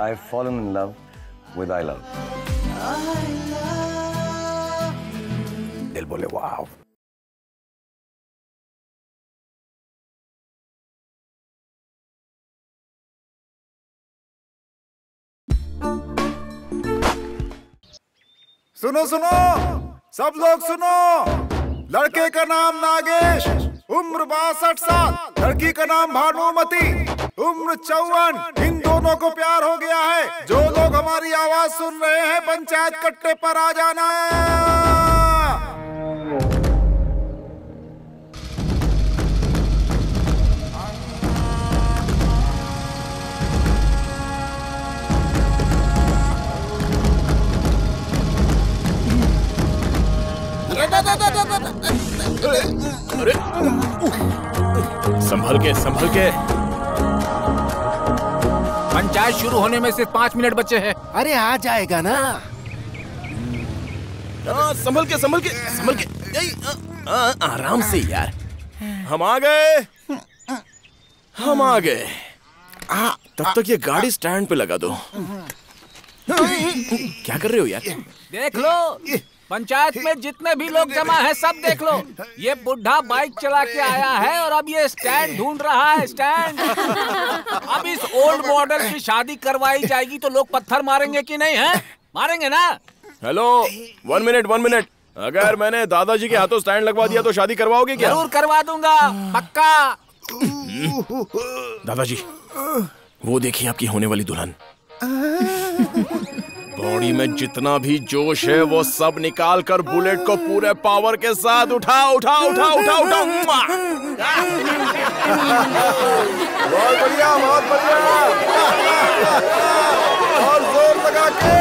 I've fallen in love with I love. दिल बोले वाह सुनो सुनो, सब लोग सुनो। लड़के का नाम नागेश, उम्र बासठ साल। लड़की का नाम भानुमती, उम्र चौवन दोनों को प्यार हो गया है जो लोग हमारी आवाज़ सुन रहे हैं पंचायत कट्टे पर आ जाना संभल के संभल के पंचायत शुरू होने में सिर्फ़ पाँच मिनट बचे हैं। अरे आ जाएगा ना। हाँ, संभल के संभल के संभल के। आ, आ, आराम से यार। हम आ गए। हम आ गए। तब तक ये गाड़ी स्टैंड पे लगा दो। क्या कर रहे हो यार? देख लो। पंचायत में जितने भी लोग जमा है सब देख लो। ये बुढ़ा बाइक चला के आया है और अब ये स्टैंड ढूंढ रहा है स्टैंड अब इस ओल्ड मॉडल की शादी करवाई जाएगी तो लोग पत्थर मारेंगे कि नहीं है? मारेंगे ना? Hello one minute one minute अगर मैंने दादाजी के हाथों स्टैंड लगवा दिया तो शादी करवाओगे क्या? ज़रूर करवा दूँगा पक्का। दादाजी वो देखिए आपकी होने वाली दुल्हन। बॉडी में जितना भी जोश है, वो सब निकाल कर बुलेट को पूरे पावर के साथ उठा उठा उठा उठा उठा बहुत बढ़िया बहुत बढ़िया। और ज़ोर लगा के,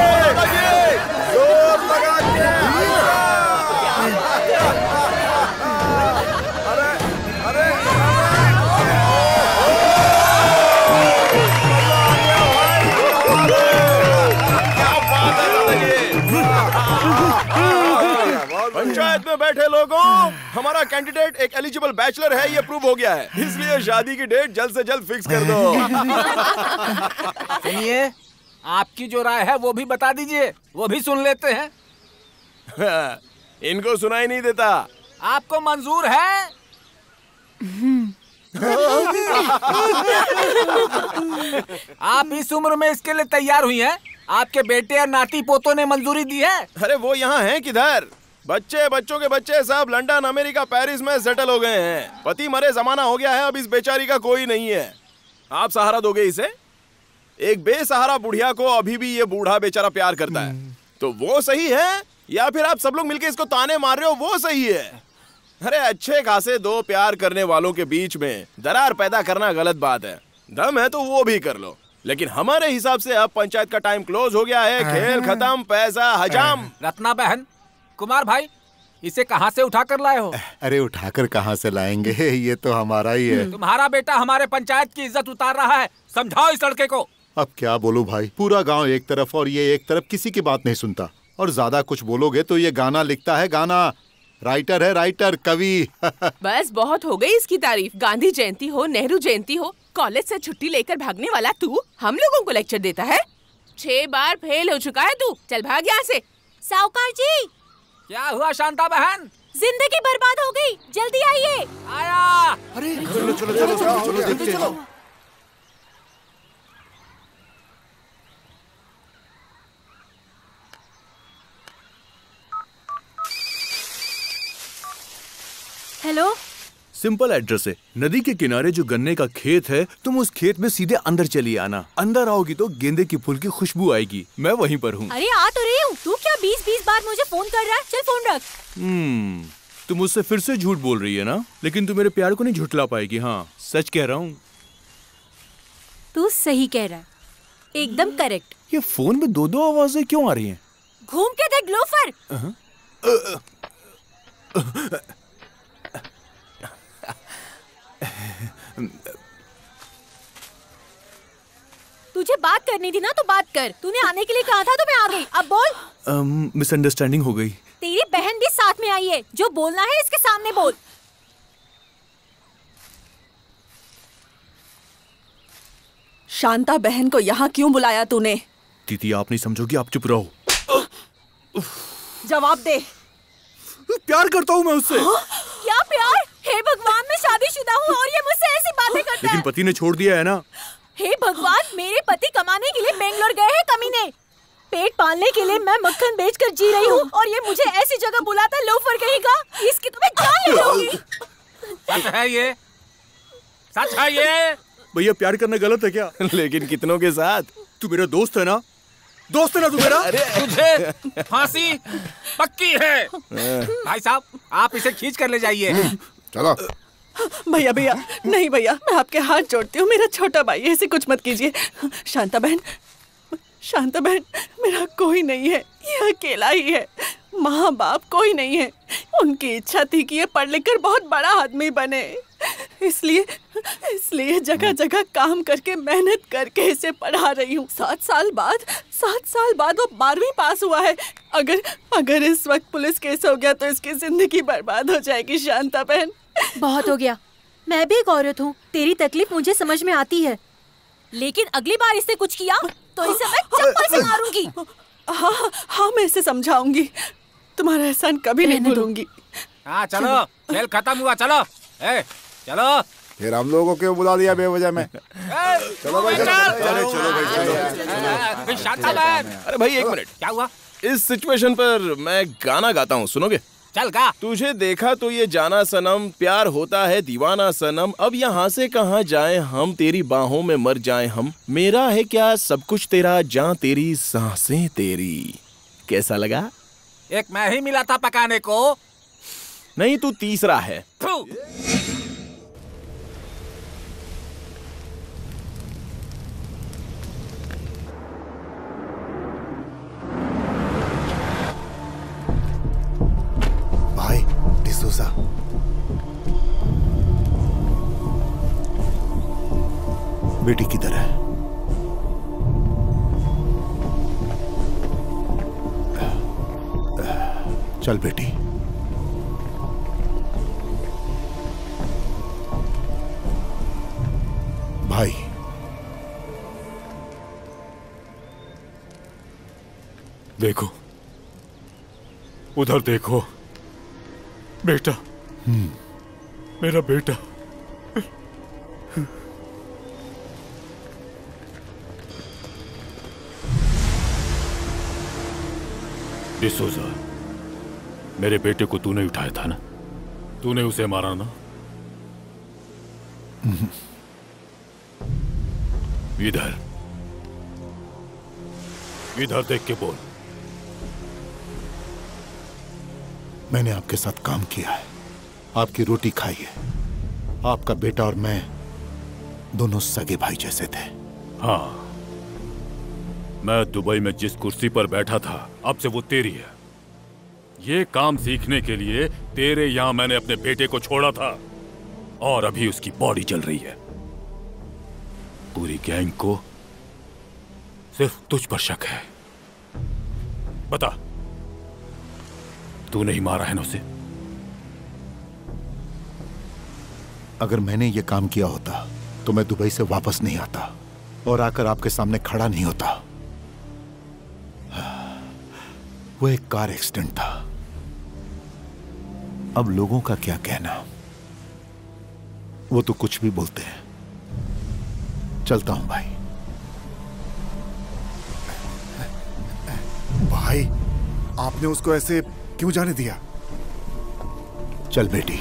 ज़ोर लगा में बैठे लोगों हमारा कैंडिडेट एक एलिजिबल बैचलर है ये प्रूव हो गया है। इसलिए शादी की डेट जल्द से जल्द फिक्स कर दो। सुनिए आपकी जो राय है वो भी बता दीजिए वो भी सुन लेते हैं। इनको सुनाई नहीं देता। आपको मंजूर है? आप इस उम्र में इसके लिए तैयार हुई हैं? आपके बेटे और नाती पोतों ने मंजूरी दी है? अरे वो यहाँ हैं किधर? बच्चे बच्चों के बच्चे सब लंदन अमेरिका पेरिस में सेटल हो गए हैं। पति मरे जमाना हो गया है अब इस बेचारी का कोई नहीं है। आप सहारा दोगे इसे? एक बेसहारा बुढ़िया को अभी भी ये बूढ़ा बेचारा प्यार करता है। तो वो सही है? या फिर आप सब लोग मिलके इसको ताने मार रहे हो? वो सही है। अरे अच्छे खासे दो प्यार करने वालों के बीच में दरार पैदा करना गलत बात है। दम है तो वो भी कर लो। लेकिन हमारे हिसाब से अब पंचायत का टाइम क्लोज हो गया है। खेल खत्म पैसा हजाम। रत्ना बहन कुमार भाई इसे कहाँ से उठा कर लाए हो? अरे उठाकर कहाँ से लाएँगे? ये तो हमारा ही है। तुम्हारा बेटा हमारे पंचायत की इज़्ज़त उतार रहा है। समझाओ इस लड़के को। अब क्या बोलूँ भाई? पूरा गाँव एक तरफ़ और ये एक तरफ़ किसी की बात नहीं सुनता। और ज़्यादा कुछ बोलोगे तो ये गाना लिखता है गाना। राइटर है राइटर कवि। बस बहुत हो गई इसकी तारीफ़। गांधी जयंती हो नेहरू जयंती हो कॉलेज से छुट्टी लेकर भागने वाला तू हम लोगों को लेक्चर देता है? छह बार फेल हो चुका है तू। चल भाग यहाँ से। साहूकार जी! क्या हुआ शांता बहन? ज़िंदगी बर्बाद हो गई। जल्दी आइए। आया। अरे चलो चलो चलो चलो चलो देखते हैं। हेलो? सिंपल एड्रेस है। नदी के किनारे जो गन्ने का खेत है तुम उस खेत में सीधे अंदर चली आना। अंदर आओगी तो गेंदे की फूल की खुशबू आएगी। मैं वहीं पर हूँ। अरे आ तो रही हूँ। तू क्या बीस बीस बार मुझे फ़ोन कर रहा है? चल फ़ोन रख। हम्म तुम मुझसे फिर से झूठ बोल रही है ना? लेकिन तू मेरे प्यार को नहीं झुटला पाएगी हाँ। सच कह रहा हूँ। तू सही कह रहा है। एकदम करेक्ट ये फ़ोन में दो दो आवाज़ें क्यों आ रही हैं? घूम के देख ग्लोफर तुझे बात करनी थी ना तो बात कर। तूने आने के लिए कहा था तो मैं आ गई। अब बोल। मिसअंडरस्टैंडिंग हो गई। तेरी बहन भी साथ में आई है। जो बोलना है इसके सामने बोल। शांता बहन को यहाँ क्यों बुलाया तूने? दीदी आप नहीं समझोगी आप चुप रहो। जवाब दे। प्यार करता हूँ मैं उससे। क्या प्यार हे भगवान मैं शादीशुदा हूँ और ये मुझसे ऐसी बातें करता लेकिन पति ने छोड़ दिया है ना? हे भगवान मेरे पति कमाने के लिए बेंगलोर गए हैं कमीने। पेट पालने के लिए मैं मक्खन बेचकर जी रही हूँ और ये मुझे ऐसी जगह बुलाता है लोफर कहेगा इसकी तो मैं जान ले जाऊँगी। सच है ये? सच है ये? भैया प्यार करना गलत है क्या? लेकिन कितनों के साथ? तू मेरा दोस्त है ना? दोस्त है ना तू मेरा? तुझे फांसी पक्की है। भाई साहब आप इसे खींच कर ले जाइए। चलो। भैया भैया नहीं भैया मैं आपके हाथ जोड़ती हूँ मेरा छोटा भाई ऐसे कुछ मत कीजिए। शांता बहन शांता बहन मेरा कोई नहीं है ये अकेला ही है। माँ बाप कोई नहीं है उनकी इच्छा थी कि ये पढ़ लिख कर बहुत बड़ा आदमी बने। इसलिए इसलिए जगह जगह काम करके मेहनत करके इसे पढ़ा रही हूँ। सात साल बाद सात साल बाद वो बारहवीं पास हुआ है। अगर अगर इस वक्त पुलिस केस हो गया तो इसकी ज़िंदगी बर्बाद हो जाएगी शांता बहन। बहुत हो गया। मैं भी एक औरत हूँ। तेरी तकलीफ़ मुझे समझ में आती है। लेकिन अगली बार इसने कुछ किया तो इसे मैं चप्पल से मारूँगी। हाँ हाँ मैं इसे समझाऊँगी। तुम्हारा एहसान कभी नहीं भूलूँगी। हाँ चलो। खेल खत्म हुआ चलो। ए चलो। फिर हम लोगों को क्यों बुला दिया बेवजह में? चलो भाई चलो चलो। भाई चलो। अरे भाई एक मिनट। क्या हुआ? इस सिचुएशन पर मैं गाना गाता हूँ सुनोगे? चल गा। तुझे देखा तो ये जाना सनम प्यार होता है दीवाना सनम। अब यहाँ से कहाँ जाए हम तेरी बाहों में मर जाए हम? मेरा है क्या सब कुछ तेरा जान तेरी साँसें तेरी? कैसा लगा? एक मैं ही मिला था पकाने को। नहीं तू तीसरा है। डिसूजा बेटी किधर है चल बेटी। भाई। देखो। उधर देखो। बेटा। मेरा बेटा। डिसोजा मेरे बेटे को तूने उठाया था ना? तूने उसे मारा ना? इधर। इधर देख के बोल। मैंने आपके साथ काम किया है। आपकी रोटी खाई है। आपका बेटा और मैं दोनों सगे भाई जैसे थे। हाँ। मैं दुबई में जिस कुर्सी पर बैठा था, अब से वो तेरी है। ये काम सीखने के लिए तेरे यहाँ मैंने अपने बेटे को छोड़ा था। और अभी उसकी बॉडी जल रही है। पूरी गैंग को सिर्फ़ तुझ पर शक है। बता। तू नहीं मारा है ना उसे? अगर मैंने ये काम किया होता तो मैं दुबई से वापस नहीं आता और आकर आपके सामने खड़ा नहीं होता। वो एक कार एक्सीडेंट था। अब लोगों का क्या कहना? वो तो कुछ भी बोलते हैं। चलता हूँ भाई। भाई आपने उसको ऐसे क्यों जाने दिया? चल बेटी।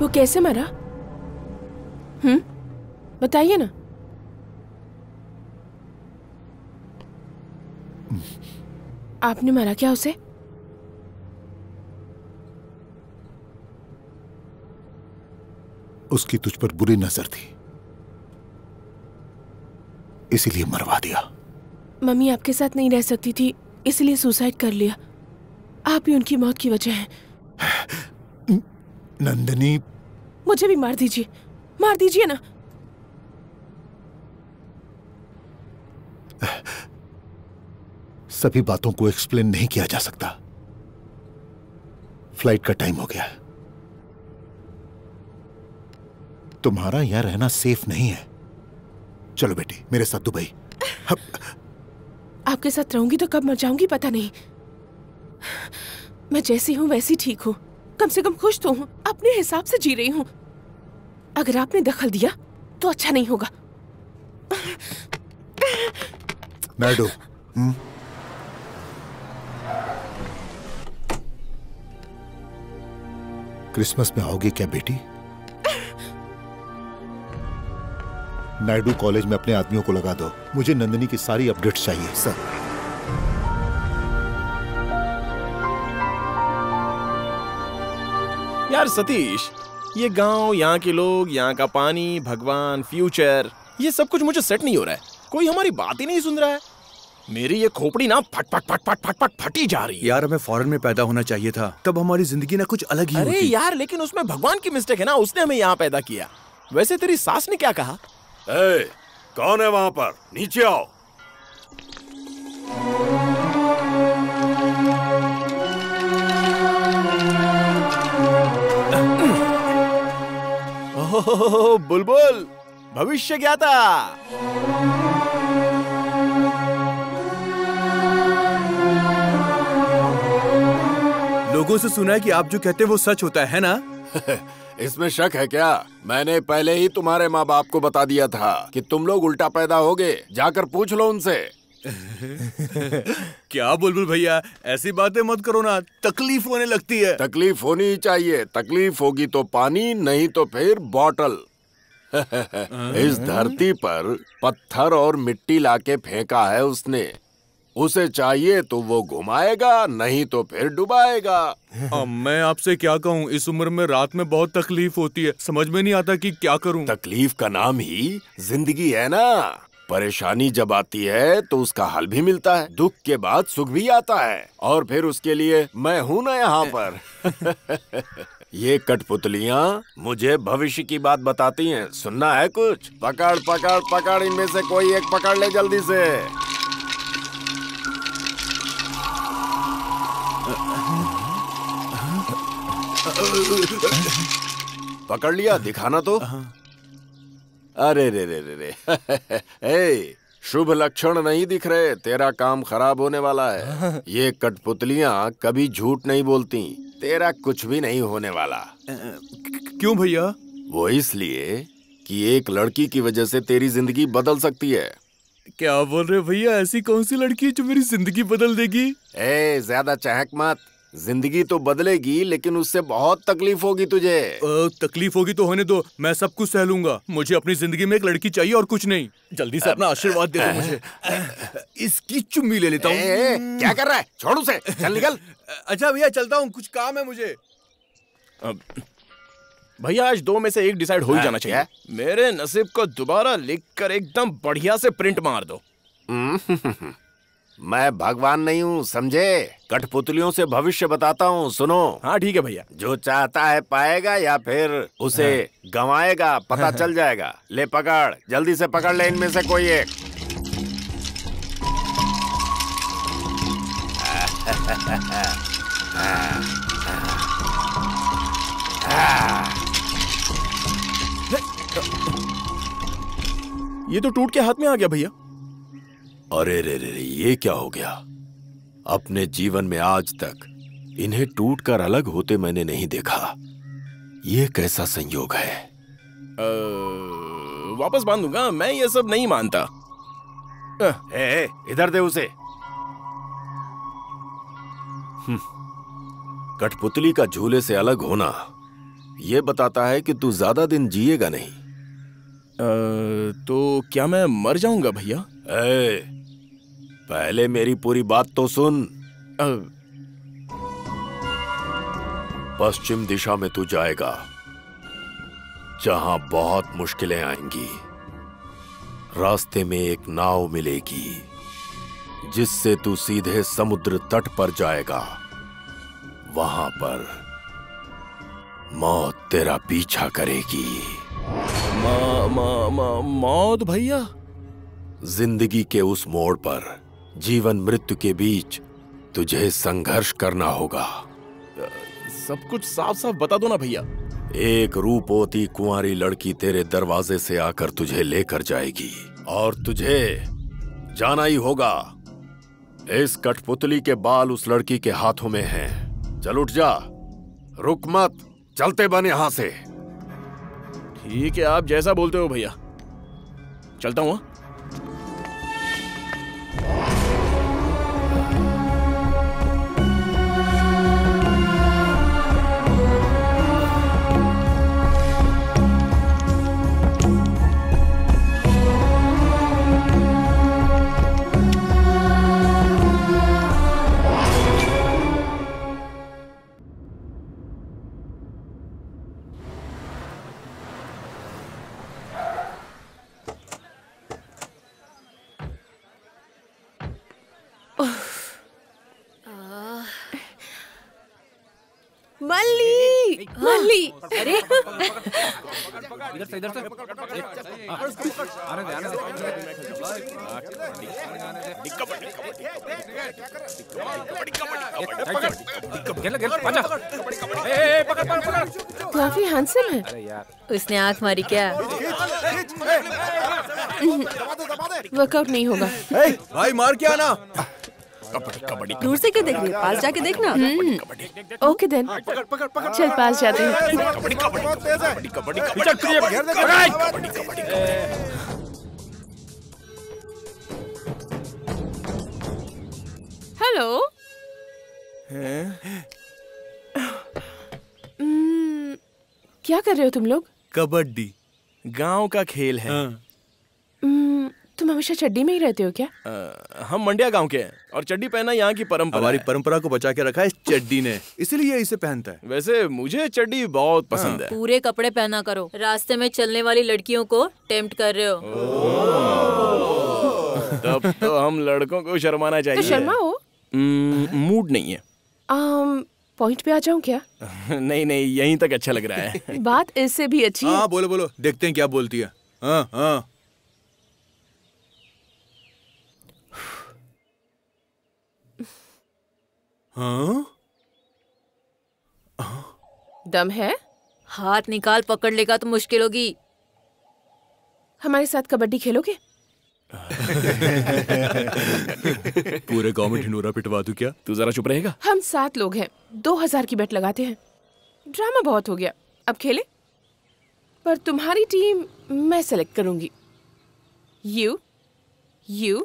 वो कैसे मरा? हम्म? बताइए ना। आपने मारा क्या उसे? उसकी तुझ पर बुरी नज़र थी। इसीलिए मरवा दिया। मम्मी आपके साथ नहीं रह सकती थी इसलिए सुसाइड कर लिया। आप ही उनकी मौत की वजह हैं। नंदनी। मुझे भी मार दीजिए मार दीजिए ना। सभी बातों को एक्सप्लेन नहीं किया जा सकता। फ़्लाइट का टाइम हो गया। है तुम्हारा यहाँ रहना सेफ़ नहीं है। चलो बेटी मेरे साथ दुबई। आपके साथ रहूँगी तो कब मर जाऊँगी पता नहीं। मैं जैसी हूँ वैसी ठीक हूँ। कम से कम खुश तो हूँ अपने हिसाब से जी रही हूँ। अगर आपने दखल दिया तो अच्छा नहीं होगा। नायडू हम्म? क्रिसमस में आओगी क्या बेटी? नायडू कॉलेज में अपने आदमियों को लगा दो। मुझे नंदिनी की सारी अपडेट्स चाहिए। सर। यार सतीश ये गाँव यहाँ के लोग यहाँ का पानी भगवान फ्यूचर ये सब कुछ मुझे सेट नहीं हो रहा है। कोई हमारी बात ही नहीं सुन रहा है। मेरी ये खोपड़ी ना फट फट फट फट फट फट फटी जा रही है। यार हमें फॉरेन में पैदा होना चाहिए था। तब हमारी ज़िंदगी ना कुछ अलग ही अरे होती। यार लेकिन उसमें भगवान की मिस्टेक है ना उसने हमें यहाँ पैदा किया। वैसे तेरी सास ने क्या कहा? ए, कौन है वहाँ पर? नीचे आओ। बुलबुल भविष्य क्या था लोगों से सुना है कि आप जो कहते हैं वो सच होता है ना? इसमें शक है क्या? मैंने पहले ही तुम्हारे माँ बाप को बता दिया था कि तुम लोग उल्टा पैदा होगे। जाकर पूछ लो उनसे। क्या बुलबुल भैया ऐसी बातें मत करो ना तकलीफ़ होने लगती है। तकलीफ़ होनी ही चाहिए। तकलीफ़ होगी तो पानी नहीं तो फिर बॉटल। इस धरती पर पत्थर और मिट्टी लाके फेंका है उसने। उसे चाहिए तो वो घुमाएगा नहीं तो फिर डुबाएगा। अब मैं आपसे क्या कहूँ? इस उम्र में रात में बहुत तकलीफ़ होती है। समझ में नहीं आता कि क्या करूँ। तकलीफ़ का नाम ही ज़िंदगी है ना? परेशानी जब आती है तो उसका हल भी मिलता है। दुख के बाद सुख भी आता है। और फिर उसके लिए मैं हूँ ना यहाँ पर। ये कठपुतलियाँ मुझे भविष्य की बात बताती हैं। सुनना है कुछ? पकड़ पकड़ पकड़। इनमें से कोई एक पकड़ ले जल्दी से। पकड़ लिया दिखाना तो। अरे रे रे रे रे। ए, शुभ लक्षण नहीं दिख रहे तेरा काम खराब होने वाला है। ये कठपुतलियाँ कभी झूठ नहीं बोलती तेरा कुछ भी नहीं होने वाला। क्यों भैया? वो इसलिए कि एक लड़की की वजह से तेरी ज़िंदगी बदल सकती है। क्या बोल रहे भैया? ऐसी कौन सी लड़की है जो मेरी ज़िंदगी बदल देगी? ए ज़्यादा चहक मत। ज़िंदगी तो बदलेगी लेकिन उससे बहुत तकलीफ़ होगी तुझे। तकलीफ़ होगी तो होने दो मैं सब कुछ सह लूँगा। मुझे अपनी ज़िंदगी में एक लड़की चाहिए और कुछ नहीं। जल्दी से अपना आशीर्वाद दे दो मुझे। इसकी चुम्मी ले लेता हूँ। क्या कर रहा है? छोड़ उसे। चल निकल। अच्छा भैया चलता हूँ। कुछ काम है मुझे। अब भैया आज दो में से एक डिसाइड हो ही हाँ, जाना चाहिए। मेरे नसीब को दोबारा लिख कर एकदम बढ़िया से प्रिंट मार दो। मैं भगवान नहीं हूँ समझे? कठपुतलियों से भविष्य बताता हूँ सुनो। हाँ ठीक है भैया। जो चाहता है पाएगा या फिर उसे हाँ। गंवाएगा पता हाँ। चल जाएगा। ले पकड़ जल्दी से पकड़ ले इनमें से कोई एक। ये तो टूट के हाथ में आ गया भैया। अरे रे रे रे ये क्या हो गया? अपने जीवन में आज तक इन्हें टूट कर अलग होते मैंने नहीं देखा। ये कैसा संयोग है? अ, वापस बांधूँगा मैं ये सब नहीं मानता। ए, इधर दे उसे। हम्म, कठपुतली का झूले से अलग होना ये बताता है कि तू ज़्यादा दिन जिएगा नहीं। अ, तो क्या मैं मर जाऊँगा भैया? पहले मेरी पूरी बात तो सुन। पश्चिम दिशा में तू जाएगा जहाँ बहुत मुश्किलें आएँगी। रास्ते में एक नाव मिलेगी जिससे तू सीधे समुद्र तट पर जाएगा। वहाँ पर मौत तेरा पीछा करेगी। मा, मा, मा, मौत भैया? ज़िंदगी के उस मोड़ पर जीवन मृत्यु के बीच तुझे संघर्ष करना होगा। सब कुछ साफ़ साफ़ बता दो ना भैया। एक रूपवती कुंवारी लड़की तेरे दरवाजे से आकर तुझे लेकर जाएगी और तुझे जाना ही होगा। इस कठपुतली के बाल उस लड़की के हाथों में हैं। चल उठ जा। रुक मत। चलते बन यहाँ से। ठीक है आप जैसा बोलते हो भैया। चलता हूँ? बोली अरे इधर से इधर से अरे ध्यान से काफ़ी हैंडसम है। उसने आँख मारी क्या? वर्कआउट नहीं होगा। भाई मार क्या ना? आना दूर से क्यों देख रही है? पास जाके देखना? Okay then. चल पास जाते हैं। हेलो? हम्म, क्या कर रहे हो तुम लोग? कबड्डी। गाँव का खेल है। हम्म, तुम हमेशा चड्डी में ही रहते हो क्या? अ, हम मंडिया गाँव के हैं और चड्डी पहनना यहाँ की परंपरा हमारी परंपरा को बचा के रखा है इस चड्डी ने इसीलिए इसे पहनता है। वैसे मुझे चड्डी बहुत पसंद है। पूरे कपड़े पहना करो। रास्ते में चलने वाली लड़कियों को टेम्प्ट कर रहे हो। तब तो हम लड़कों को शर्माना तो चाहिए। शर्माओ। हम्म, मूड नहीं है। पॉइंट पे आ जाऊँ क्या? नहीं नहीं यहीं तक अच्छा लग रहा है। बात इससे भी अच्छी है। हाँ बोलो बोलो देखते हैं क्या बोलती है। हाँ हाँ। हाँ? दम है? हाथ निकाल पकड़ लेगा तो मुश्किल होगी। हमारे साथ कबड्डी खेलोगे? पूरे गाँव में ढिंडोरा पिटवा दूँ क्या? तू जरा चुप रहेगा? हम सात लोग हैं। दो हज़ार की बेट लगाते हैं। ड्रामा बहुत हो गया। अब खेले? पर तुम्हारी टीम मैं सेलेक्ट करूँगी। यू यू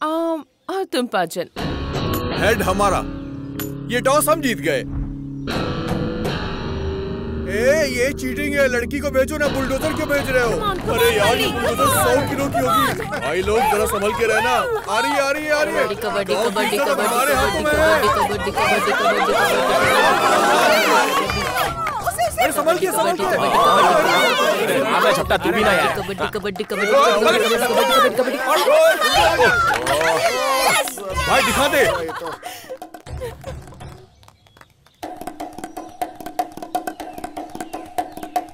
आम और तुम पाचन। हेड हमारा ये टॉस हम जीत गए ए ये चीटिंग है लड़की को भेजो ना बुलडोजर क्यों भेज रहे हो अरे यार ये बुलडोजर सौ किलो की होगी भाई लोग जरा संभल के रहना आ रही आ रही आ रही है हमारे हाथों में अरे संभल के संभल के आधा छपटा तू भी ना यार कबड्डी कबड्डी कबड्डी कबड्डी कबड्डी भाई दिखा दे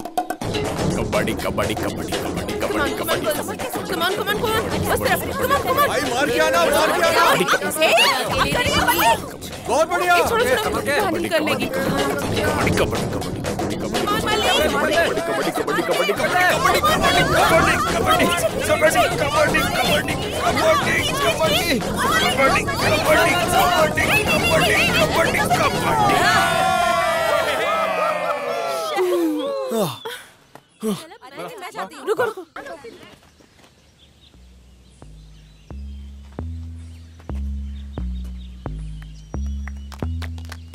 कबड्डी कबड्डी कबड्डी कबड्डी कबड्डी कबड्डी कमान कमान कमान उस तरफ़ कमान कमान भाई मार के आना मार के आना बहुत बढ़िया छोड़ो छोड़ो कर लेगी कबड्डी कबड्डी कबड्डी कबड्डी कबड्डी कबड्डी कबड्डी कबड्डी कबड्डी रुको रुको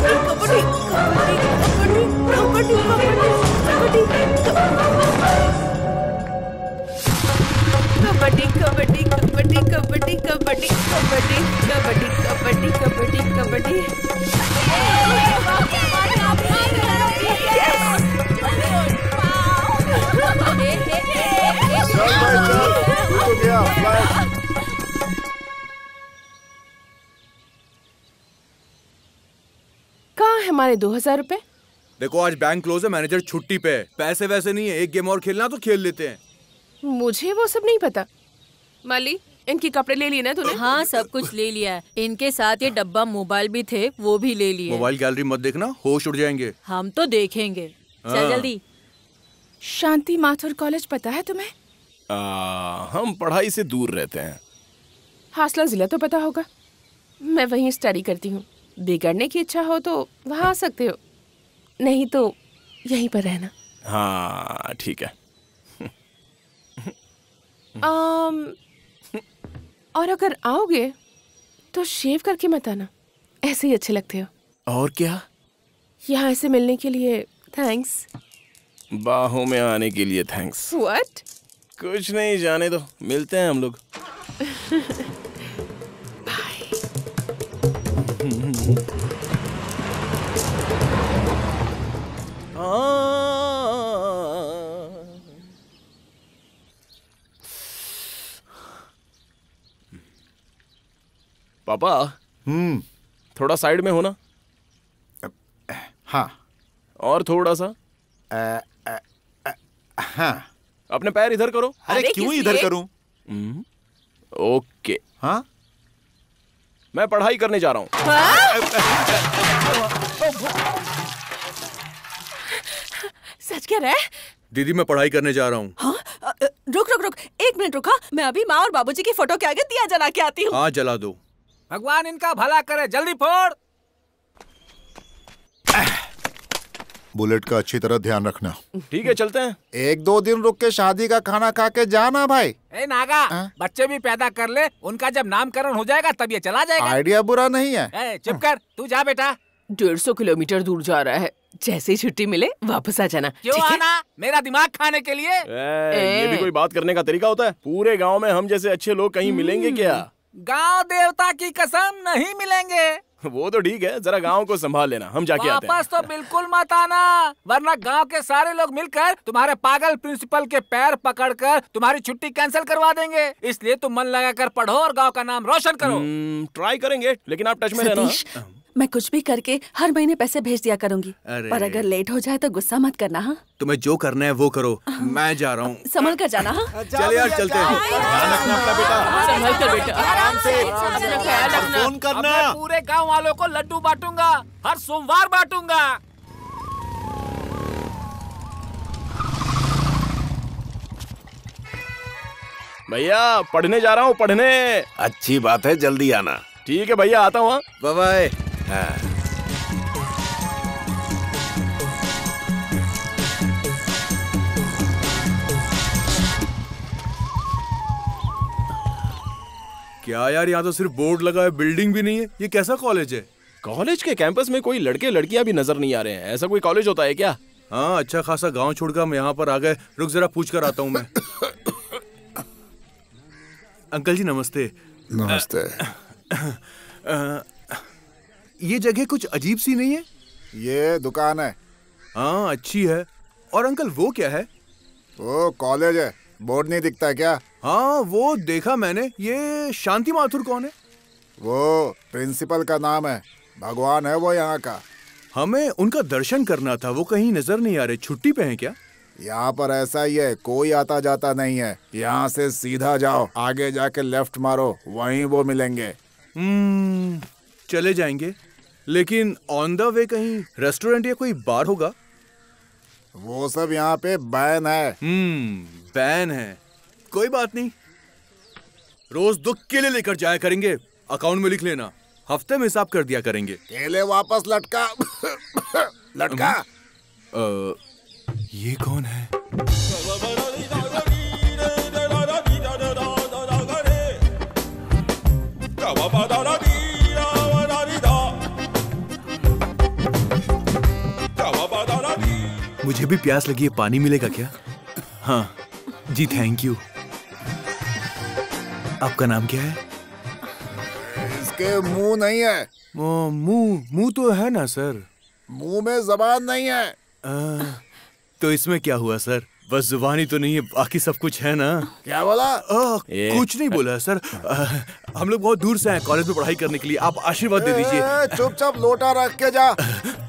कबड्डी कबड्डी कबड्डी कबड्डी कबड्डी कबड्डी कबड्डी कबड्डी कबड्डी कबड्डी कबड्डी कबड्डी कबड्डी कबड्डी कबड्डी कबड्डी कहाँ है हमारे दो हज़ार रूपए? देखो आज बैंक क्लोज है मैनेजर छुट्टी पे है। पैसे वैसे नहीं है एक गेम और खेलना तो खेल लेते हैं। मुझे वो सब नहीं पता। माली इनके कपड़े ले लिए ना तूने? हाँ सब कुछ ले लिया है। इनके साथ ये डब्बा मोबाइल भी थे वो भी ले लिए। मोबाइल गैलरी मत देखना होश उड़ जाएँगे। हम तो देखेंगे। चल हाँ। जल्दी। शांति माथुर कॉलेज पता है तुम्हें? आ, हम पढ़ाई से दूर रहते हैं। हासला जिला तो पता होगा। मैं वहीं स्टडी करती हूँ। बिगड़ने की इच्छा हो तो वहाँ आ सकते हो। नहीं तो यहीं पर रहना। हाँ ठीक है। आम, और अगर आओगे तो शेव करके मत आना। ऐसे ही अच्छे लगते हो। और क्या? यहाँ ऐसे मिलने के लिए थैंक्स बाहों में आने के लिए थैंक्स व्हाट कुछ नहीं जाने दो। मिलते हैं हम लोग। पापा हम्म। थोड़ा साइड में हो ना? हाँ। और थोड़ा सा? हाँ। अपने पैर इधर करो। अरे क्यों इधर करूँ? Hmm, okay. हाँ? मैं पढ़ाई करने जा रहा हूँ। सच कह रहा है? दीदी मैं पढ़ाई करने जा रहा हूँ। हाँ? रुक रुक रुक। एक मिनट रुका। मैं अभी माँ और बाबूजी की फ़ोटो के आगे दिया जला के आती हूँ। हाँ जला दो। भगवान इनका भला करे। जल्दी फोड़। बुलेट का अच्छी तरह ध्यान रखना। ठीक है चलते हैं। एक दो दिन रुक के शादी का खाना खा के जाना भाई। ए नागा आ? बच्चे भी पैदा कर ले उनका जब नामकरण हो जाएगा तब ये चला जाएगा। आइडिया बुरा नहीं है। ए, चुप कर तू जा बेटा। डेढ़ सौ किलोमीटर दूर जा रहा है। जैसे ही छुट्टी मिले वापस आ जाना क्यों आना? मेरा दिमाग खाने के लिए। ए, ये भी कोई बात करने का तरीका होता है? पूरे गाँव में हम जैसे अच्छे लोग कहीं मिलेंगे क्या? गाँव देवता की कसम नहीं मिलेंगे। वो तो ठीक है जरा गाँव को संभाल लेना हम जाके आते हैं। वापस तो बिल्कुल मत आना वरना गाँव के सारे लोग मिलकर तुम्हारे पागल प्रिंसिपल के पैर पकड़कर तुम्हारी छुट्टी कैंसिल करवा देंगे। इसलिए तुम मन लगाकर पढ़ो और गाँव का नाम रोशन करो। ट्राई करेंगे लेकिन आप टच में रहना। मैं कुछ भी करके हर महीने पैसे भेज दिया करूँगी। पर अगर लेट हो जाए तो गुस्सा मत करना हाँ? तुम्हें जो करना है वो करो। मैं जा रहा हूँ। संभल कर जाना हाँ? चल यार चलते हैं। ध्यान रखना अपना बेटा। संभल कर बेटा। आराम से। ख्याल फ़ोन करना। पूरे गाँव वालों को लड्डू बांटूँगा। हर सोमवार बांटूँगा। भैया पढ़ने जा रहा हूँ पढ़ने। अच्छी बात है जल्दी आना। ठीक है भैया आता हूँ हाँ। बाय बाय क्या यार यहाँ तो सिर्फ़ बोर्ड लगा है बिल्डिंग भी नहीं है। ये कैसा कॉलेज है? कॉलेज के कैंपस में कोई लड़के लड़कियाँ भी नज़र नहीं आ रहे हैं। ऐसा कोई कॉलेज होता है क्या? हाँ अच्छा खासा गाँव छोड़कर हम यहाँ पर आ गए। रुक जरा पूछ कर आता हूँ मैं। अंकल जी नमस्ते। नमस्ते। अ, ये जगह कुछ अजीब सी नहीं है? ये दुकान है। हाँ अच्छी है। और अंकल वो क्या है? वो कॉलेज है। बोर्ड नहीं दिखता क्या? हाँ वो देखा मैंने। ये शांति माथुर कौन है? वो प्रिंसिपल का नाम है। भगवान है वो यहाँ का। हमें उनका दर्शन करना था। वो कहीं नज़र नहीं आ रहे। छुट्टी पे हैं क्या? यहाँ पर ऐसा ही है। कोई आता जाता नहीं है। यहाँ से सीधा जाओ। आगे जाके लेफ़्ट मारो। वहीं वो मिलेंगे। हम्म, चले जाएँगे। लेकिन ऑन द वे कहीं रेस्टोरेंट या कोई बार होगा? वो सब यहाँ पे बैन है। हम्म बैन है। कोई बात नहीं। रोज दुख के लिए लेकर जाया करेंगे। अकाउंट में लिख लेना। हफ़्ते में हिसाब कर दिया करेंगे। केले वापस लटका। लटका। अ, ये कौन है? मुझे भी प्यास लगी है पानी मिलेगा क्या? हाँ जी थैंक यू आपका नाम क्या है? इसके मुँह नहीं है। मुँह मुँह तो है ना सर। मुँह में जबान नहीं है। आ, तो इसमें क्या हुआ सर? बस जुबानी तो नहीं है बाकी सब कुछ है ना? क्या बोला? आ, कुछ नहीं बोला सर। आ, हम लोग बहुत दूर से आए कॉलेज में पढ़ाई करने के लिए। आप आशीर्वाद दे दीजिए। चुपचाप लोटा रख के जा।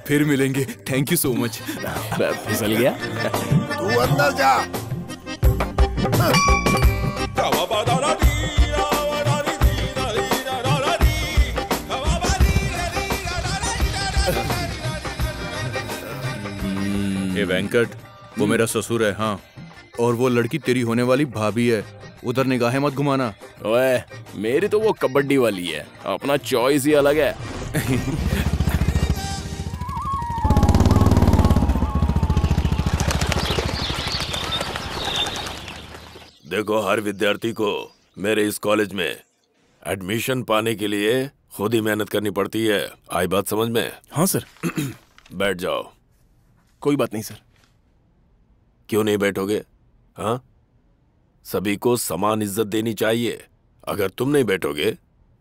फिर मिलेंगे। थैंक यू सो मच फिसल गया। तू अंदर जा। ये वेंकट वो मेरा ससुर है हाँ। और वो लड़की तेरी होने वाली भाभी है। उधर निगाहें मत घुमाना। ओए मेरी तो वो कबड्डी वाली है। अपना चॉइस ही अलग है। देखो हर विद्यार्थी को मेरे इस कॉलेज में एडमिशन पाने के लिए खुद ही मेहनत करनी पड़ती है। आई बात समझ में? हाँ सर। बैठ जाओ। कोई बात नहीं सर। क्यों नहीं बैठोगे? हाँ? सभी को समान इज़्ज़त देनी चाहिए। अगर तुम नहीं बैठोगे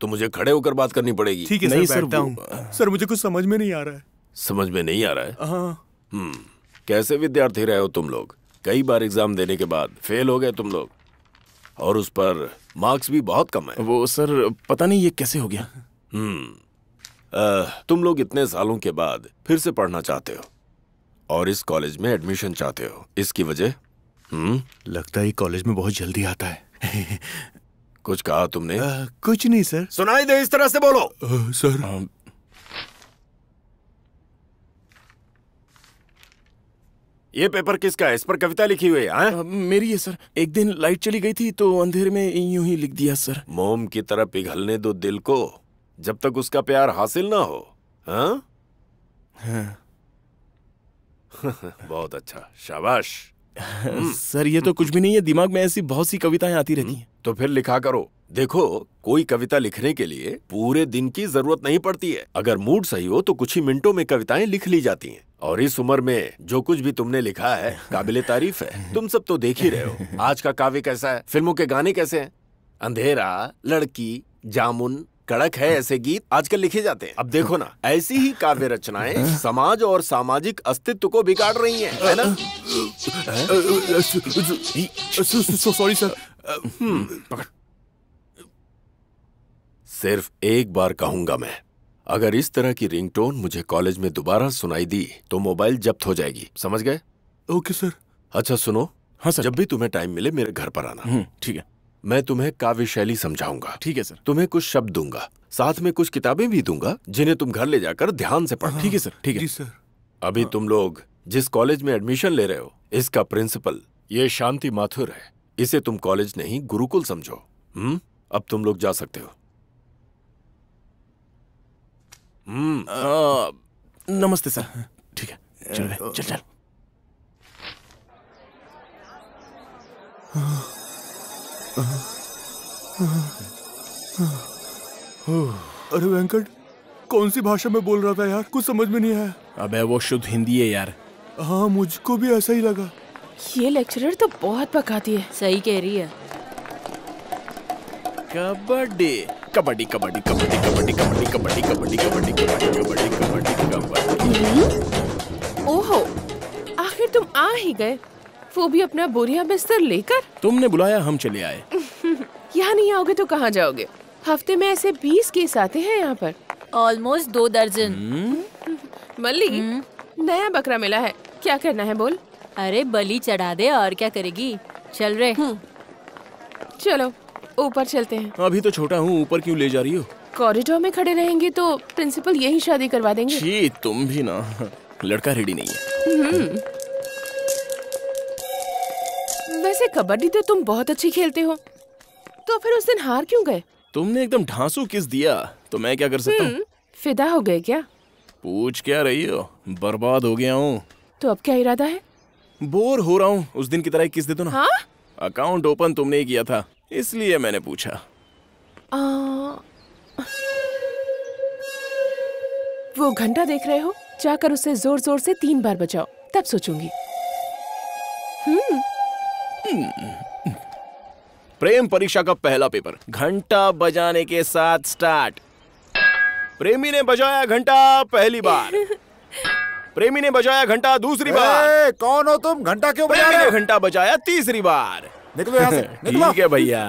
तो मुझे खड़े होकर बात करनी पड़ेगी। ठीक है नहीं सर सर, बैठता हूँ। सर मुझे कुछ समझ में नहीं आ रहा है। समझ में नहीं आ रहा है? हाँ। हम्म कैसे विद्यार्थी रहे हो तुम लोग? कई बार एग्ज़ाम देने के बाद फेल हो गए तुम लोग। और उस पर मार्क्स भी बहुत कम है। वो सर पता नहीं ये कैसे हो गया। हम्म तुम लोग इतने सालों के बाद फिर से पढ़ना चाहते हो। और इस कॉलेज में एडमिशन चाहते हो। इसकी वजह? हम्म लगता है कॉलेज में बहुत जल्दी आता है। कुछ कहा तुमने? आ, कुछ नहीं सर। सुनाई दे इस तरह से बोलो। आ, सर। आ, ये पेपर किसका है? इस पर कविता लिखी हुई है हाँ? मेरी है सर। एक दिन लाइट चली गई थी तो अंधेरे में यूँ ही लिख दिया सर। मोम की तरह पिघलने दो दिल को जब तक उसका प्यार हासिल ना हो हाँ? हाँ। बहुत अच्छा। शाबाश। सर ये तो कुछ भी नहीं है। दिमाग में ऐसी बहुत सी कविताएँ आती रहती हैं। तो फिर लिखा करो। देखो कोई कविता लिखने के लिए पूरे दिन की ज़रूरत नहीं पड़ती है। अगर मूड सही हो तो कुछ ही मिनटों में कविताएँ लिख ली जाती हैं। और इस उम्र में जो कुछ भी तुमने लिखा है काबिल तारीफ़ है। तुम सब तो देख ही रहे हो। आज का काव्य कैसा है? फ़िल्मों के गाने कैसे हैं? अंधेरा लड़की जामुन कड़क है ऐसे गीत आजकल लिखे जाते हैं। अब देखो ना ऐसी ही काव्य रचनाएँ समाज और सामाजिक अस्तित्व को बिगाड़ रही हैं है ना? Sorry sir. सिर्फ़ एक बार कहूँगा मैं अगर इस तरह की रिंगटोन मुझे कॉलेज में दोबारा सुनाई दी तो मोबाइल जब्त हो जाएगी समझ गए? Okay sir. अच्छा सुनो। हाँ सर। जब भी तुम्हें टाइम मिले मेरे घर पर आना। हम्म, ठीक है। मैं तुम्हें काव्य शैली समझाऊँगा। ठीक है सर। तुम्हें कुछ शब्द दूँगा। साथ में कुछ किताबें भी दूँगा जिन्हें तुम घर ले जाकर ध्यान से पढ़ना ठीक है सर। ठीक है। जी सर। अभी तुम लोग जिस कॉलेज में एडमिशन ले रहे हो इसका प्रिंसिपल ये शांति माथुर है। इसे तुम कॉलेज नहीं गुरुकुल समझो। हम्म? अब तुम लोग जा सकते हो। हम्म नमस्ते सर। ठीक है। चल चल चल। अरे वेंकट कौन सी भाषा में बोल रहा था यार कुछ समझ में नहीं आया अबे वो शुद्ध हिंदी है यार हाँ मुझको भी ऐसा ही लगा ये लेक्चरर तो बहुत पकाती है सही कह रही है कबड्डी कबड्डी कबड्डी कबड्डी कबड्डी कबड्डी कबड्डी कबड्डी कबड्डी कबड्डी कबड्डी कबड्डी कबड्डी ओहो आखिर तुम आ ही गए वो भी अपना बोरिया बिस्तर लेकर? तुमने बुलाया हम चले आए। यहाँ नहीं आओगे तो कहाँ जाओगे? हफ़्ते में ऐसे बीस केस आते हैं यहाँ पर। ऑलमोस्ट दो दर्जन। मल्ली नया बकरा मिला है। क्या करना है बोल? अरे बलि चढ़ा दे और क्या करेगी? चल रे। चलो ऊपर चलते हैं। अभी तो छोटा हूँ ऊपर क्यों ले जा रही हो? कॉरिडोर में खड़े रहेंगे तो प्रिंसिपल यही शादी करवा देंगे। छी तुम भी ना। लड़का रेडी नहीं है। वैसे कबड्डी तो तुम बहुत अच्छी खेलते हो। तो फिर उस दिन हार क्यों गए? तुमने एकदम ढांसू किस दिया? तो मैं क्या कर सकता हूँ? हम्म, फिदा हो गए क्या? पूछ क्या रही हो? बर्बाद हो गया हूँ। तो अब क्या इरादा है? बोर हो रहा हूँ। उस दिन की तरह किस दे दो ना। हाँ? अकाउंट ओपन तुमने ही किया था। इसलिए मैंने पूछा। आ, वो घंटा देख रहे हो? जाकर उसे ज़ोर ज़ोर से तीन बार बचाओ। तब सोचूँगी। हम्म प्रेम परीक्षा का पहला पेपर। घंटा बजाने के साथ स्टार्ट प्रेमी ने बजाया घंटा पहली बार। प्रेमी ने बजाया घंटा दूसरी बार। ए, कौन हो तुम? घंटा क्यों बजा रहे हो? घंटा बजाया तीसरी बार। निकलो यहाँ से निकलो। ठीक है भैया।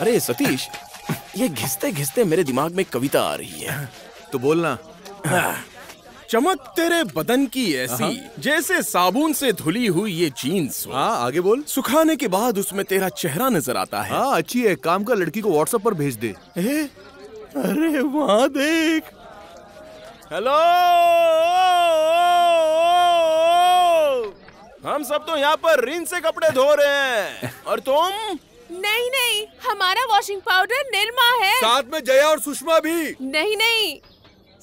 अरे सतीश ये घिसते घिसते मेरे दिमाग में कविता आ रही है। तो बोलना। चमक तेरे बदन की ऐसी जैसे साबुन से धुली हुई ये जीन्स हाँ। आगे बोल। सुखाने के बाद उसमें तेरा चेहरा नज़र आता है। हाँ अच्छी है। काम का लड़की को व्हाट्सएप पर भेज दे। ए, अरे वहाँ देख। हेलो हम सब तो यहाँ पर रिन से कपड़े धो रहे हैं। और तुम? नहीं नहीं हमारा वॉशिंग पाउडर निर्मा है। साथ में जया और सुषमा भी। नहीं नहीं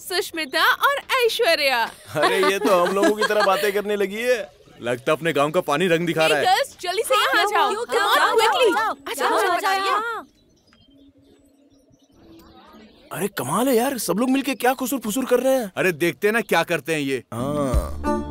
सुष्मिता और ऐश्वर्या। अरे ये तो हम लोगों की तरह बातें करने लगी है। लगता अपने गाँव का पानी रंग दिखा रहा है। जल्दी से यहाँ आ जाओ। अरे कमाल है यार सब लोग मिलके क्या खुसुर फुसुर कर रहे हैं? अरे देखते हैं ना क्या करते हैं ये। हाँ।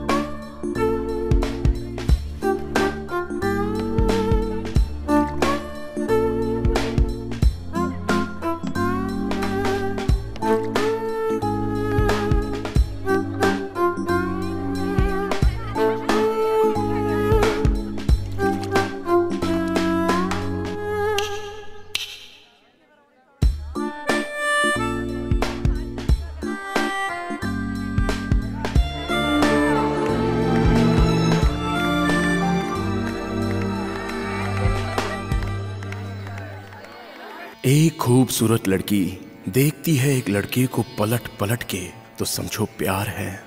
खूबसूरत लड़की देखती है एक लड़के को पलट पलट के तो समझो प्यार है।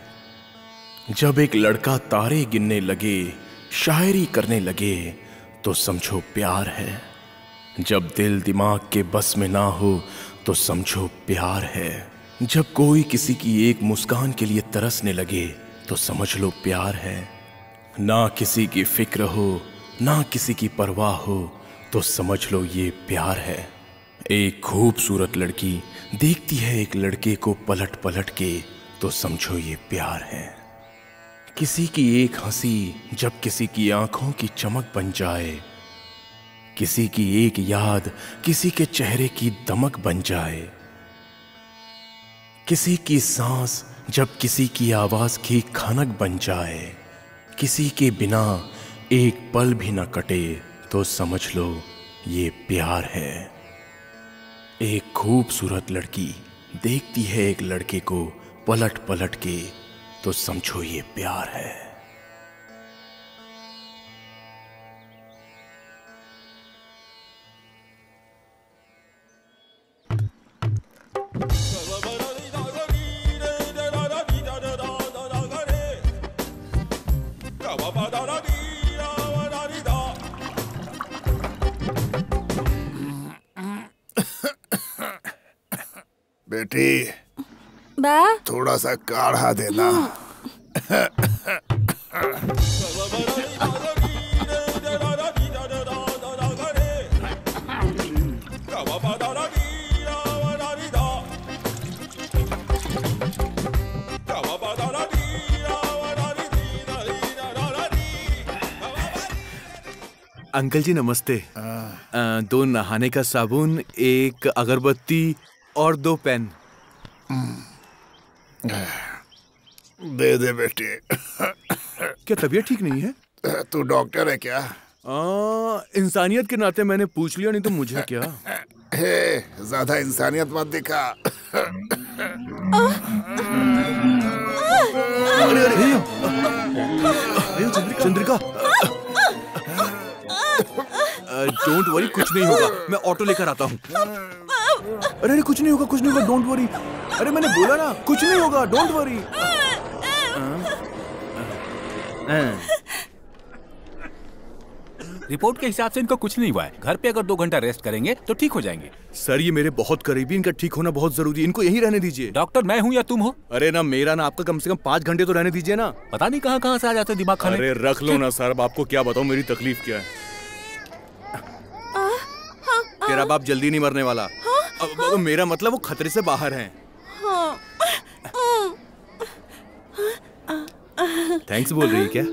जब एक लड़का तारे गिनने लगे, शायरी करने लगे तो समझो प्यार है। जब दिल दिमाग के बस में ना हो तो समझो प्यार है। जब कोई किसी की एक मुस्कान के लिए तरसने लगे तो समझ लो प्यार है। ना किसी की फ़िक्र हो, ना किसी की परवाह हो तो समझ लो ये प्यार है। एक खूबसूरत लड़की देखती है एक लड़के को पलट पलट के तो समझो ये प्यार है। किसी की एक हँसी जब किसी की आँखों की चमक बन जाए, किसी की एक याद किसी के चेहरे की दमक बन जाए। किसी की सांस जब किसी की आवाज़ की खनक बन जाए, किसी के बिना एक पल भी न कटे तो समझ लो ये प्यार है। एक खूबसूरत लड़की देखती है एक लड़के को पलट पलट के। तो समझो ये प्यार है। सा काढ़ा देना। अंकल जी नमस्ते। अ, दो नहाने का साबुन एक अगरबत्ती और दो पेन। दे दे बेटी। क्या तबीयत ठीक नहीं है? तू डॉक्टर है क्या? इंसानियत के नाते मैंने पूछ लिया नहीं तो मुझे क्या? हे ज़्यादा इंसानियत मत दिखा। अरे अरे चंद्रिका। डोंट वरी कुछ नहीं होगा। मैं ऑटो लेकर आता हूँ। अरे अरे कुछ नहीं होगा कुछ नहीं होगा डोंट वरी अरे मैंने बोला ना कुछ नहीं होगा डोंट वरी रिपोर्ट के हिसाब से इनको कुछ नहीं हुआ है। घर पे अगर दो घंटा रेस्ट करेंगे तो ठीक हो जाएँगे। सर ये मेरे बहुत करीबी इनका ठीक होना बहुत ज़रूरी है। इनको यही रहने दीजिए। डॉक्टर मैं हूँ या तुम हो? अरे ना मेरा ना आपका कम से कम पाँच घंटे तो रहने दीजिए ना। पता नहीं कहाँ कहाँ से आ जाते हैं दिमाग खाने। अरे रख लो ना सर आपको क्या बताऊँ मेरी तकलीफ़ क्या है? तेरा बाप जल्दी नहीं मरने वाला। अब- अब मेरा मतलब वो खतरे से बाहर है। थैंक्स बोल रही है क्या?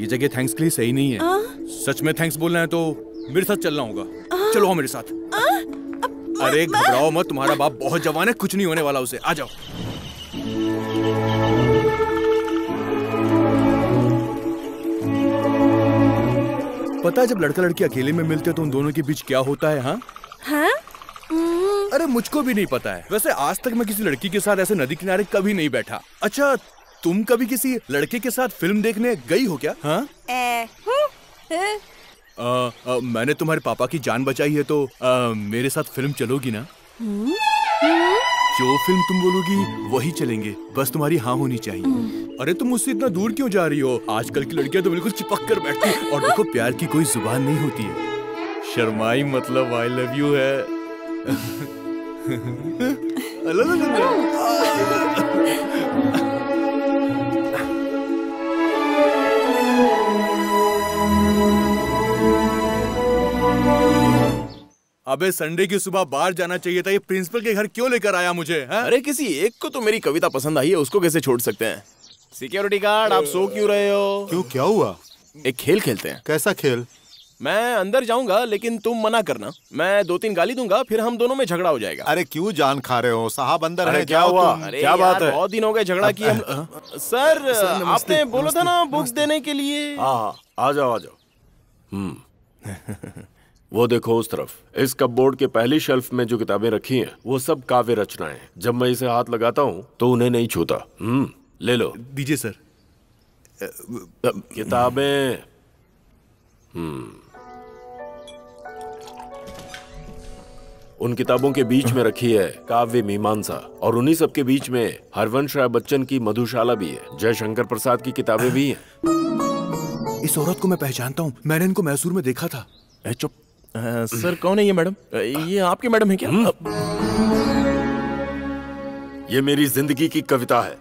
ये जगह थैंक्स के लिए सही नहीं है। सच में थैंक्स बोलना है तो मेरे साथ चलना होगा। चलो आओ मेरे साथ। अरे घबराओ मत तुम्हारा बाप बहुत जवान है कुछ नहीं होने वाला उसे। आ जाओ। पता है जब लड़का लड़की अकेले में मिलते हैं तो उन दोनों के बीच क्या होता है हाँ? हाँ? अरे मुझको भी नहीं पता है। वैसे आज तक मैं किसी लड़की के साथ ऐसे नदी किनारे कभी नहीं बैठा। अच्छा तुम कभी किसी लड़के के साथ फ़िल्म देखने गई हो क्या हाँ? मैंने तुम्हारे पापा की जान बचाई है तो अ, मेरे साथ फ़िल्म चलोगी ना? हूँ, हूँ। जो फ़िल्म तुम बोलोगी वही चलेंगे। बस तुम्हारी हाँ होनी चाहिए। अरे तुम मुझसे इतना दूर क्यों जा रही हो? आजकल की लड़कियाँ तो बिल्कुल चिपक कर बैठती हैं। और देखो प्यार की कोई ज़ुबान नहीं होती है। शर्माई मतलब आई लव यू है। अबे संडे की सुबह बाहर जाना चाहिए था। ये प्रिंसिपल के घर क्यों लेकर आया मुझे हाँ? अरे किसी एक को तो मेरी कविता पसंद आई है उसको कैसे छोड़ सकते हैं? सिक्योरिटी गार्ड आप सो क्यों रहे हो? क्यों क्या हुआ? एक खेल खेलते हैं। कैसा खेल? मैं अंदर जाऊँगा लेकिन तुम मना करना। मैं दो तीन गाली दूँगा फिर हम दोनों में झगड़ा हो जाएगा। अरे क्यों जान खा रहे हो? साहब अंदर अरे है क्या जाओ हुआ? अरे यार, बहुत दिन हो गए झगड़ा किया हम। सर नमस्ते, आपने बोला था ना बुक्स देने के लिए। हाँ हाँ आ जाओ आ जाओ। हम्म। वो देखो उस तरफ़। इस कपबोर्ड के पहली शेल्फ में जो किताबें रखी हैं वो सब काव्य रचनाएँ हैं। जब मैं इसे हाथ लगाता हूँ तो उन्हें नहीं छूता। हम्म ले लो। दीजिए सर। किताबें। हम्म। उन किताबों के बीच में रखी है काव्य मीमांसा और उन्हीं सब के बीच में हरवंश राय बच्चन की मधुशाला भी है। जयशंकर प्रसाद की किताबें भी हैं। इस औरत को मैं पहचानता हूँ। मैंने इनको मैसूर में देखा था। चुप। सर कौन है ये मैडम? ये आपकी मैडम है क्या? ये मेरी ज़िंदगी की कविता है।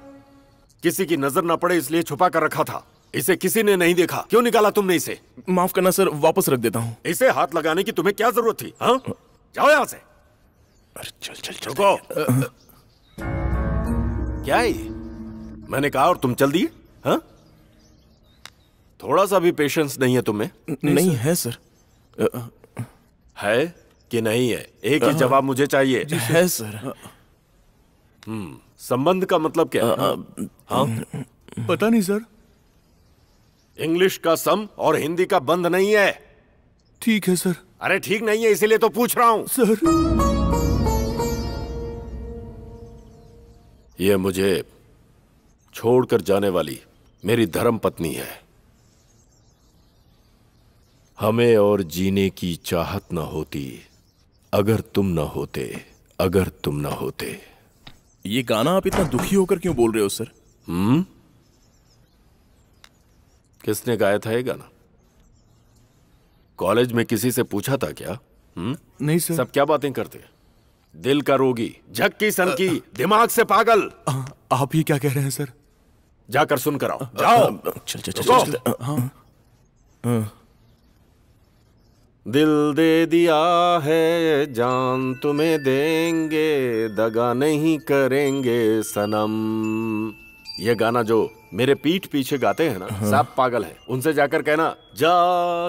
किसी की नज़र ना पड़े इसलिए छुपा कर रखा था। इसे किसी ने नहीं देखा। क्यों निकाला तुमने इसे? माफ़ करना सर वापस रख देता हूँ। इसे हाथ लगाने की तुम्हें क्या ज़रूरत थी हाँ? जाओ यहाँ से। अरे चल चल चल। रुको। क्या है ये? मैंने कहा और तुम चल दिए हाँ? थोड़ा सा भी पेशेंस नहीं है तुम्हें? नहीं नहीं सर। है सर है कि नहीं है? एक ही हाँ। जवाब मुझे चाहिए। है सर। हम्म संबंध का मतलब क्या? है। हाँ? पता नहीं सर। इंग्लिश का सम और हिंदी का बंद नहीं है। ठीक है सर। अरे ठीक नहीं है इसीलिए तो पूछ रहा हूँ। सर। ये मुझे छोड़कर जाने वाली मेरी धर्म पत्नी है। हमें और जीने की चाहत न होती। अगर तुम न होते अगर तुम न होते। ये गाना आप इतना दुखी होकर क्यों बोल रहे हो सर? हम्म? किसने गाया था ये गाना? कॉलेज में किसी से पूछा था क्या? हम्म? नहीं सर। सब क्या बातें करते? दिल का रोगी झक्की सनकी दिमाग से पागल। आप ये क्या कह रहे हैं सर? जाकर सुनकर आओ। जाओ। चल चल चल। चल चल, हाँ। दिल दे दिया है जान तुम्हें देंगे दगा नहीं करेंगे सनम। ये गाना जो मेरे पीठ पीछे गाते हैं ना सब पागल है। उनसे जाकर कहना जा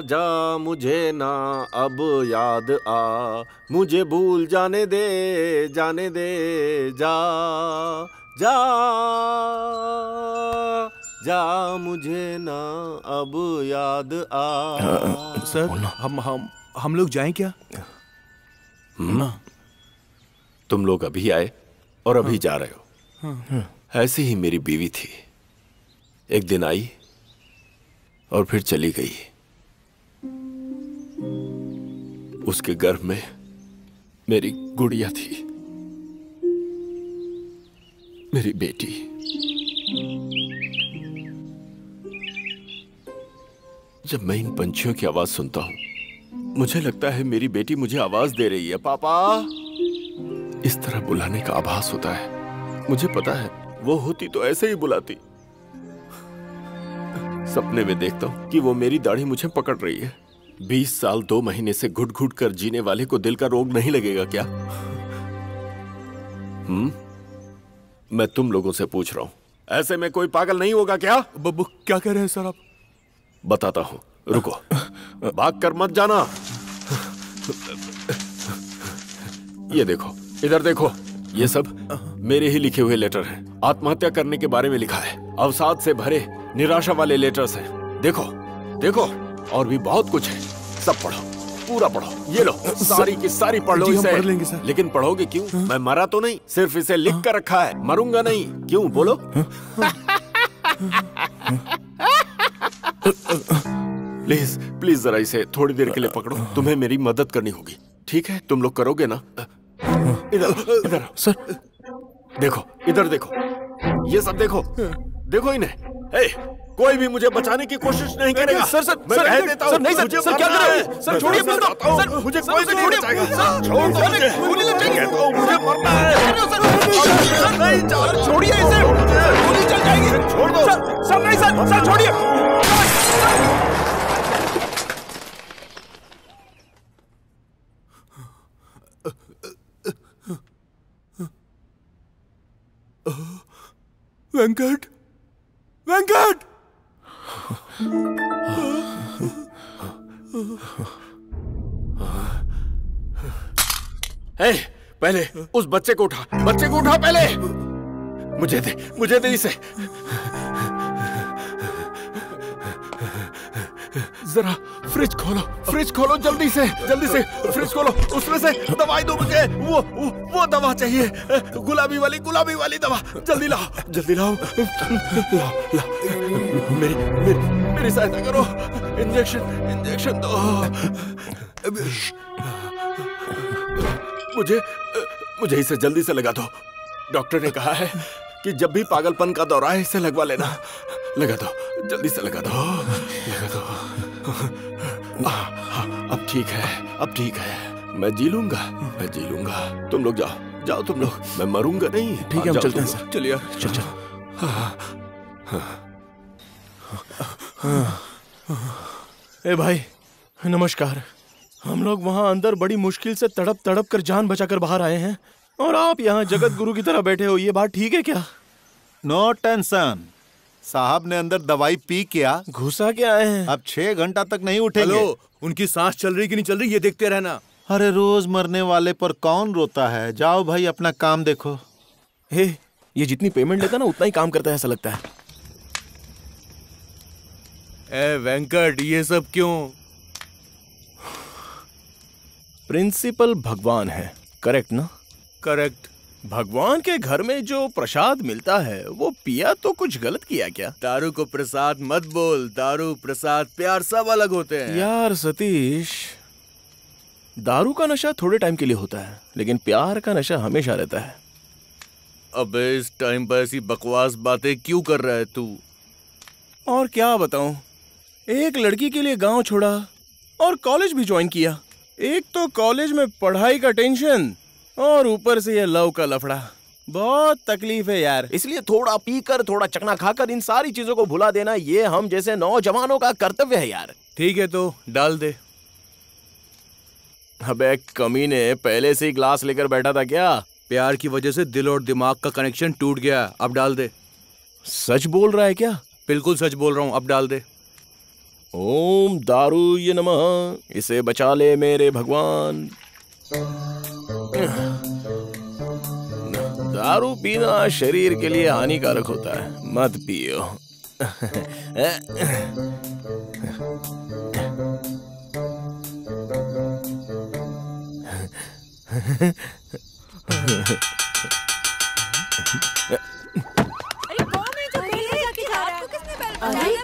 जा मुझे ना अब याद आ मुझे भूल जाने दे जाने दे जा जा। जा मुझे ना अब याद आ। सर हम हम हम लोग जाएँ क्या? ना। तुम लोग अभी आए और अभी जा रहे हो। हाँ। ऐसी ही मेरी बीवी थी। एक दिन आई और फिर चली गई। उसके गर्भ में मेरी गुड़िया थी। मेरी बेटी। जब मैं इन पंछियों की आवाज़ सुनता हूँ, मुझे लगता है मेरी बेटी मुझे आवाज़ दे रही है। पापा! इस तरह बुलाने का आभास होता है। मुझे पता है, वो होती तो ऐसे ही बुलाती। सपने में देखता हूँ कि वो मेरी दाढ़ी मुझे पकड़ रही है। बीस साल, दो महीने से घुट घुट कर जीने वाले को दिल का रोग नहीं लगेगा क्या? हम्म? मैं तुम लोगों से पूछ रहा हूँ। ऐसे में कोई पागल नहीं होगा क्या? बब्बू, क्या कह रहे हैं सर आप? बताता हूँ। रुको। भाग कर मत जाना। ये देखो इधर देखो। ये सब मेरे ही लिखे हुए लेटर हैं। आत्महत्या करने के बारे में लिखा है। अवसाद से भरे निराशा वाले लेटर्स हैं। देखो देखो। और भी बहुत कुछ है। सब पढ़ो पूरा पढ़ो। ये लो सारी की सारी पढ़ लो इसे। पढ़ लेंगे, सर। लेकिन पढ़ोगे क्यों? मैं मरा तो नहीं सिर्फ़ इसे लिख कर रखा है। मरूँगा नहीं। क्यों? बोलो। प्लीज़ प्लीज़ जरा इसे थोड़ी देर के लिए पकड़ो। तुम्हें मेरी मदद करनी होगी। ठीक है? तुम लोग करोगे ना? इधर इधर सर। देखो इधर देखो। ये सब देखो। देखो इन्हें। ए, कोई भी मुझे बचाने की कोशिश नहीं करेगा। सर, सर, मैं सर, कह सर, देता हूँ सर, नहीं, सर, मुझे सर, क्या कर? रहे है। सर, छोड़िए, हूँ, सर, मुझे सर, कोई सर, नहीं। बचाएगा। सर, छोड़ दो सर, मुझे गोली लग जाएगी। हूँ, मुझे मरना है। सर, नहीं जाओ छोड़िए इसे। गोली चल जाएगी छोड़ दो। सर सर नहीं सर सर छोड़िए। वेंकट! वेंकट! ए, पहले उस बच्चे को उठा। बच्चे को उठा पहले। मुझे दे मुझे दे इसे। जरा फ्रिज खोलो फ्रिज खोलो जल्दी से जल्दी से फ्रिज खोलो। उसमें से दवाई दो मुझे। वो वो, दवा चाहिए। गुलाबी वाली गुलाबी वाली दवा। जल्दी लाओ जल्दी लाओ। लाओ लाओ। मेरी मेरी मेरी सहायता करो। इंजेक्शन इंजेक्शन दो। मुझे मुझे इसे जल्दी से लगा दो। डॉक्टर ने कहा है कि जब भी पागलपन का दौरा है इसे लगवा लेना। लगा दो जल्दी से लगा दो। लगा दो। अब ठीक है अब ठीक है। मैं जी लूँगा मैं जी लूँगा। तुम लोग जाओ जाओ तुम लोग मैं मरूँगा नहीं। ठीक है हम चलते हैं सर। चलिए। चल चल। ए भाई नमस्कार। हम लोग वहाँ अंदर बड़ी मुश्किल से तड़प तड़प कर जान बचाकर बाहर आए हैं। और आप यहाँ जगत गुरु की तरह बैठे हो ये बात ठीक है क्या? नो टेंशन साहब ने अंदर दवाई पी क्या। घुसा के आए हैं। अब छह घंटा तक नहीं उठेंगे। हेलो उनकी सांस चल रही कि नहीं चल रही ये देखते रहना। अरे रोज मरने वाले पर कौन रोता है? जाओ भाई अपना काम देखो। हे ये जितनी पेमेंट लेता ना उतना ही काम करता है ऐसा लगता है। ए वेंकट ये सब क्यों? प्रिंसिपल भगवान है करेक्ट ना? करेक्ट भगवान के घर में जो प्रसाद मिलता है वो पिया तो कुछ गलत किया क्या? दारू को प्रसाद मत बोल दारू प्रसाद प्यार सब अलग होते हैं। यार सतीश दारू का नशा थोड़े टाइम के लिए होता है लेकिन प्यार का नशा हमेशा रहता है। अब इस टाइम पर ऐसी बकवास बातें क्यों कर रहा है तू? और क्या बताऊँ? एक लड़की के लिए गाँव छोड़ा और कॉलेज भी ज्वाइन किया। एक तो कॉलेज में पढ़ाई का टेंशन और ऊपर से ये लव का लफड़ा। बहुत तकलीफ़ है यार। इसलिए थोड़ा पीकर थोड़ा चकना खाकर इन सारी चीज़ों को भुला देना ये हम जैसे नौजवानों का कर्तव्य है यार। ठीक है तो डाल दे। अबे कमी ने पहले से ही ग्लास लेकर बैठा था क्या? प्यार की वजह से दिल और दिमाग का कनेक्शन टूट गया। अब डाल दे। सच बोल रहा है क्या? बिल्कुल सच बोल रहा हूँ। अब डाल दे। ओम दारू ये नमः। इसे बचा ले मेरे भगवान। दारू पीना शरीर के लिए हानिकारक होता है। मत पियो। अरे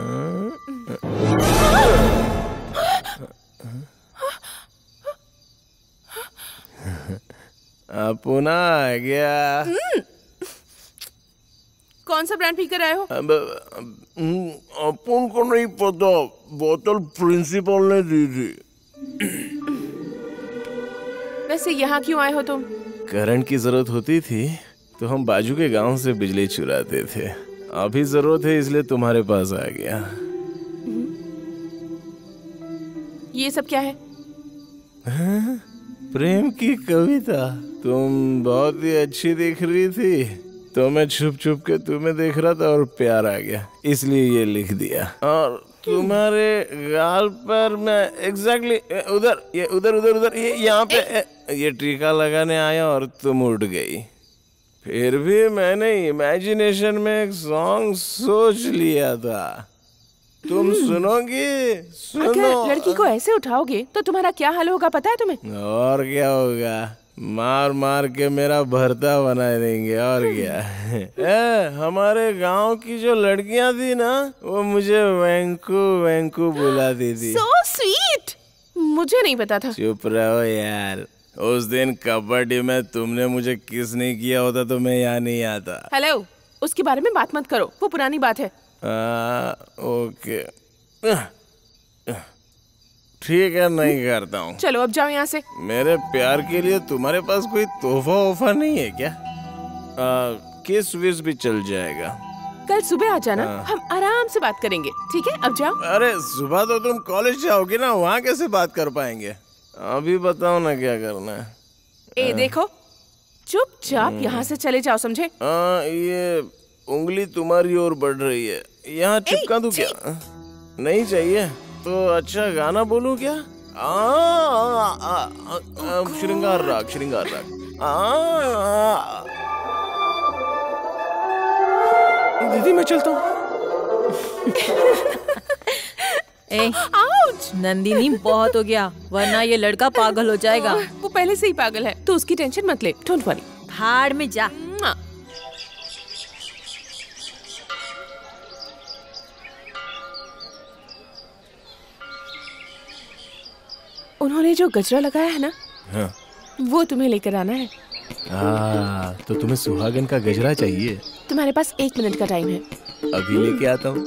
पुनः आ गया कौन सा ब्रांड पीकर आए हो? हम्म, अपन को नहीं पता। बोतल प्रिंसिपल ने दी थी। वैसे यहाँ क्यों आए हो तुम? करंट की ज़रूरत होती थी तो हम बाजू के गाँव से बिजली चुराते थे। अभी ज़रूरत है इसलिए तुम्हारे पास आ गया। ये सब क्या है? हाँ? प्रेम की कविता। तुम बहुत ही अच्छी दिख रही थी। तो मैं छुप छुप के तुम्हें देख रहा था और प्यार आ गया। इसलिए ये लिख दिया। और तुम्हारे गाल पर मैं एग्जैक्टली उधर, ये उधर उधर उधर, ये यहाँ पे ये टीका लगाने आया और तुम उठ गई। फिर भी मैंने इमेजिनेशन में एक सॉन्ग सोच लिया था। तुम सुनोगी? सुनो। अगर लड़की को ऐसे उठाओगे तो तुम्हारा क्या हाल होगा पता है तुम्हें? और क्या होगा? मार मार के मेरा भरता बना देंगे और क्या? ए, हमारे गाँव की जो लड़कियाँ थी ना वो मुझे वेंकू वेंकू बुलाती थी। सो स्वीट मुझे नहीं पता था। चुप रहो यार। उस दिन कबड्डी में तुमने मुझे किस नहीं किया होता तो मैं यहाँ नहीं आता। हेलो उसके बारे में बात मत करो। वो पुरानी बात है। ओके ठीक है नहीं करता हूँ। चलो अब जाओ यहाँ से। मेरे प्यार के लिए तुम्हारे पास कोई तोहफा वोफा नहीं है क्या? आ, किस विस भी चल जाएगा। कल सुबह आ जाना हाँ। हम आराम से बात करेंगे ठीक है? अब जाओ। अरे सुबह तो तुम कॉलेज जाओगे ना वहाँ कैसे बात कर पाएँगे? अभी बताओ ना क्या करना है। ए आ, देखो चुपचाप यहाँ से चले जाओ समझे? आ, ये उंगली तुम्हारी ओर बढ़ रही है। यहाँ चिपका दूँ क्या? नहीं चाहिए। तो अच्छा गाना बोलूँ क्या? आ, आ, आ, आ, आ, श्रृंगार राग श्रृंगार राग। दीदी मैं चलता हूँ। ए, नंदिनी बहुत हो गया वरना ये लड़का पागल हो जाएगा। वो पहले से ही पागल है तो उसकी टेंशन मत ले डोंट वरी भाड़ में जा। उन्होंने जो गजरा लगाया है ना हाँ। वो तुम्हें लेकर आना है। आ, तो तुम्हें सुहागन का गजरा चाहिए। तुम्हारे पास एक मिनट का टाइम है। अभी लेके आता हूँ।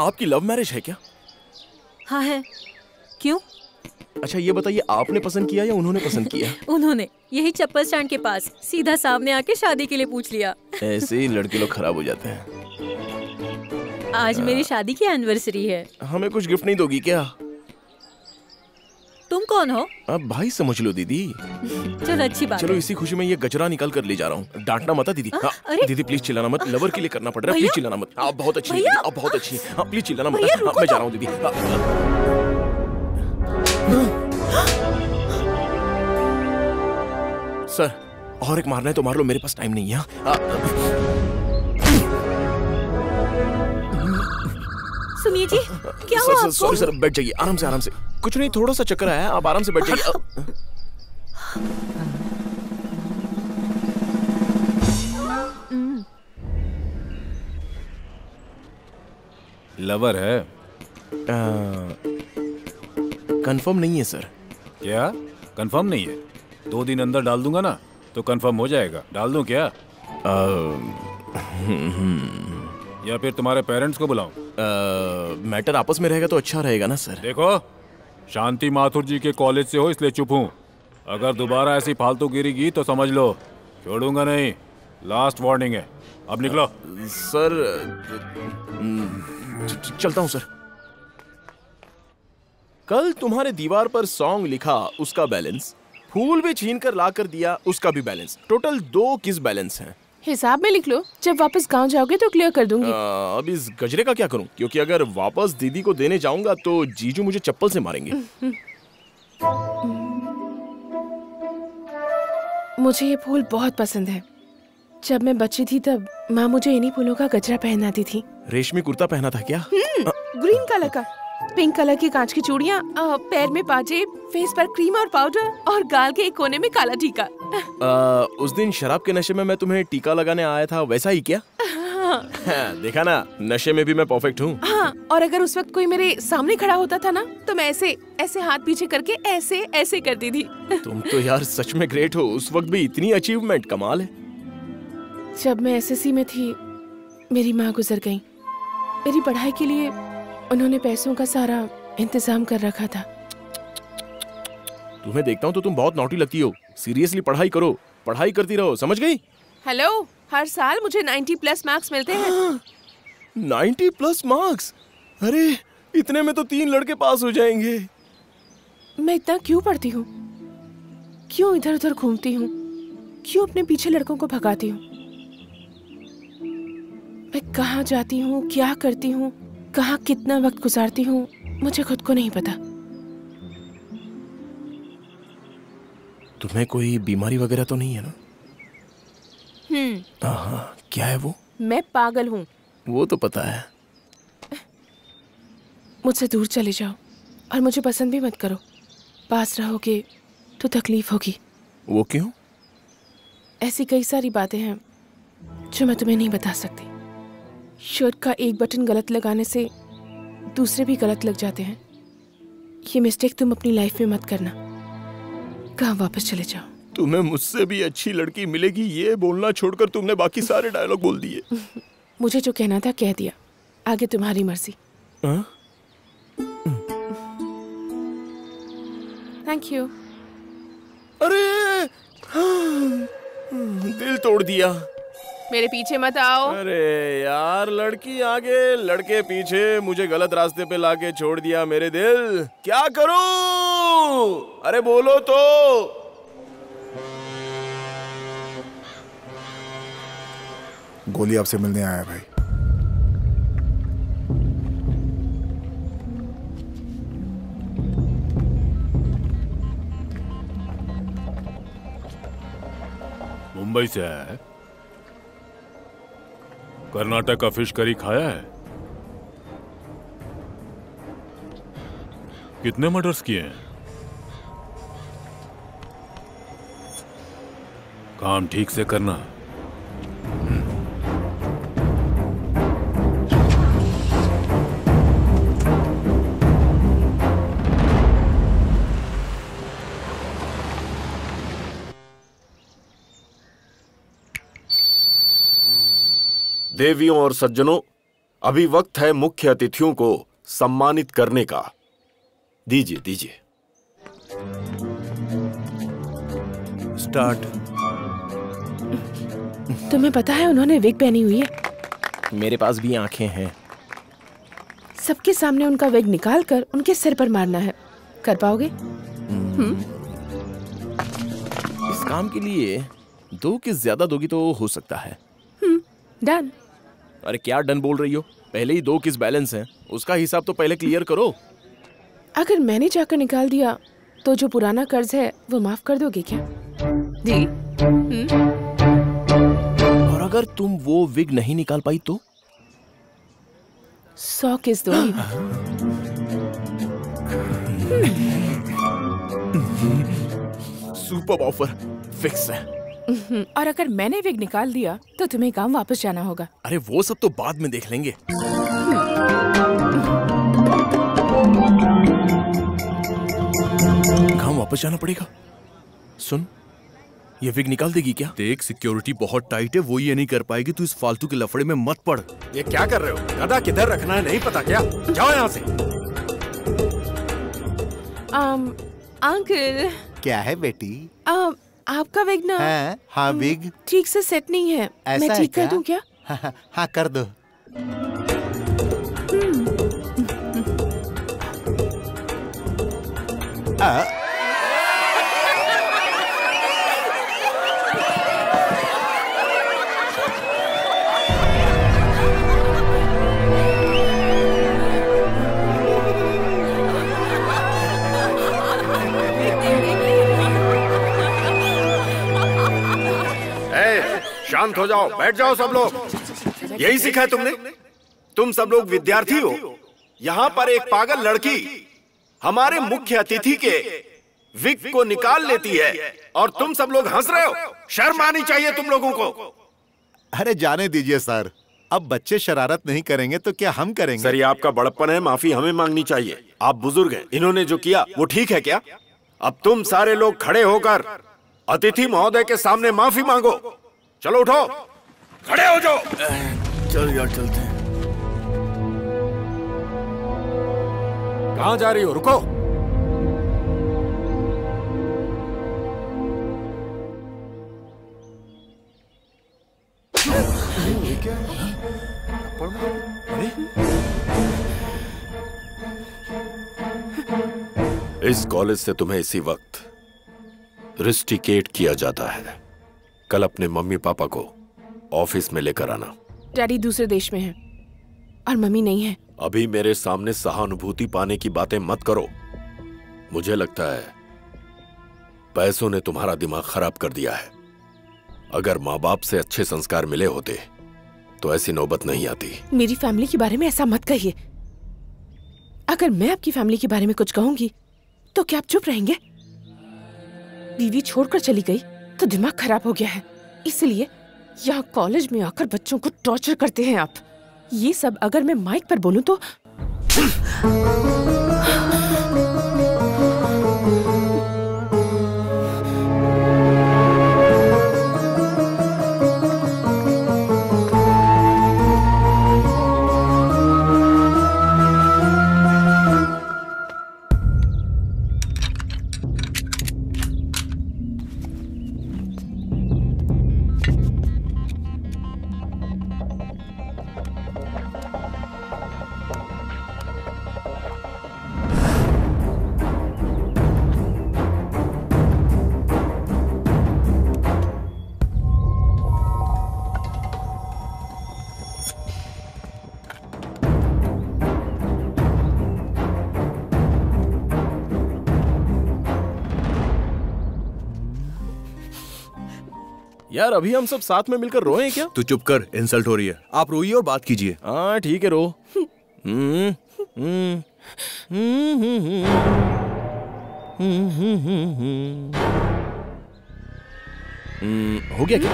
आपकी लव मैरिज है क्या? हाँ है। क्यों? अच्छा ये बताइए आपने पसंद किया या उन्होंने पसंद किया? उन्होंने। यही चप्पल स्टैंड के पास। सीधा सामने आके शादी के लिए पूछ लिया। ऐसे ही लड़के लोग खराब हो जाते हैं। आज आ, मेरी शादी की एनिवर्सरी है। हमें कुछ गिफ्ट नहीं दोगी क्या? तुम कौन हो? अब भाई समझ लो दीदी। चलो अच्छी बात चलो इसी खुशी में ये गजरा निकाल कर ले जा रहा हूँ। डांटना मत हाँ, दीदी। हाँ, अरे। दीदी प्लीज़ चिल्लाना मत। लवर के लिए करना पड़ रहा है। प्लीज़ चिल्लाना मत। आप बहुत अच्छी हैं आप बहुत अच्छी हैं। हाँ, प्लीज़ चिल्लाना मत। हाँ, मैं जा। रहा हूँ दीदी। हाँ, हाँ। सर और एक मारना है तो मार लो मेरे पास टाइम नहीं है हाँ। सुनिए जी क्या हुआ आपको? सॉरी सर बैठ जाइए आराम से आराम से। कुछ नहीं थोड़ा सा चक्कर आया आप आराम से बैठ जाइए। लवर है? कंफर्म नहीं है सर क्या? कंफर्म नहीं है? दो दिन अंदर डाल दूँगा ना तो कंफर्म हो जाएगा। डाल दूँ क्या? आ... या फिर तुम्हारे पेरेंट्स को बुलाऊं? मैटर आपस में रहेगा तो अच्छा रहेगा ना सर देखो शांति माथुर जी के कॉलेज से हो इसलिए चुप हूँ। अगर दोबारा ऐसी फालतू गिरी तो समझ लो। छोड़ूँगा नहीं। लास्ट वार्निंग है। अब निकलो। सर चलता हूँ सर कल तुम्हारे दीवार पर सॉन्ग लिखा उसका बैलेंस फूल भी छीन कर ला कर दिया उसका भी बैलेंस टोटल दो किस बैलेंस हैं? हिसाब में लिख लो। जब वापस गाँव जाओगे तो क्लियर कर दूँगी। आ, अब इस गजरे का क्या करूँ? क्योंकि अगर वापस दीदी को देने जाऊँगा तो जीजू मुझे चप्पल से मारेंगे। मुझे ये फूल बहुत पसंद है। जब मैं बच्ची थी तब माँ मुझे इन्हीं फूलों का गजरा पहनाती थी। रेशमी कुर्ता पहना था क्या? ग्रीन कलर का। पिंक कलर की कांच की चूड़ियाँ पैर में पाजे फेस पर क्रीम और पाउडर और गाल के एक कोने में काला टीका। आ, उस दिन शराब के नशे में मैं तुम्हें टीका लगाने आया था वैसा ही क्या? हाँ, देखा ना नशे में भी मैं परफेक्ट हूँ। हाँ और अगर उस वक्त कोई मेरे सामने खड़ा होता था ना तो मैं ऐसे ऐसे हाथ पीछे करके ऐसे ऐसे करती थी। तुम तो यार सच में ग्रेट हो उस वक्त भी इतनी अचीवमेंट कमाल है। जब मैं एसएससी में थी मेरी माँ गुजर गई। मेरी पढ़ाई के लिए उन्होंने पैसों का सारा इंतज़ाम कर रखा था। तुम्हें देखता हूँ तो तुम बहुत नौटी लगती हो। सीरियसली पढ़ाई करो। पढ़ाई करती रहो। समझ गई? हेलो हर साल मुझे 90 प्लस मार्क्स मिलते हैं। 90 प्लस मार्क्स? अरे इतने में तो तीन लड़के पास हो जाएँगे। मैं इतना क्यों पढ़ती हूँ? क्यों इधर उधर घूमती हूँ? क्यों अपने पीछे लड़कों को भगाती हूँ? मैं कहाँ जाती हूँ? क्या करती हूँ? कहाँ कितना वक्त गुजारती हूँ मुझे खुद को नहीं पता। तुम्हें कोई बीमारी वगैरह तो नहीं है ना? हम्म। हाँ क्या है वो? मैं पागल हूँ। वो तो पता है। मुझसे दूर चले जाओ और मुझे पसंद भी मत करो। पास रहोगे तो तकलीफ़ होगी। वो क्यों? ऐसी कई सारी बातें हैं जो मैं तुम्हें नहीं बता सकती। शर्ट का एक बटन गलत लगाने से दूसरे भी गलत लग जाते हैं। ये मिस्टेक तुम अपनी लाइफ में मत करना। कहाँ वापस चले जाओ? तुम्हें मुझसे भी अच्छी लड़की मिलेगी ये बोलना छोड़कर तुमने बाकी सारे डायलॉग बोल दिए। मुझे जो कहना था कह दिया। आगे तुम्हारी मर्ज़ी। हाँ? थैंक यू अरे! दिल तोड़ दिया। मेरे पीछे मत आओ। अरे यार लड़की आगे लड़के पीछे मुझे गलत रास्ते पे लाके छोड़ दिया मेरे दिल। क्या करूँ? अरे बोलो तो। गोली आपसे मिलने आया भाई। मुंबई से आया है? कर्नाटक का फ़िश करी खाया है? कितने मर्डर्स किए हैं? काम ठीक से करना। देवियों और सज्जनों अभी वक्त है मुख्य अतिथियों को सम्मानित करने का। दीजिए दीजिए। स्टार्ट। तुम्हें पता है उन्होंने विग पहनी हुई है? मेरे पास भी आँखें हैं। सबके सामने उनका विग निकाल कर उनके सिर पर मारना है। कर पाओगे? हम्म। इस काम के लिए दो के ज़्यादा दोगी तो हो सकता है। डन। अरे क्या डन बोल रही हो? पहले ही दो किस बैलेंस हैं? उसका हिसाब तो पहले क्लियर करो। अगर मैंने जाकर निकाल दिया तो जो पुराना कर्ज है वो माफ़ कर दोगे क्या? जी। हम्म? और अगर तुम वो विग नहीं निकाल पाई तो? सौ किस दोगी? सुपर ऑफ़र फिक्स है। और अगर मैंने विग निकाल दिया तो तुम्हें गाँव वापस जाना होगा। अरे वो सब तो बाद में देख लेंगे। गाँव वापस जाना पड़ेगा। सुन ये विग निकाल देगी क्या? देख सिक्योरिटी बहुत टाइट है वो ये नहीं कर पाएगी तू इस फालतू के लफड़े में मत पड़। ये क्या कर रहे हो? गधा किधर रखना है नहीं पता क्या? जाओ यहाँ से। um, uncle. क्या है बेटी? um, आपका विग ना? हाँ? हाँ विग ठीक से सेट नहीं है। ऐसा मैं ठीक कर? दूँ क्या? हाँ, हाँ, हाँ कर दो। आ, शांत हो जाओ बैठ जाओ सब लोग। यही सीखा है तुमने? तुम सब लोग विद्यार्थी हो। यहाँ पर एक पागल लड़की हमारे मुख्य अतिथि के विग को निकाल लेती है और तुम सब लोग हंस रहे हो। शर्म आनी चाहिए तुम लोगों को। अरे जाने दीजिए सर। अब बच्चे शरारत नहीं करेंगे तो क्या हम करेंगे? सर ये आपका बड़प्पन है माफ़ी हमें मांगनी चाहिए। आप बुज़ुर्ग हैं इन्होंने जो किया वो ठीक है क्या? अब तुम सारे लोग खड़े होकर अतिथि महोदय के सामने माफ़ी मांगो। चलो उठो। खड़े हो जाओ। चल यार चलते हैं। कहाँ जा रही हो? रुको। इस कॉलेज से तुम्हें इसी वक्त रिस्टिकेट किया जाता है। कल अपने मम्मी पापा को ऑफ़िस में लेकर आना। डैडी दूसरे देश में है और मम्मी नहीं है। अभी मेरे सामने सहानुभूति पाने की बातें मत करो। मुझे लगता है पैसों ने तुम्हारा दिमाग खराब कर दिया है। अगर माँ बाप से अच्छे संस्कार मिले होते तो ऐसी नौबत नहीं आती। मेरी फैमिली के बारे में ऐसा मत कहिए। अगर मैं आपकी फैमिली के बारे में कुछ कहूँगी तो क्या आप चुप रहेंगे? बीवी छोड़कर चली गई। तो दिमाग खराब हो गया है। इसलिए यहाँ कॉलेज में आकर बच्चों को टॉर्चर करते हैं आप। ये सब अगर मैं माइक पर बोलूँ तो यार अभी हम सब साथ में मिलकर रोए क्या? तू चुप कर इंसल्ट हो रही है। आप रोइए और बात कीजिए। हाँ ठीक है रो। हम्म, हम्म, हम्म, हम्म, हम्म, हम्म, हम्म, हम्म। हम्म, हो गया क्या?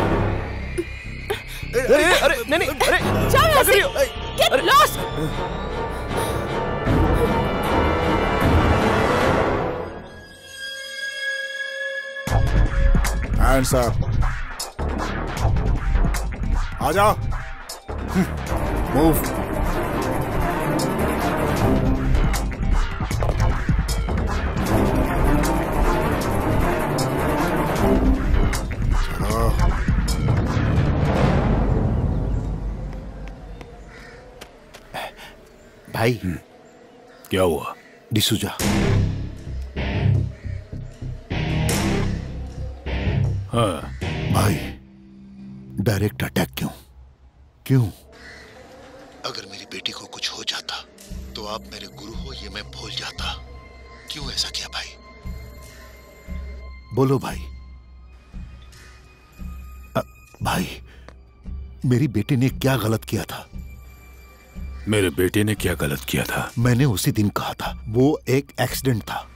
अरे अरे नहीं नहीं अरे जाओ यहाँ से। गेट लॉस्ट हैंड्स अप आ जाओ मूव भाई। क्या हुआ? डिसूजा। क्यों? अगर मेरी बेटी को कुछ हो जाता तो आप मेरे गुरु हो ये मैं भूल जाता। क्यों ऐसा किया भाई? बोलो भाई। अ, भाई मेरी बेटी ने क्या गलत किया था? मेरे बेटे ने क्या गलत किया था? मैंने उसी दिन कहा था वो एक एक्सीडेंट था।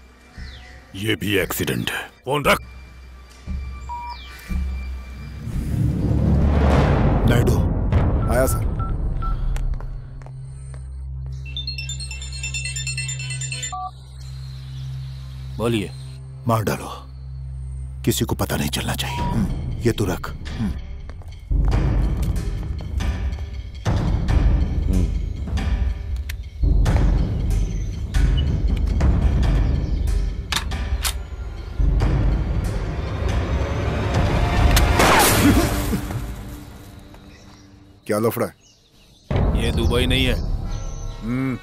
ये भी एक्सीडेंट है। फ़ोन रख। नायडू आया सर। बोलिए। मार डालो। किसी को पता नहीं चलना चाहिए। ये तो रख। क्या लफड़ा है? ये दुबई नहीं है। हम्म।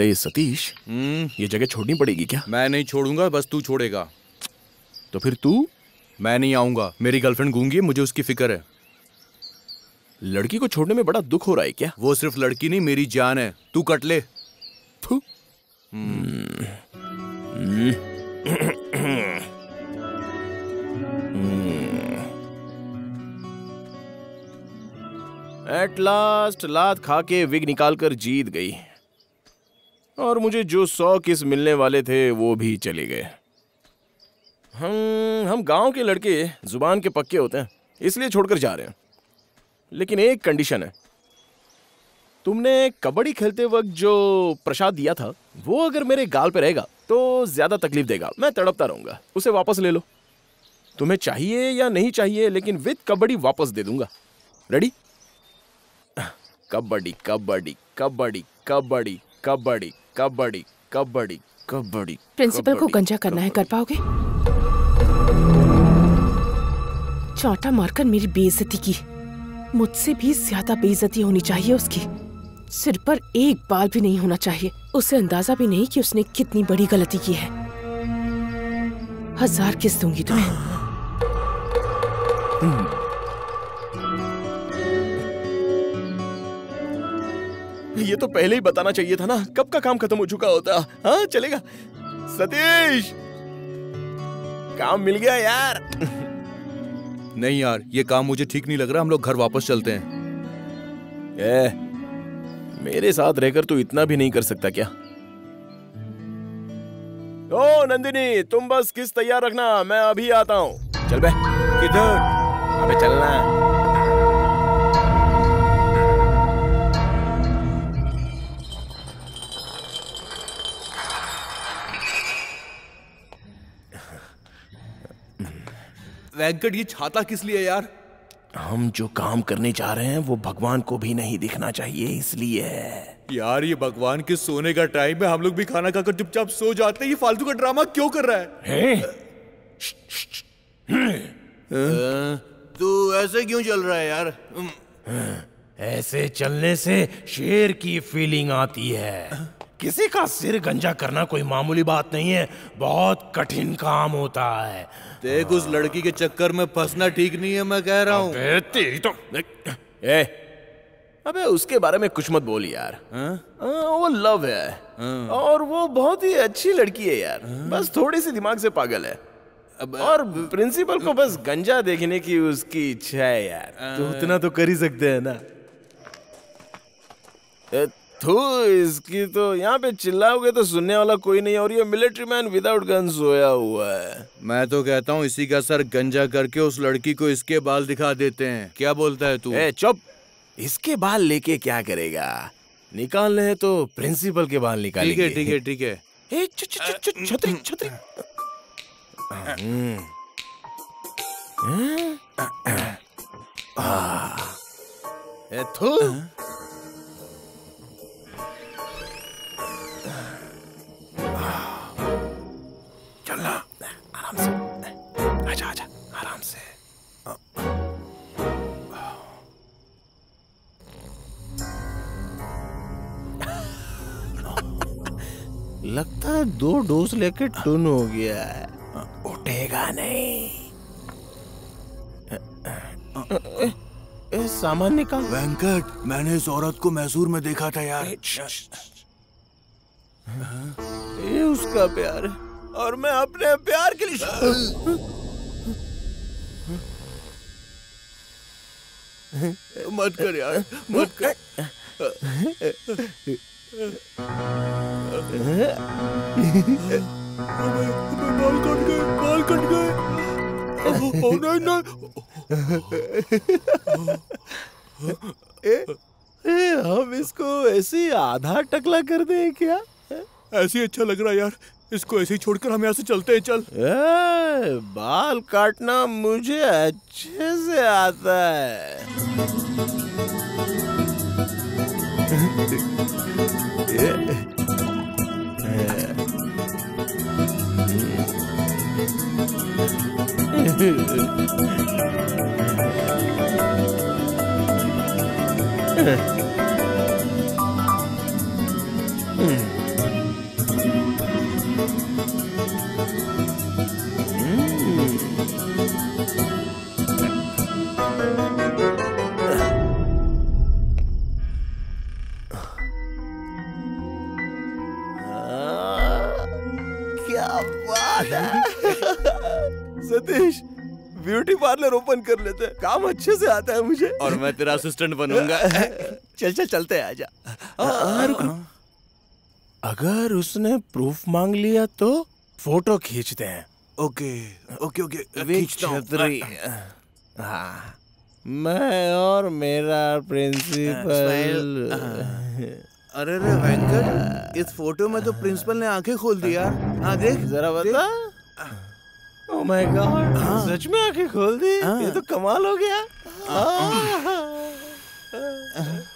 अरे सतीश ये जगह छोड़नी पड़ेगी क्या मैं नहीं छोड़ूँगा बस तू छोड़ेगा तो फिर तू मैं नहीं आऊँगा मेरी गर्लफ्रेंड गूँगी है, मुझे उसकी फ़िक्र है लड़की को छोड़ने में बड़ा दुख हो रहा है क्या वो सिर्फ़ लड़की नहीं मेरी जान है तू कट ले एट लास्ट लात खा के विग निकाल कर जीत गई और मुझे जो सौ किस मिलने वाले थे, वो भी चले गए। हम हम गाँव के लड़के ज़ुबान के पक्के होते हैं, इसलिए छोड़कर जा रहे हैं। लेकिन एक कंडीशन है। तुमने कबड्डी खेलते वक्त जो प्रसाद दिया था, वो अगर मेरे गाल पे रहेगा तो ज़्यादा तकलीफ़ देगा। मैं तड़पता रहूँगा। उसे वापस ले लो। तुम्हें चाहिए या नहीं चाहिए, लेकिन विद कबड्डी वापस दे दूँगा। रेडी कबड्डी कबड्डी कबड्डी कबड्डी कबड्डी। कबड्डी कबड्डी कबड्डी प्रिंसिपल को गंजा करना है कर पाओगे? चांटा मारकर मेरी बेइज्जती की। मुझसे भी ज़्यादा बेइज्जती होनी चाहिए उसकी। सिर पर एक बाल भी नहीं होना चाहिए। उसे अंदाज़ा भी नहीं कि उसने कितनी बड़ी गलती की है। हज़ार किस दूँगी तुम्हें? ये तो पहले ही बताना चाहिए था ना कब का काम खत्म हो चुका होता? हाँ चलेगा। सतीश! काम मिल गया यार। नहीं यार ये काम मुझे ठीक नहीं लग रहा हम लोग घर वापस चलते हैं। ए, मेरे साथ रहकर तू इतना भी नहीं कर सकता क्या? ओ नंदिनी तुम बस किस तैयार रखना मैं अभी आता हूँ। चल बे। किधर? अबे चलना। वेंकट ये छाता किस लिए यार? हम जो काम करने जा रहे हैं वो भगवान को भी नहीं दिखना चाहिए इसलिए यार ये भगवान के सोने का टाइम है हम लोग भी खाना खाकर चुपचाप सो जाते हैं। ये फालतू का ड्रामा क्यों कर रहा है? हैं? तू ऐसे क्यों चल रहा है यार? ऐसे चलने से शेर की फीलिंग आती है। किसी का सिर गंजा करना कोई मामूली बात नहीं है। बहुत कठिन काम होता है। देख उस लड़की के चक्कर में फंसना ठीक नहीं है मैं कह रहा हूँ। तेरी तो ए अबे उसके बारे में कुछ मत बोल यार। हाँ, वो लव है। और वो बहुत ही अच्छी लड़की है यार। बस थोड़ी सी दिमाग से पागल है। और प्रिंसिपल को बस गंजा देखने की उसकी इच्छा है यार। तो उतना तो कर ही सकते हैं ना। ए, थू इसकी तो यहाँ पे चिल्लाओगे तो सुनने वाला कोई नहीं और ये मिलिट्री मैन विदाउट गन सोया हुआ है। मैं तो कहता हूँ इसी का सर गंजा करके उस लड़की को इसके बाल दिखा देते हैं। क्या बोलता है तू? ए चुप! इसके बाल लेके क्या करेगा? निकालने हैं तो प्रिंसिपल के बाल निकाल ठीक है ठीक है ठीक है। छतरी छतरी। हम्म। थू! चलना। आराम से। आजा आजा। आराम से। लगता है दो डोज लेके टुन हो गया है। उठेगा नहीं। सामान निकाल वेंकट मैंने इस औरत को मैसूर में देखा था यार। ये उसका प्यार है। और मैं अपने प्यार के लिए मत कर यार मत कर। बाल कट गए बाल कट गए। ओ नहीं नहीं हम इसको ऐसे आधा टकला कर दें क्या? ऐसे अच्छा लग रहा है यार। इसको ऐसे ही छोड़कर हम यहाँ से चलते हैं चल। ए, बाल काटना मुझे अच्छे से आता है। ब्यूटी पार्लर ओपन कर लेते हैं। काम अच्छे से आता है मुझे। और मैं तेरा असिस्टेंट बनूँगा। चल चल चलते आजा। आ, रुक, रुक। अगर उसने प्रूफ मांग लिया तो फ़ोटो खींचते हैं। ओके ओके ओके छतरी। हाँ। मैं और मेरा प्रिंसिपल अरे रे वेंकट इस फ़ोटो में तो प्रिंसिपल ने आँखें खोल दिया यार। हाँ देख जरा बता। ओ माय गॉड सच में आँखें खोल दी? ये तो कमाल हो गया। सर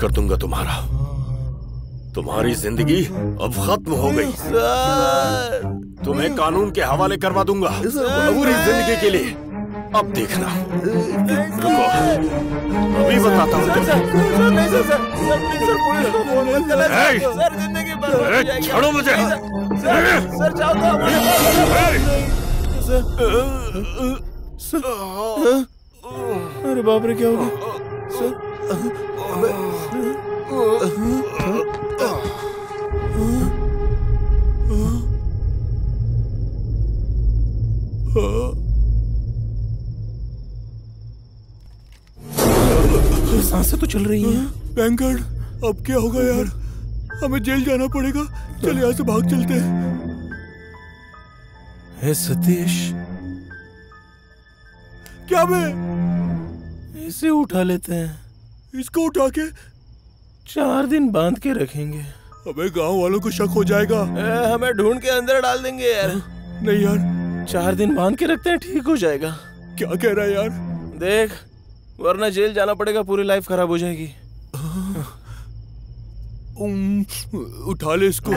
कर दूँगा तुम्हारा। तुम्हारी ज़िंदगी अब खत्म हो गई। तुम्हें कानून के हवाले करवा दूँगा। पूरी ज़िंदगी के लिए। अब देखना। रुको। अभी बताता हूँ। छोड़ो मुझे। सर जाओ तो सर अरे बाप रे क्या हो गया? सर साँसें तो चल रही हैं। वेंकट अब क्या होगा यार? हमें जेल जाना पड़ेगा। चल यहाँ से भाग चलते हैं। है सतीश। क्या मैं? इसे उठा लेते हैं। इसको उठा के चार दिन बाँध के रखेंगे। हमें गाँव वालों को शक हो जाएगा। ए, हमें ढूंढ के अंदर डाल देंगे यार। नहीं यार। चार दिन बाँध के रखते हैं ठीक हो जाएगा। क्या कह रहा है यार? देख वरना जेल जाना पड़ेगा पूरी लाइफ खराब हो जाएगी। उठा ले इसको।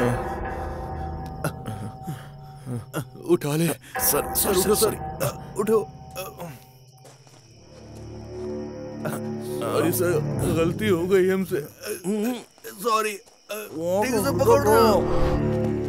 उठा ले। Sir sir. सर। उठो। सॉरी सर गलती हो गई हमसे। सॉरी ठीक से पकड़ रहा हूँ।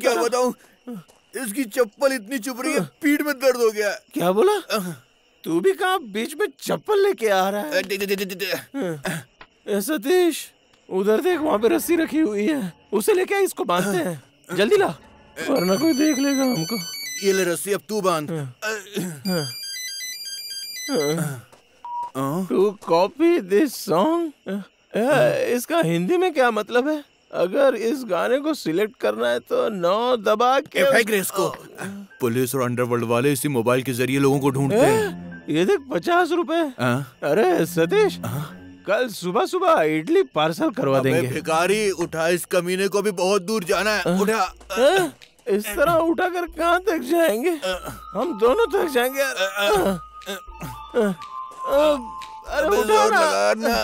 क्यों? बताऊँ? इसकी चप्पल इतनी चुभ रही है पीठ में दर्द हो गया क्या बोला? तू भी कहा बीच में चप्पल लेके आ रहा है? सतीश उधर देख वहाँ पे रस्सी रखी हुई है। उसे लेके इसको बांधते हैं। जल्दी ला। वरना कोई देख लेगा हमको। ये ले रस्सी अब तू बाँध। टू कॉपी दिस सॉन्ग इसका हिंदी में क्या मतलब है? अगर इस गाने को सिलेक्ट करना है तो नौ दबा के इसको पुलिस और अंडरवर्ल्ड वाले इसी मोबाइल के ज़रिए लोगों को ढूंढते हैं? ये देख पचास रुपए। हाँ? अरे सतीश कल सुबह सुबह इडली पार्सल करवा देंगे। भिखारी उठा इस कमीने को भी बहुत दूर जाना है। उठा। ए, इस तरह उठा कर कहाँ तक जाएँगे? हम दोनों तक जाएँगे। अरे उठा ना।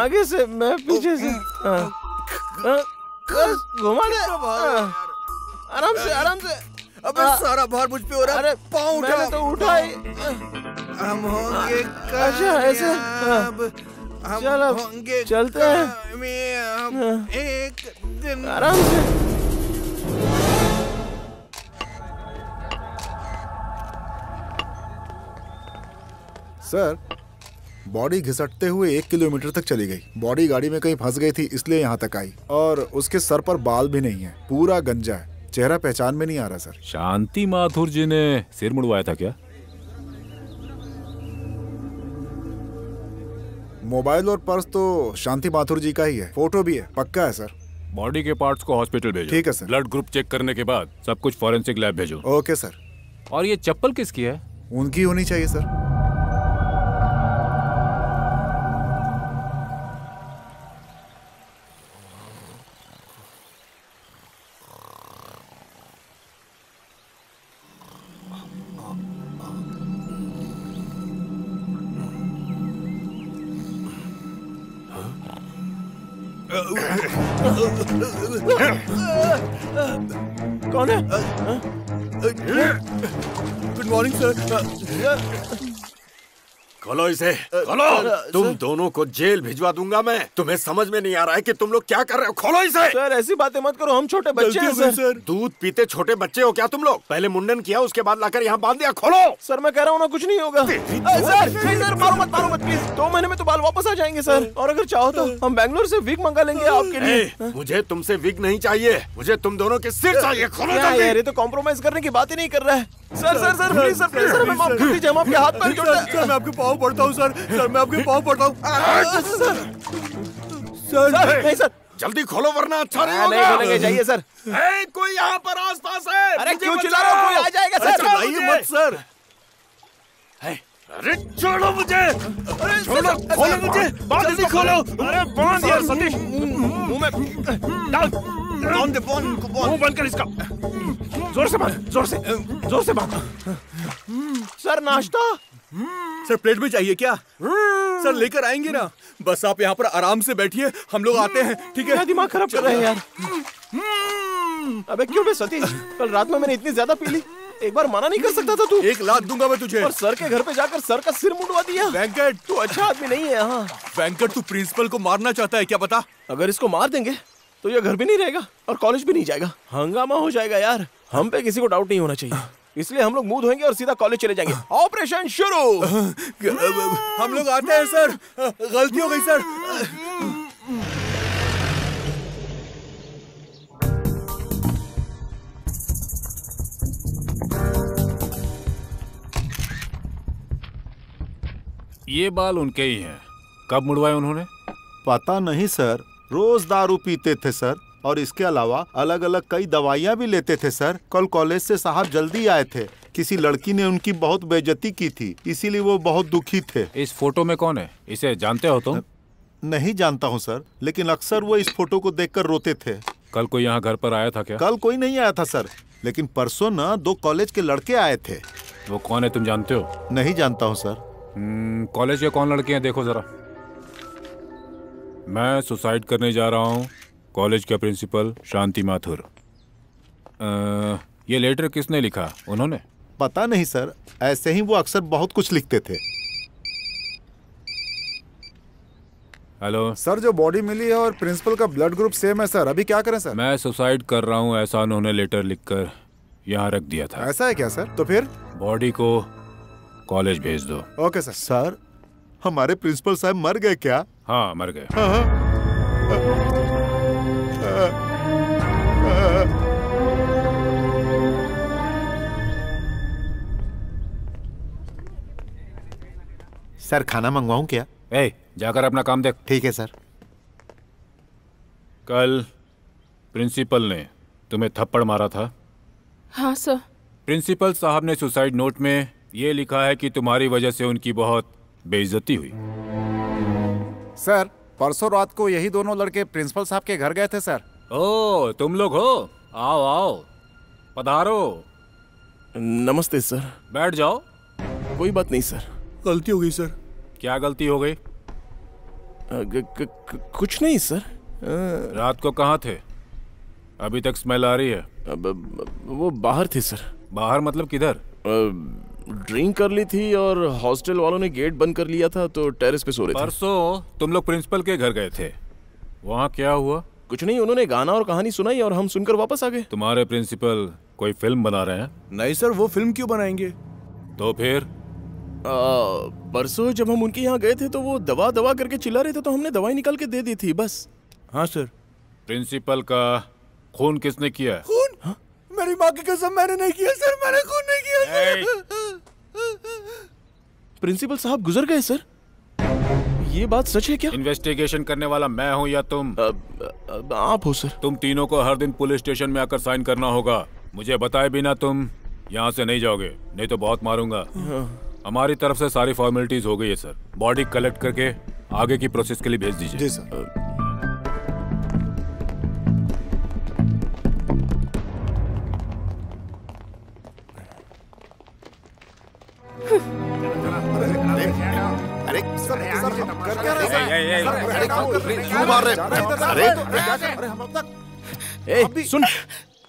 आगे से मैं पीछे से। हाँ। हाँ, घुमा दे। आराम से आराम से अबे। सारा भार मुझ पे हो रहा है अरे पाँव उठा तो उठा ही हम होंगे अच्छा ऐसे। हम चल होंगे चलते हैं हाँ। एक दिन आराम से सर बॉडी घिसटते हुए एक किलोमीटर तक चली गई। बॉडी गाड़ी में कहीं फंस गई थी इसलिए यहाँ तक आई। और उसके सर पर बाल भी नहीं है पूरा गंजा है। चेहरा पहचान में नहीं आ रहा सर। शांति माथुर जी ने सिर मुड़वाया था क्या? मोबाइल और पर्स तो शांति माथुर जी का ही है। फ़ोटो भी है पक्का है सर। बॉडी के पार्ट्स को हॉस्पिटल भेजो। ठीक है, सर। ब्लड ग्रुप चेक करने के बाद सब कुछ फॉरेंसिक लैब भेजो। Okay sir. और ये चप्पल किसकी है? उनकी होनी चाहिए सर। इसे खोलो। तुम दोनों को जेल भिजवा दूँगा मैं। तुम्हें समझ में नहीं आ रहा है कि तुम लोग क्या कर रहे हो। खोलो इसे। सर ऐसी बातें मत करो। हम छोटे बच्चे हैं सर। सर। दूध पीते छोटे बच्चे हो क्या तुम लोग? पहले मुंडन किया उसके बाद लाकर यहाँ बाँध दिया। खोलो। सर मैं कह रहा हूँ ना कुछ नहीं होगा। सर सर मारो मत मारो मत प्लीज़ दो महीने में तो बाल वापस आ जाएँगे सर। और अगर चाहो तो हम बैंगलोर से विग मंगा लेंगे आपके लिए। मुझे तुमसे विग नहीं चाहिए। मुझे तुम दोनों के सिर चाहिए। खोलो तो कॉम्प्रोमाइज करने की बात ही नहीं कर रहा है। Sir sir sir please sir please sir हमें माफ़ कर दीजिए हम आपके हाथ पैर हैं। मैं आपके पाँव पड़ता हूँ सर। सर मैं आपके पाँव पड़ता हूँ। सर। सर नहीं सर। जल्दी खोलो वरना अच्छा नहीं नहीं होगा। खोलेंगे जाइए सर। ए, कोई यहाँ पर आसपास है। अरे क्यों चिल्ला रहे हो? कोई आ जाएगा, सर। चिल्लाइए। मत सर। अरे छोड़ो मुझे। अरे छोड़ो खोलो मुझे। बाँध जल्दी खोलो। अरे बाँध यार सतीश। मुँह में डाल। कौन दे फ़ोन को मुँह बंद कर इसका। ज़ोर से बाँध ज़ोर से ज़ोर से बाँध सर नाश्ता? सर प्लेट भी चाहिए क्या? सर लेकर आएँगे ना? बस आप यहाँ पर आराम से बैठिए हम लोग आते हैं ठीक है? दिमाग खराब कर रहे हैं यार। अबे क्यों बे सतीश? कल रात में मैंने इतनी ज़्यादा पी ली। एक बार मना नहीं कर सकता था तू। एक लाख दूँगा मैं तुझे। और सर के घर पे जाकर सर का सिर मुंडवा दिया। वेंकट! तू अच्छा आदमी नहीं है हाँ। वेंकट तू प्रिंसिपल को मारना चाहता है क्या पता? अगर इसको मार देंगे तो ये घर भी नहीं रहेगा और कॉलेज भी नहीं जाएगा। हंगामा हो जाएगा यार। हम पे किसी को डाउट नहीं होना चाहिए। इसलिए हम लोग मुँह धोएँगे और सीधा कॉलेज चले जाएँगे। ऑपरेशन शुरू! हम लोग आते हैं सर। गलती हो गई सर। ये बाल उनके ही हैं। कब मुड़वाए उन्होंने? पता नहीं सर। रोज दारू पीते थे सर। और इसके अलावा अलग अलग कई दवाइयाँ भी लेते थे सर। कल कॉलेज से साहब जल्दी आए थे। किसी लड़की ने उनकी बहुत बेजती की थी इसीलिए वो बहुत दुखी थे। इस फ़ोटो में कौन है? इसे जानते हो तुम? नहीं जानता हूँ सर लेकिन अक्सर वो इस फ़ोटो को देखकर रोते थे। कल कोई यहाँ घर पर आया था क्या? कल कोई नहीं आया था सर लेकिन परसों न दो कॉलेज के लड़के आए थे। वो कौन है तुम जानते हो? नहीं जानता हूँ सर। हम्म, कॉलेज के कौन लड़के हैं देखो जरा। मैं सुसाइड करने जा रहा हूँ। कॉलेज का प्रिंसिपल शांति माथुर। ये लेटर किसने लिखा? उन्होंने? पता नहीं सर। ऐसे ही वो अक्सर बहुत कुछ लिखते थे। हेलो? सर जो बॉडी मिली है और प्रिंसिपल का ब्लड ग्रुप सेम है सर। अभी क्या करें सर? मैं सुसाइड कर रहा हूँ ऐसा उन्होंने लेटर लिखकर यहाँ रख दिया था। ऐसा है क्या सर? तो फिर? बॉडी को कॉलेज भेज दो। Okay sir. सर हमारे प्रिंसिपल साहब मर गए क्या? हाँ मर गए। सर खाना मंगवाऊं क्या? ए, जाकर अपना काम देख। ठीक है सर। कल प्रिंसिपल ने तुम्हें थप्पड़ मारा था। हाँ सर। प्रिंसिपल साहब ने सुसाइड नोट में ये लिखा है कि तुम्हारी वजह से उनकी बहुत बेइज्जती हुई। सर परसों रात को यही दोनों लड़के प्रिंसिपल साहब के घर गए थे सर। ओ तुम लोग हो? आओ आओ। पधारो। नमस्ते सर। बैठ जाओ। कोई बात नहीं सर। गलती हो गई सर। क्या गलती हो गई? कुछ नहीं सर। रात को कहाँ थे? अभी तक स्मेल आ रही है। अब- वो बाहर थे सर। बाहर मतलब किधर? ड्रिंक कर ली थी और हॉस्टल वालों ने गेट बंद कर लिया था तो टेरेस पे सो रहे थे। परसों तुम लोग प्रिंसिपल के घर गए थे। वहाँ क्या हुआ? कुछ नहीं उन्होंने गाना और कहानी सुनाई और हम सुनकर वापस आ गए। तुम्हारे प्रिंसिपल कोई फ़िल्म बना रहे हैं? नहीं सर वो फ़िल्म क्यों बनाएँगे? तो फिर? परसों जब हम उनके यहाँ गए थे तो वो दवा दवा करके चिल्ला रहे थे तो हमने दवाई निकाल के दे दी थी बस। हाँ सर। प्रिंसिपल का खून किसने किया है? मेरी माँ की कसम मैंने नहीं किया सर मैंने खून नहीं किया सर। प्रिंसिपल साहब गुजर गए सर। ये बात सच है क्या? इन्वेस्टिगेशन करने वाला मैं हूँ या तुम? अब आप हो सर। तुम तीनों को हर दिन पुलिस स्टेशन में आकर साइन करना होगा। मुझे बताए बिना तुम यहाँ से नहीं जाओगे नहीं तो बहुत मारूँगा। हमारी तरफ़ से सारी फॉर्मेलिटीज हो गई है सर। बॉडी कलेक्ट करके आगे की प्रोसेस के लिए भेज दीजिए। जी सर। ए सुन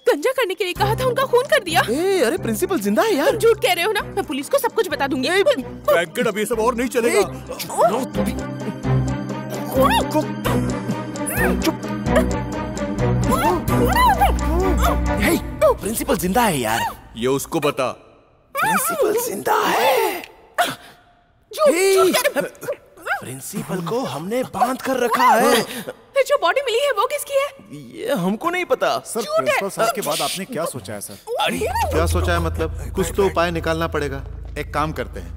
गंजा करने के लिए कहा था उनका खून कर दिया ए अरे प्रिंसिपल ज़िंदा है यार झूठ कह रहे हो ना मैं पुलिस को सब कुछ बता दूँगी वेंकट अब ये सब और नहीं चलेगा प्रिंसिपल ज़िंदा है यार ये उसको बता प्रिंसिपल ज़िंदा है प्रिंसिपल को हमने बाँध कर रखा है। जो बॉडी मिली है वो किसकी है? ये हमको नहीं पता। सर प्रिंसिपल साहब के बाद आपने क्या सोचा है सर? अरे क्या सोचा है मतलब कुछ तो उपाय निकालना पड़ेगा। एक काम करते हैं।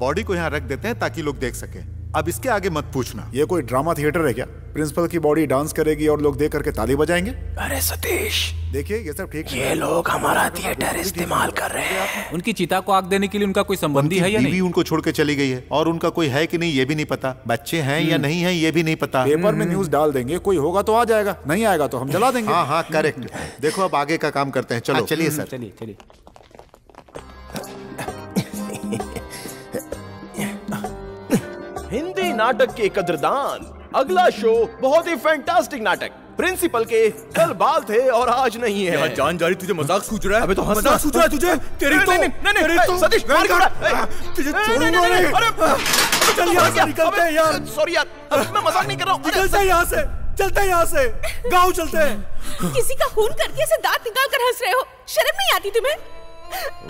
बॉडी को यहाँ रख देते हैं ताकि लोग देख सके। अब इसके आगे मत पूछना। ये कोई ड्रामा थिएटर है क्या? प्रिंसिपल की बॉडी डांस करेगी और लोग देख करके ताली बजाएँगे? अरे सतीश। देखिए ये सब ठीक ये लोग हमारा थिएटर इस्तेमाल कर रहे हैं। उनकी चिता को आग देने के लिए उनका कोई संबंधी है या नहीं? उनको छोड़ के चली गई है। और उनका कोई है कि नहीं ये भी नहीं पता। बच्चे हैं या नहीं है ये भी नहीं पता। पेपर में न्यूज़ डाल देंगे कोई होगा तो आ जाएगा नहीं आएगा तो हम जला देंगे। हाँ हाँ करेक्ट देखो अब आगे का काम करते हैं। चलो। चलिए सर चलिए चलिए। हिंदी नाटक के कदरदान। अगला शो बहुत ही फैंटास्टिक नाटक। प्रिंसिपल के कल बाल थे और आज नहीं है। जान जा रही तुझे मज़ाक सूझ रहा है? अबे तो मज़ाक सूझ रहा है तुझे? तेरी तो नहीं, नहीं, नहीं, नहीं, तो सतीश, मार क्यों है? तुझे नहीं, छोड़ूँगा नहीं, नहीं, नहीं अरे, चल यहाँ से निकलते हैं यार। सॉरी यार मैं मज़ाक नहीं कर रहा हूँ। निकलते हैं यहाँ से चलते हैं यहाँ से। गाँव चलते हैं। किसी का खून करके ऐसे दांत निकाल कर हंस रहे हो। शर्म नहीं आती तुम्हें?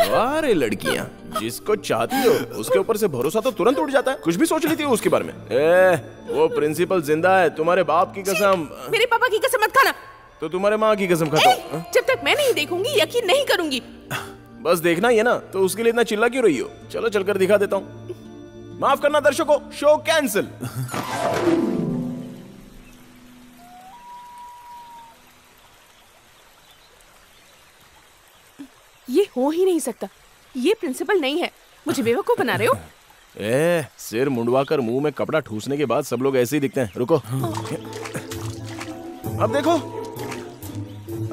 वाह रे लड़कियाँ जिसको चाहती हो उसके ऊपर से भरोसा तो तुरंत उठ जाता है। कुछ भी सोच लेती हो उसके बारे में। ए, वो प्रिंसिपल ज़िंदा है तुम्हारे बाप की कसम। मेरे पापा की कसम मत खाना। तो तुम्हारे माँ की कसम खाता हूँ हाँ? जब तक मैं नहीं देखूँगी यकीन नहीं करूँगी। बस देखना ही है ना तो उसके लिए इतना चिल्ला क्यों रही हो? चलो चलकर दिखा देता हूँ। माफ़ करना दर्शकों शो कैंसिल। ये हो ही नहीं सकता। ये प्रिंसिपल नहीं है। मुझे बेवकूफ़ बना रहे हो। ए, सिर मुंडवा कर मुँह में कपड़ा ठूसने के बाद सब लोग ऐसे ही दिखते हैं। रुको। अब देखो।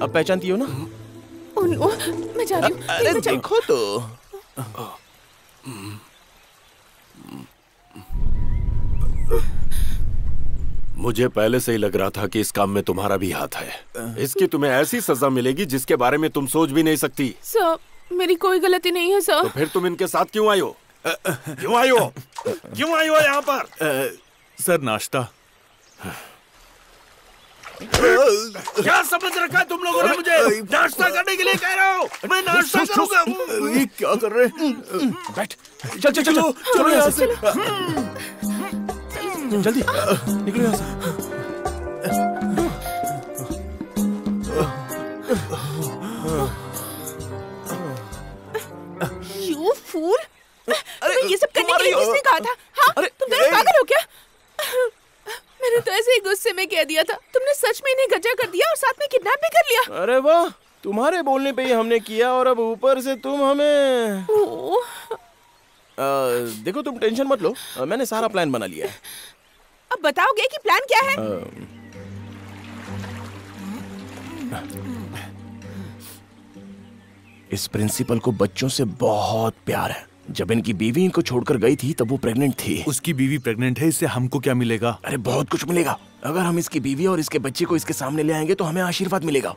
अब पहचानती हो ना? ओ, मैं जा रही हूँ। अरे देखो तो। मुझे पहले से ही लग रहा था कि इस काम में तुम्हारा भी हाथ है। इसकी तुम्हें ऐसी सजा मिलेगी जिसके बारे में तुम सोच भी नहीं सकती। सर मेरी कोई गलती नहीं है सर। तो फिर तुम इनके साथ क्यों आयो क्यों आयो क्यों हो यहाँ पर? सर नाश्ता। क्या समझ रखा है तुम लोगों ने मुझे? नाश्ता करने के लिए कह रहा हो। मैं नाश्ता करूँगा। ये क्या कर रहे हैं? बैठ। चल चल चलो। चलो यहाँ से। जल्दी। निकलो यहाँ से। You fool. तुम्हें ये सब करने के लिए किसने कहा था? हाँ अरे, तुम दोनों पागल हो क्या? मैंने तो ऐसे ही गुस्से में कह दिया था। तुमने सच में इन्हें गजा कर दिया और साथ में किडनैप भी कर लिया? अरे वाह तुम्हारे बोलने पे ही हमने किया और अब ऊपर से तुम हमें ओह, आ, देखो तुम टेंशन मत लो। मैंने सारा प्लान बना लिया है। अब बताओगे कि प्लान क्या है? इस प्रिंसिपल को बच्चों से बहुत प्यार है। जब इनकी बीवी इनको छोड़कर गई थी तब वो प्रेग्नेंट थी। उसकी बीवी प्रेग्नेंट है इससे हमको क्या मिलेगा? अरे बहुत कुछ मिलेगा। अगर हम इसकी बीवी और इसके बच्चे को इसके सामने ले आएँगे तो हमें आशीर्वाद मिलेगा।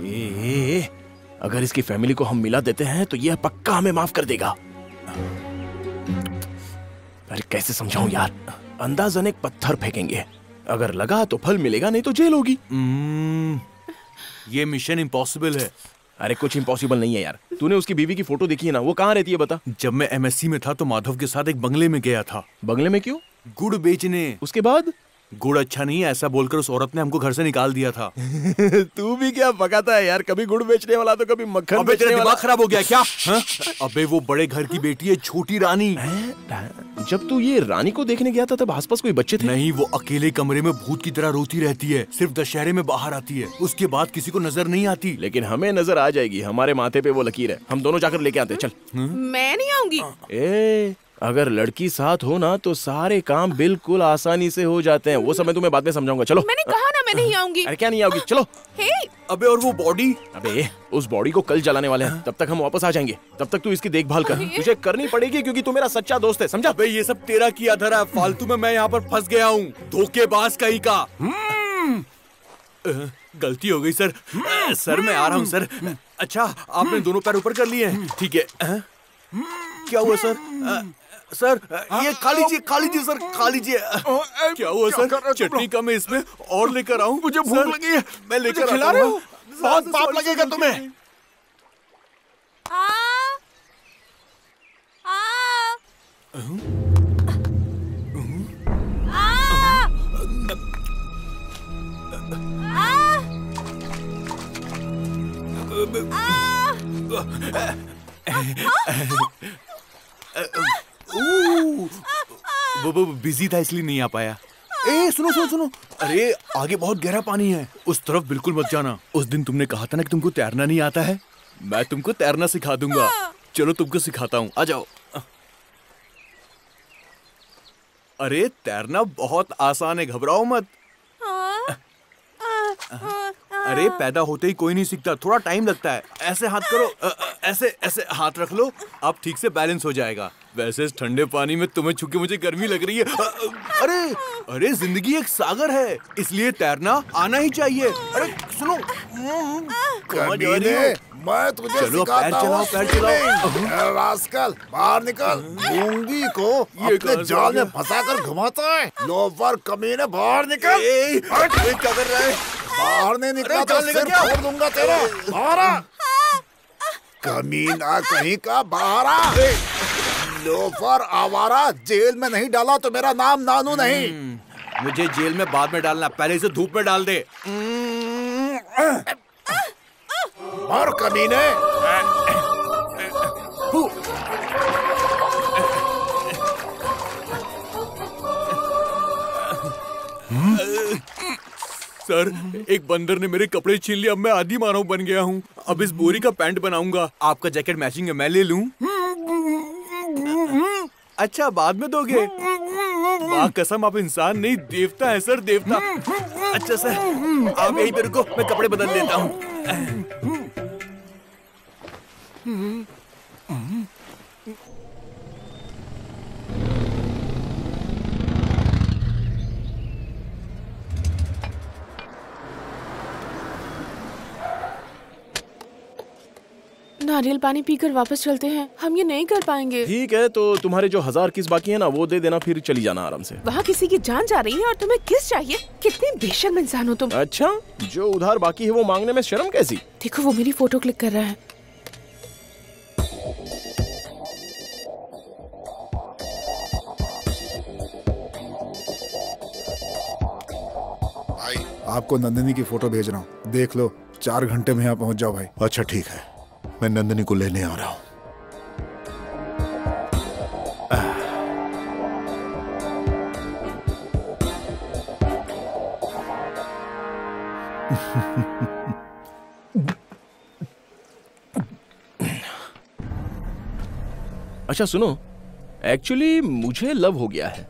ए, ए, ए, अगर इसकी फैमिली को हम मिला देते हैं तो यह पक्का हमें माफ़ कर देगा। अरे कैसे समझाऊं यार? अंदाजन एक पत्थर फेंकेंगे। अगर लगा तो फल मिलेगा नहीं तो जेल होगी। हम्म, ये मिशन इम्पॉसिबल है। अरे कुछ इम्पॉसिबल नहीं है यार। तूने उसकी बीवी की फ़ोटो देखी है ना? वो कहाँ रहती है बता? जब मैं एमएससी में था तो माधव के साथ एक बंगले में गया था। बंगले में क्यों? गुड़ बेचने। उसके बाद? गुड़ अच्छा नहीं है ऐसा बोलकर उस औरत ने हमको घर से निकाल दिया था। तू भी क्या पकाता है यार? कभी गुड़ बेचने वाला तो कभी मक्खन अबे बेचने वाला। खराब हो गया क्या? हाँ? अबे वो बड़े घर की बेटी है छोटी रानी। जब तू ये रानी को देखने गया था तब आसपास कोई बच्चे थे? नहीं वो अकेले कमरे में भूत की तरह रोती रहती है सिर्फ़ दशहरे में बाहर आती है। उसके बाद किसी को नज़र नहीं आती। लेकिन हमें नज़र आ जाएगी हमारे माथे पे वो लकीर है। हम दोनों जाकर लेके आते चल। मैं नहीं आऊँगी। ए अगर लड़की साथ हो ना तो सारे काम बिल्कुल आसानी से हो जाते हैं। वो सब मैं तुम्हें बाद में समझाऊँगा। चलो। मैंने कहा ना मैं नहीं आऊँगी। अरे क्या नहीं आओगी? चलो। हे! अबे और वो बॉडी अबे उस बॉडी को कल जलाने वाले हैं। तब तक हम वापस आ जाएँगे। तब तक तू इसकी देखभाल कर। तुझे करनी पड़ेगी क्योंकि तू मेरा सच्चा दोस्त है समझा? अबे ये सब तेरा किया धरा। है फालतू में मैं यहाँ पर फंस गया हूँ। धोखेबाज कहीं का। गलती हो गई सर। सर मैं आ रहा हूँ सर। अच्छा आपने दोनों पैर ऊपर कर लिए हैं। ठीक है। क्या हुआ सर? सर अ, ये खा लीजिए खा लीजिए सर खा लीजिए क्या हुआ सर चटनी कम है इसमें और लेकर आऊँ मुझे भूख लगी है मैं लेकर खिला रहा हूँ। बहुत पाप लगेगा तुम्हें वो वो बिज़ी था इसलिए नहीं आ पाया। ए, सुनो सुनो सुनो। अरे, आगे बहुत गहरा पानी है। उस तरफ़ बिल्कुल मत जाना। उस दिन तुमने कहा था ना कि तुमको तैरना नहीं आता है? मैं तुमको तैरना सिखा दूँगा। चलो, तुमको सिखाता हूँ। आ जाओ। अरे, तैरना बहुत आसान है। घबराओ मत। अरे पैदा होते ही कोई नहीं सीखता थोड़ा टाइम लगता है। ऐसे हाथ करो ऐसे ऐसे हाथ रख लो अब ठीक से बैलेंस हो जाएगा। वैसे इस ठंडे पानी में तुम्हें छुके मुझे गर्मी लग रही है अरे अरे ज़िंदगी एक सागर है इसलिए तैरना आना ही चाहिए। अरे सुनो? मैं तुझे चलो, पैर चलाओ, पैर चलाओ। रास्कल बाहर निकल। मूँगी को ये अपने जाल में फंसा कर घुमाता है। लोफर कमीने बाहर निकल। क्या कर रहा है? बाहर नहीं निकला तो सिर? फोड़ दूँगा तेरा। बाहर आ। कमीना कहीं का बाहर आ। लोफर आवारा जेल में नहीं डाला तो मेरा नाम नानू नहीं। मुझे जेल में बाद में डालना पहले इसे धूप में डाल दे। और कमीने सर, एक बंदर ने मेरे कपड़े छीन लिए, अब मैं आदि मानव बन गया हूँ। अब इस बोरी का पैंट बनाऊँगा। आपका जैकेट मैचिंग है, मैं ले लूँ? अच्छा बाद में दोगे? वाह, कसम, आप इंसान नहीं, देवता है सर, देवता। अच्छा सर, आप यहीं पे रुको, मैं कपड़े बदल लेता हूँ। नारियल पानी पीकर वापस चलते हैं। हम ये नहीं कर पाएँगे। ठीक है तो तुम्हारे जो हज़ार किस बाकी है ना वो दे देना फिर चली जाना आराम से। वहाँ किसी की जान जा रही है और तुम्हें किस चाहिए? कितने बेशर्म इंसान हो तुम। अच्छा जो उधार बाकी है वो मांगने में शर्म कैसी? देखो वो मेरी फ़ोटो क्लिक कर रहा है। आपको नंदिनी की फ़ोटो भेज रहा हूँ। देख लो चार घंटे में यहाँ पहुँच जाओ भाई। अच्छा ठीक है। मैं नंदिनी को लेने आ रहा हूँ। अच्छा सुनो। एक्चुअली मुझे लव हो गया है,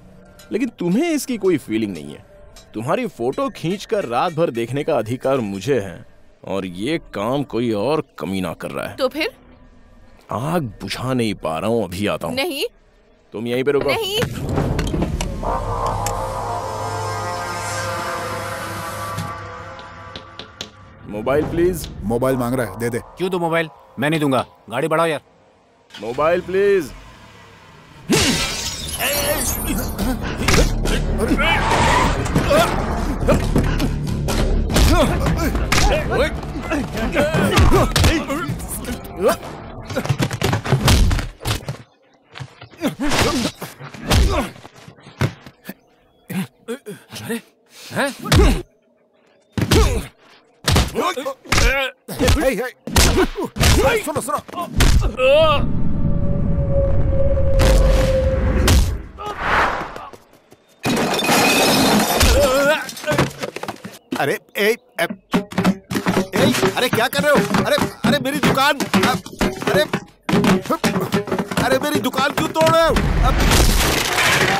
लेकिन तुम्हें इसकी कोई फीलिंग नहीं है। तुम्हारी फ़ोटो खींचकर रात भर देखने का अधिकार मुझे है। और ये काम कोई और कमीना कर रहा है। तो फिर? आग बुझा नहीं पा रहा हूँ अभी आता हूँ। नहीं। तुम यहीं पे रुको। नहीं। Mobile please. मोबाइल मांग रहा है दे दे। क्यों दो मोबाइल? मैं नहीं दूँगा। गाड़ी बढ़ाओ यार। Mobile please. सुनो अरे ए, ए, अरे क्या कर रहे हो? अरे अरे मेरी दुकान। अरे अरे मेरी दुकान क्यों तोड़ रहे हो? अब-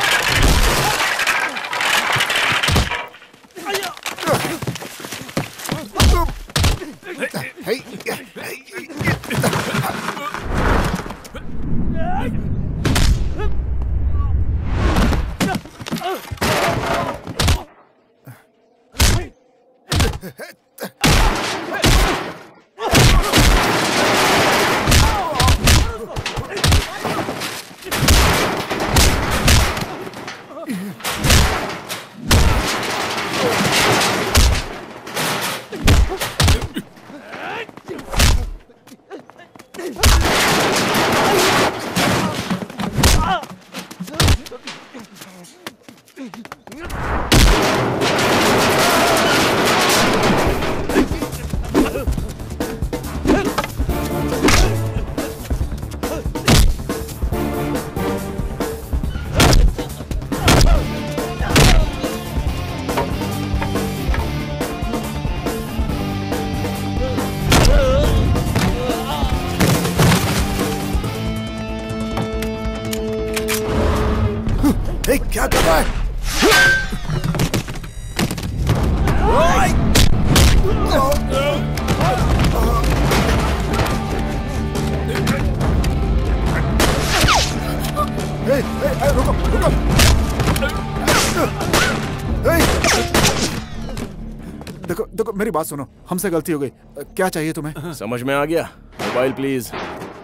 बात सुनो हमसे गलती हो गई। क्या चाहिए तुम्हें? समझ में आ गया। मोबाइल प्लीज़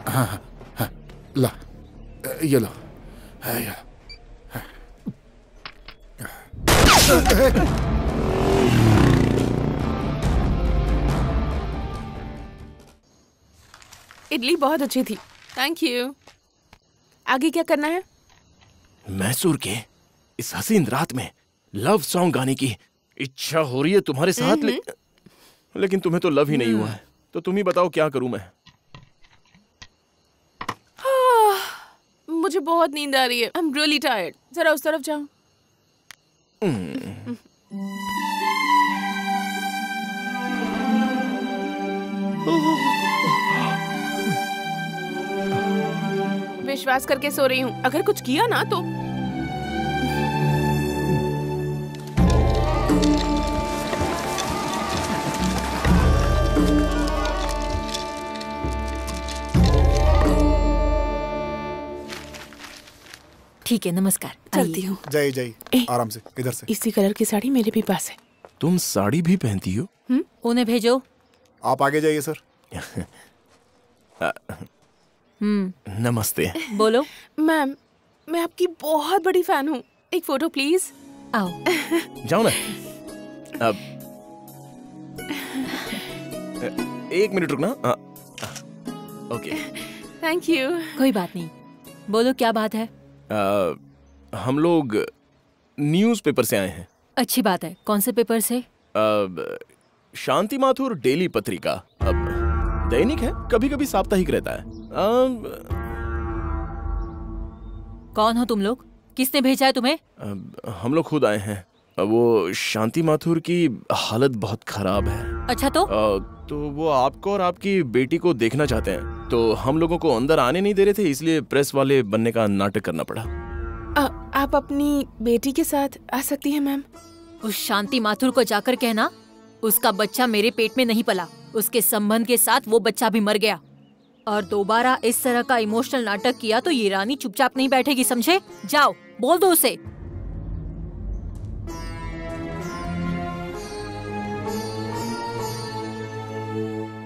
हाँ हाँ हाँ ला। ये लो। ये इडली बहुत अच्छी थी। थैंक यू आगे क्या करना है? मैसूर के इस हसीन रात में लव सॉन्ग गाने की इच्छा हो रही है तुम्हारे साथ ले... लेकिन तुम्हें तो लव ही नहीं हुआ। है। तो तुम ही बताओ क्या करूँ मैं? मुझे बहुत नींद आ रही है। आई एम रियली टायर्ड जरा उस तरफ़ जाओ विश्वास करके सो रही हूँ। अगर कुछ किया ना तो। ठीक है नमस्कार। चलती हूँ। जय जय आराम से इधर से। इसी कलर की साड़ी मेरे भी पास है। तुम साड़ी भी पहनती हो? उन्हें भेजो। आप आगे जाइए सर। हम्म नमस्ते। बोलो। मैम मैं आपकी बहुत बड़ी फ़ैन हूँ। एक फ़ोटो प्लीज़। आओ। जाओ ना। अब एक मिनट रुकना। ओके। थैंक यू कोई बात नहीं। बोलो क्या बात है? आ, हम लोग न्यूज़पेपर से आए हैं। अच्छी बात है। कौन से पेपर से? शांति माथुर डेली पत्रिका। अब दैनिक है कभी कभी साप्ताहिक रहता है। आ, कौन हो तुम लोग? किसने भेजा है तुम्हें? हम लोग खुद आए हैं। वो शांति माथुर की हालत बहुत खराब है। अच्छा तो? आ, तो वो आपको और आपकी बेटी को देखना चाहते हैं। तो हम लोगों को अंदर आने नहीं दे रहे थे इसलिए प्रेस वाले बनने का नाटक करना पड़ा। आ, आप अपनी बेटी के साथ आ सकती हैं मैम। उस शांति माथुर को जाकर कहना उसका बच्चा मेरे पेट में नहीं पला। उसके संबंध के साथ वो बच्चा भी मर गया। और दोबारा इस तरह का इमोशनल नाटक किया तो ये रानी चुपचाप नहीं बैठेगी समझे? जाओ बोल दो उसे।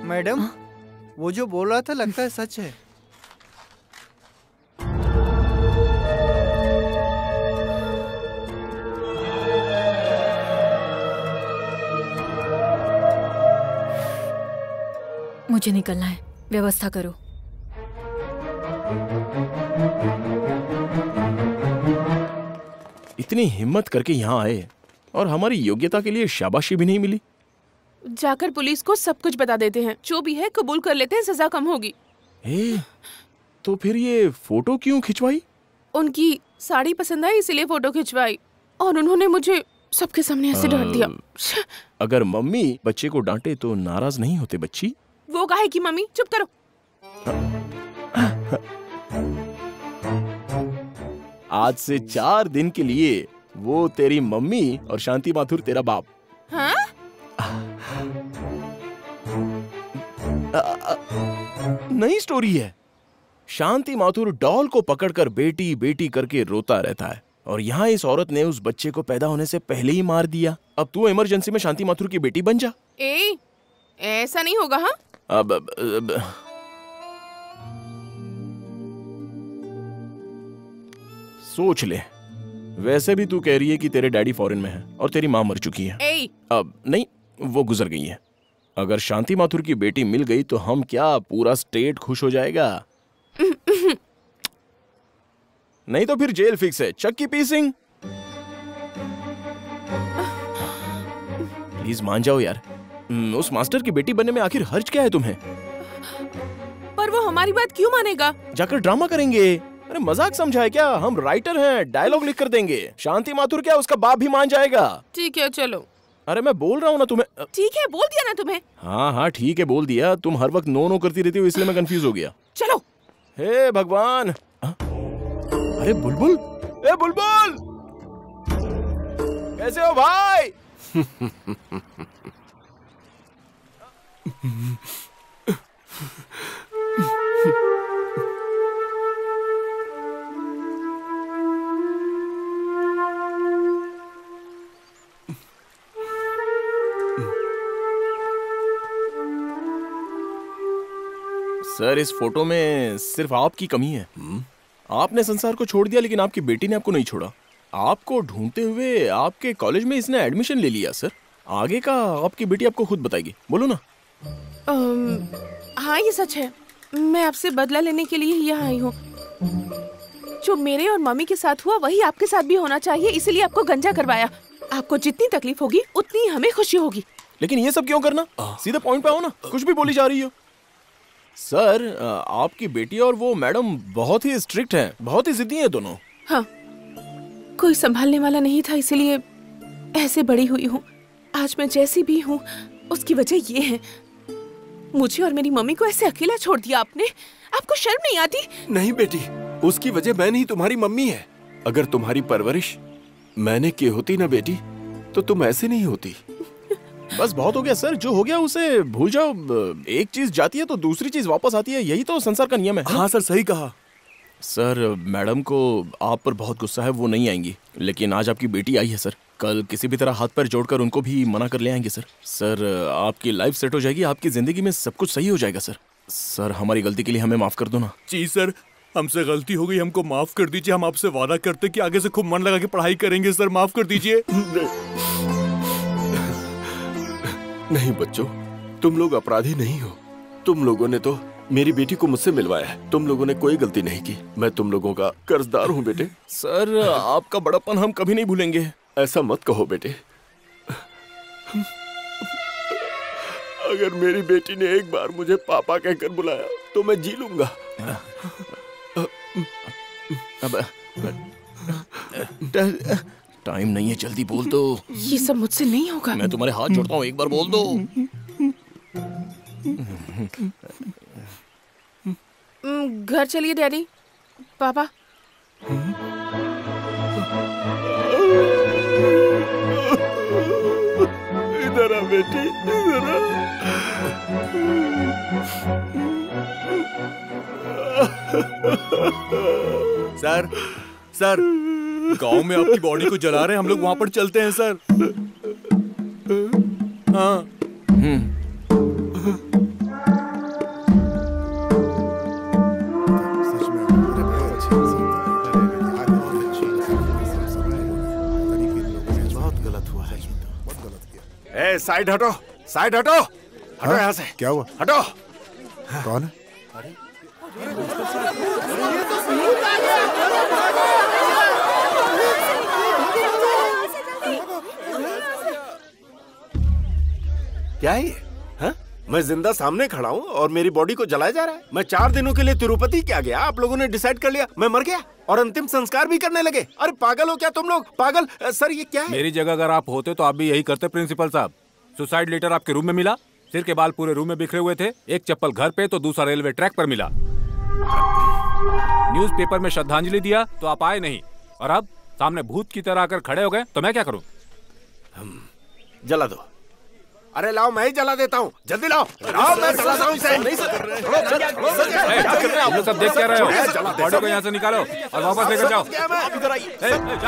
मैडम वो जो बोल रहा था लगता है सच है। मुझे निकलना है। व्यवस्था करो। इतनी हिम्मत करके यहाँ आए और हमारी योग्यता के लिए शाबाशी भी नहीं मिली। जाकर पुलिस को सब कुछ बता देते हैं। जो भी है कबूल कर लेते हैं सजा कम होगी। ए, तो फिर ये फ़ोटो क्यों खिंचवाई? उनकी साड़ी पसंद आई इसीलिए फ़ोटो खिंचवाई। और उन्होंने मुझे सबके सामने ऐसे डांट दिया। अगर मम्मी बच्चे को डांटे तो नाराज़ नहीं होते बच्ची? वो काहे की मम्मी चुप करो। आज से चार दिन के लिए वो तेरी मम्मी और शांति माथुर तेरा बाप। हाँ? नई स्टोरी है। शांति माथुर डॉल को पकड़कर बेटी बेटी करके रोता रहता है और यहाँ इस औरत ने उस बच्चे को पैदा होने से पहले ही मार दिया। अब तू इमरजेंसी में शांति माथुर की बेटी बन जा। ए ऐसा नहीं होगा हाँ? अब, अब, अब। सोच ले। वैसे भी तू कह रही है कि तेरे डैडी फॉरेन में है और तेरी माँ मर चुकी है। ए। अब नहीं वो गुजर गई है। अगर शांति माथुर की बेटी मिल गई तो हम क्या पूरा स्टेट खुश हो जाएगा? नहीं तो फिर जेल फिक्स है। चक्की पीसिंग प्लीज़ मान जाओ यार। उस मास्टर की बेटी बनने में आखिर हर्ज क्या है तुम्हें? पर वो हमारी बात क्यों मानेगा? जाकर ड्रामा करेंगे। अरे मज़ाक समझा है क्या? हम राइटर हैं डायलॉग लिख कर देंगे। शांति माथुर क्या उसका बाप भी मान जाएगा? ठीक है चलो। अरे मैं बोल रहा हूँ ना तुम्हें ठीक है बोल दिया ना तुम्हें। हाँ हाँ ठीक है बोल दिया। तुम हर वक्त नो नो करती रहती हो इसलिए मैं कंफ्यूज हो गया। चलो। हे भगवान! हाँ? अरे बुलबुल? ए बुलबुल! कैसे हो भाई? सर इस फ़ोटो में सिर्फ़ आपकी कमी है। आपने संसार को छोड़ दिया लेकिन आपकी बेटी ने आपको नहीं छोड़ा। आपको ढूंढते हुए आपके कॉलेज में इसने एडमिशन ले लिया सर। आगे का आपकी बेटी आपको खुद बताएगी। बोलो ना। हाँ ये सच है। मैं आपसे बदला लेने के लिए यहाँ आई हूँ। जो मेरे और मम्मी के साथ हुआ वही आपके साथ भी होना चाहिए इसीलिए आपको गंजा करवाया। आपको जितनी तकलीफ़ होगी उतनी हमें खुशी होगी। लेकिन ये सब क्यों करना? सीधे पॉइंट पे आओ ना। कुछ भी बोली जा रही हो। सर आपकी बेटी और वो मैडम बहुत ही स्ट्रिक्ट हैं बहुत ही जिद्दी हैं दोनों। हाँ कोई संभालने वाला नहीं था इसीलिए ऐसे बड़ी हुई हूँ। आज मैं जैसी भी हूँ उसकी वजह ये है। मुझे और मेरी मम्मी को ऐसे अकेला छोड़ दिया आपने। आपको शर्म नहीं आती? नहीं बेटी उसकी वजह मैं नहीं तुम्हारी मम्मी है। अगर तुम्हारी परवरिश मैंने की होती ना बेटी तो तुम ऐसे नहीं होती। बस बहुत हो गया सर। जो हो गया उसे भूल जाओ। एक चीज़ जाती है तो दूसरी चीज़ वापस आती है। यही तो संसार का नियम है हाँ सर सही कहा। सर मैडम को आप पर बहुत गुस्सा है वो नहीं आएँगी। लेकिन आज आपकी बेटी आई है सर। कल किसी भी तरह हाथ पैर जोड़कर उनको भी मना कर ले आएँगे सर। सर आपकी लाइफ सेट हो जाएगी आपकी ज़िंदगी में सब कुछ सही हो जाएगा सर। सर हमारी गलती के लिए हमें माफ़ कर दो ना। जी सर हमसे गलती हो गई हमको माफ़ कर दीजिए। हम आपसे वादा करते कि आगे से खूब मन लगा के पढ़ाई करेंगे सर। माफ़ कर दीजिए। नहीं बच्चों तुम लोग अपराधी नहीं हो। तुम लोगों ने तो मेरी बेटी को मुझसे मिलवाया है। तुम लोगों ने कोई गलती नहीं की। मैं तुम लोगों का कर्जदार हूँ बेटे। सर आपका बड़ापन हम कभी नहीं भूलेंगे। ऐसा मत कहो बेटे। अगर मेरी बेटी ने एक बार मुझे पापा कहकर बुलाया तो मैं जी लूँगा। अब टाइम नहीं है जल्दी बोल दो। ये सब मुझसे नहीं होगा। मैं तुम्हारे हाथ जोड़ता हूँ एक बार बोल दो। घर चलिए डैडी। पापा। इधर आ बेटी इधर आ। Sir sir. गाँव में आपकी बॉडी को जला रहे हैं हम लोग वहाँ पर चलते हैं सर हाँ। बहुत गलत हुआ है। बहुत गलत किया। ए साइड हटो साइड हटो। हटो हाँ? यहाँ से। क्या हुआ? हटो। कौन है? क्या है ये? हाँ? मैं ज़िंदा सामने खड़ा हूँ और मेरी बॉडी को जलाया जा रहा है। मैं चार दिनों के लिए तिरुपति क्या गया? आप लोगों ने डिसाइड कर लिया। मैं मर गया और अंतिम संस्कार भी करने लगे। अरे पागल हो क्या तुम लोग? पागल? सर ये क्या है? मेरी जगह अगर आप होते तो आप भी यही करते प्रिंसिपल साहब। सुसाइड लेटर आपके रूम में मिला। सिर के बाल पूरे रूम में बिखरे हुए थे। एक चप्पल घर पे तो दूसरा रेलवे ट्रैक पर मिला। न्यूज़पेपर में श्रद्धांजलि दिया तो आप आए नहीं। और अब सामने भूत की तरह आकर खड़े हो गए तो मैं क्या करूँ? जला दो। अरे लाओ मैं ही जला देता हूँ। जल्दी लाओ। लाओ मैं जलाता हूँ इसे। लोग सब देख क्या रहे हो? बॉडी को यहाँ से निकालो और वापस लेकर जाओ।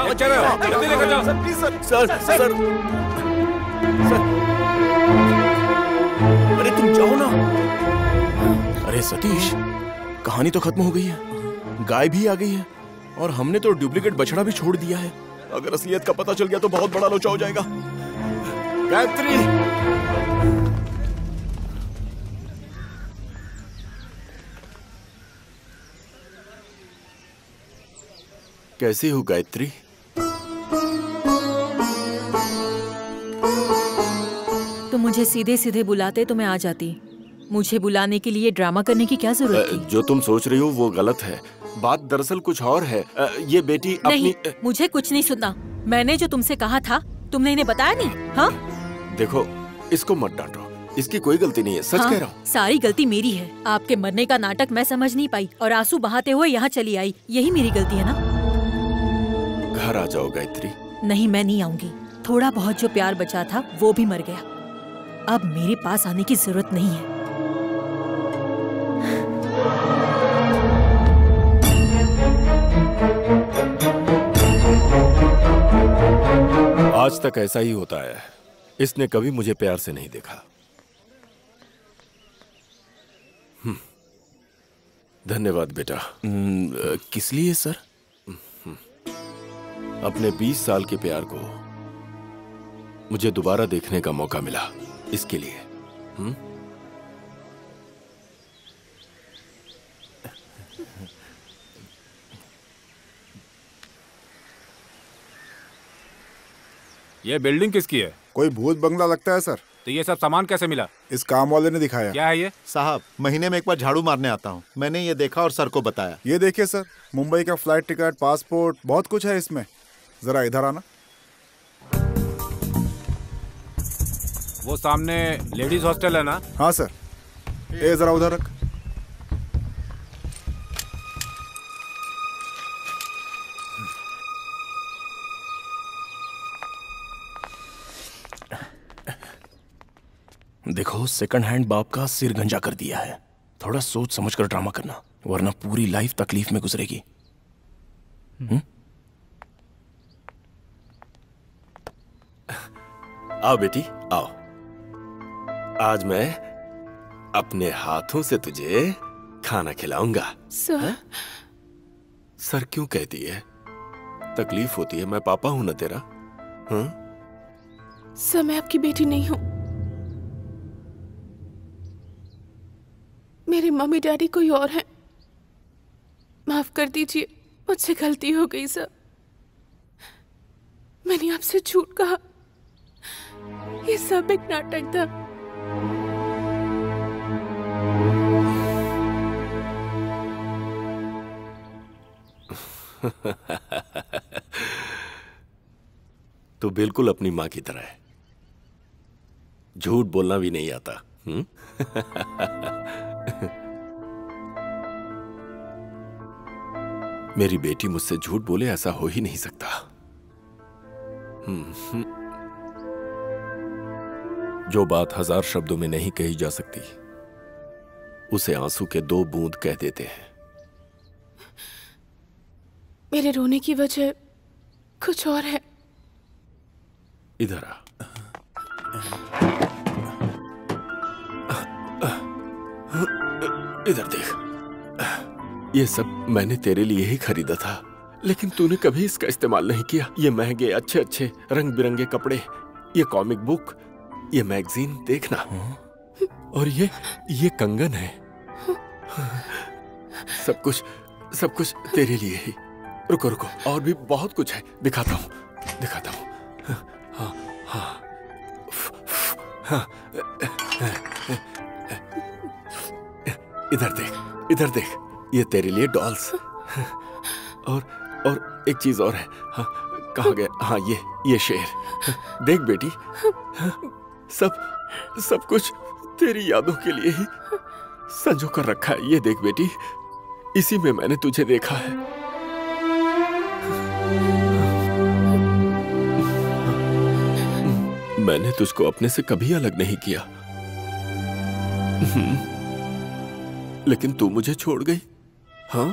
बच्चे रहे हो। जल्दी लेकर जाओ। सर। सर। अरे तुम जाओ ना। अरे सतीश कहानी तो खत्म हो गई है। गाय भी आ गई है। और हमने तो डुप्लीकेट बछड़ा भी छोड़ दिया है। अगर असलियत का पता चल गया तो बहुत बड़ा लोचा हो जाएगा। गायत्री! कैसी हो गायत्री? तुम मुझे सीधे सीधे बुलाते तो मैं आ जाती। मुझे बुलाने के लिए ड्रामा करने की क्या ज़रूरत थी? जो तुम सोच रही हो वो गलत है। बात दरअसल कुछ और है। ये बेटी अपनी नहीं मुझे कुछ नहीं सुनना। मैंने जो तुमसे कहा था तुमने इन्हें बताया नहीं हाँ? देखो इसको मत डांटो। इसकी कोई गलती नहीं है सच हाँ, कह रहा हूँ। सारी गलती मेरी है। आपके मरने का नाटक मैं समझ नहीं पाई और आँसू बहाते हुए यहाँ चली आई। यही मेरी गलती है ना? घर आ जाओ गायत्री। नहीं मैं नहीं आऊँगी। थोड़ा बहुत जो प्यार बचा था वो भी मर गया। अब मेरे पास आने की ज़रूरत नहीं है। आज तक ऐसा ही होता है। इसने कभी मुझे प्यार से नहीं देखा। हम्म, धन्यवाद बेटा। किस लिए सर? अपने 20 साल के प्यार को मुझे दोबारा देखने का मौका मिला इसके लिए। हम्म? ये बिल्डिंग किसकी है? कोई भूत बंगला लगता है सर? तो ये सब सामान कैसे मिला? इस काम वाले ने दिखाया। क्या है ये? साहब महीने में एक बार झाड़ू मारने आता हूँ। मैंने ये देखा और सर को बताया। ये देखिए सर मुंबई का फ़्लाइट टिकट पासपोर्ट बहुत कुछ है इसमें। जरा इधर आना। वो सामने लेडीज़ हॉस्टल है ना? हाँ सर। ए जरा उधर रख। देखो सेकंड हैंड बाप का सिर गंजा कर दिया है। थोड़ा सोच समझ कर ड्रामा करना वरना पूरी लाइफ तकलीफ़ में गुजरेगी। हम्म? आओ बेटी आओ। आज मैं अपने हाथों से तुझे खाना खिलाऊँगा। सर सर क्यों कहती है? तकलीफ़ होती है मैं पापा हूँ ना तेरा। हाँ? सर मैं आपकी बेटी नहीं हूँ। मेरे मम्मी डैडी कोई और हैं। माफ़ कर दीजिए, मुझसे गलती हो गई, सर। मैंने आपसे झूठ कहा। ये सब एक नाटक था। तू बिल्कुल अपनी माँ की तरह है। झूठ बोलना भी नहीं आता हम्म? मेरी बेटी मुझसे झूठ बोले ऐसा हो ही नहीं सकता। हम्म, हम्म। जो बात हज़ार शब्दों में नहीं कही जा सकती उसे आँसू के दो बूंद कह देते हैं। मेरे रोने की वजह कुछ और है। इधर आ। इधर देख। ये सब मैंने तेरे लिए ही खरीदा था, लेकिन तूने कभी इसका इस्तेमाल नहीं किया। ये महँगे अच्छे अच्छे रंग बिरंगे कपड़े, ये कॉमिक बुक ये मैगजीन देखना। और ये ये कंगन है। सब कुछ सब कुछ तेरे लिए ही। रुको रुको, और भी बहुत कुछ है। दिखाता हूँ दिखाता हूँ हाँ। हाँ हाँ। इधर देख इधर देख। ये तेरे लिए डॉल्स और और एक चीज़ और है। हाँ कहा गया? हाँ ये ये शेर। देख बेटी। सब सब कुछ तेरी यादों के लिए ही संजो कर रखा है। ये देख बेटी। इसी में मैंने तुझे देखा है। मैंने तुझको अपने से कभी अलग नहीं किया। लेकिन तू मुझे छोड़ गई हाँ?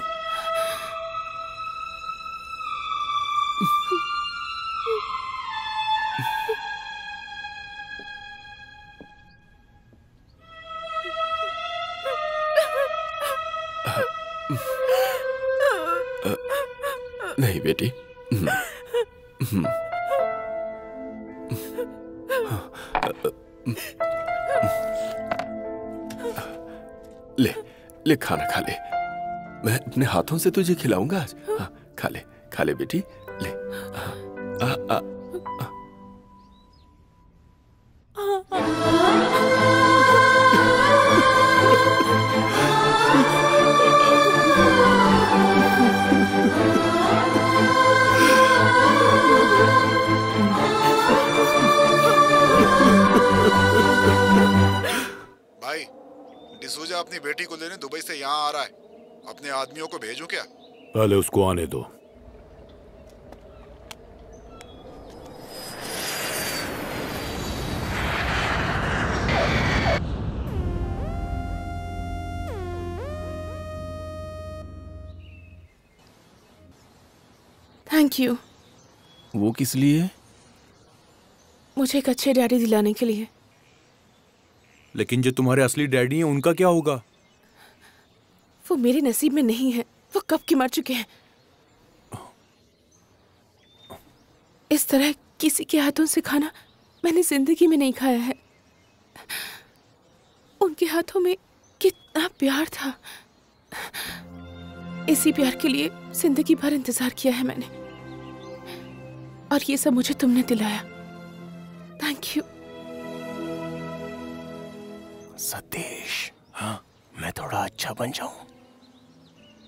नहीं बेटी। हम्म, ले खाना खा ले। मैं अपने हाथों से तुझे खिलाऊँगा आज। हाँ, खा ले खा ले बेटी ले। आ, आ, आ, डिसूजा अपनी बेटी को लेने दुबई से यहाँ आ रहा है? अपने आदमियों को भेजूं क्या? पहले उसको आने दो। थैंक यू वो किस लिए? मुझे एक अच्छे डैडी दिलाने के लिए। लेकिन जो तुम्हारे असली डैडी हैं, उनका क्या होगा? वो मेरे नसीब में नहीं है। वो कब के मर चुके हैं? इस तरह किसी के हाथों से खाना मैंने ज़िंदगी में नहीं खाया है। उनके हाथों में कितना प्यार था। इसी प्यार के लिए ज़िंदगी भर इंतज़ार किया है मैंने। और ये सब मुझे तुमने दिलाया। Thank you Satish. हाँ मैं थोड़ा अच्छा बन जाऊँ?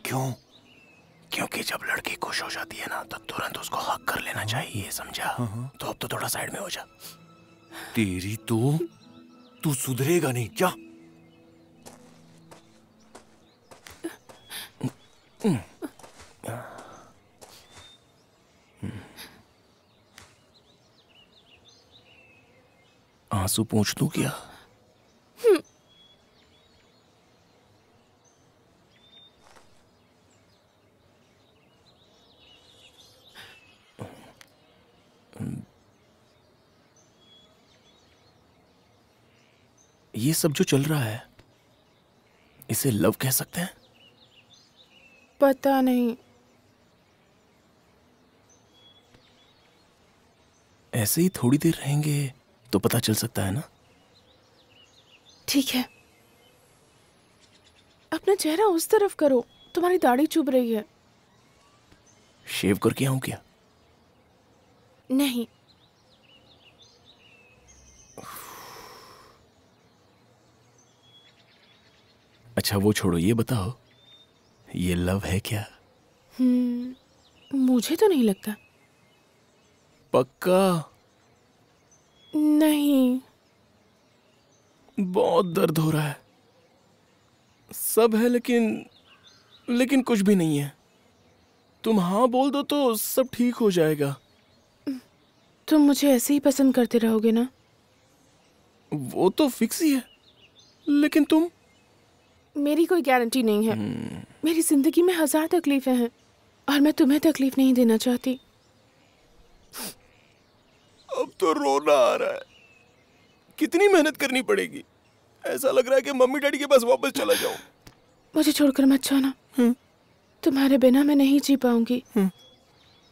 क्यों? क्योंकि जब लड़की खुश हो जाती है ना तो तुरंत उसको हक कर लेना चाहिए समझा? तो अब तो थोड़ा साइड में हो जा। तेरी तो तू सुधरेगा नहीं क्या? आँसू पूछ दूँ क्या? सब जो चल रहा है इसे लव कह सकते हैं? पता नहीं। ऐसे ही थोड़ी देर रहेंगे तो पता चल सकता है ना? ठीक है। अपना चेहरा उस तरफ़ करो तुम्हारी दाढ़ी चुभ रही है। शेव करके आऊँ क्या? नहीं। अच्छा वो छोड़ो ये बताओ ये लव है क्या? हम्म मुझे तो नहीं लगता। पक्का? नहीं। बहुत दर्द हो रहा है। सब है लेकिन लेकिन कुछ भी नहीं है। तुम हाँ बोल दो तो सब ठीक हो जाएगा। तुम मुझे ऐसे ही पसंद करते रहोगे ना? वो तो फिक्स ही है। लेकिन तुम? मेरी कोई गारंटी नहीं है। मेरी ज़िंदगी में हज़ार तकलीफें हैं और मैं तुम्हें तकलीफ़ नहीं देना चाहती। अब तो रोना आ रहा है। कितनी मेहनत करनी पड़ेगी? ऐसा लग रहा है कि मम्मी डैडी के पास वापस चला जाऊँ। मुझे छोड़कर मत जाना। तुम्हारे बिना मैं नहीं जी पाऊँगी।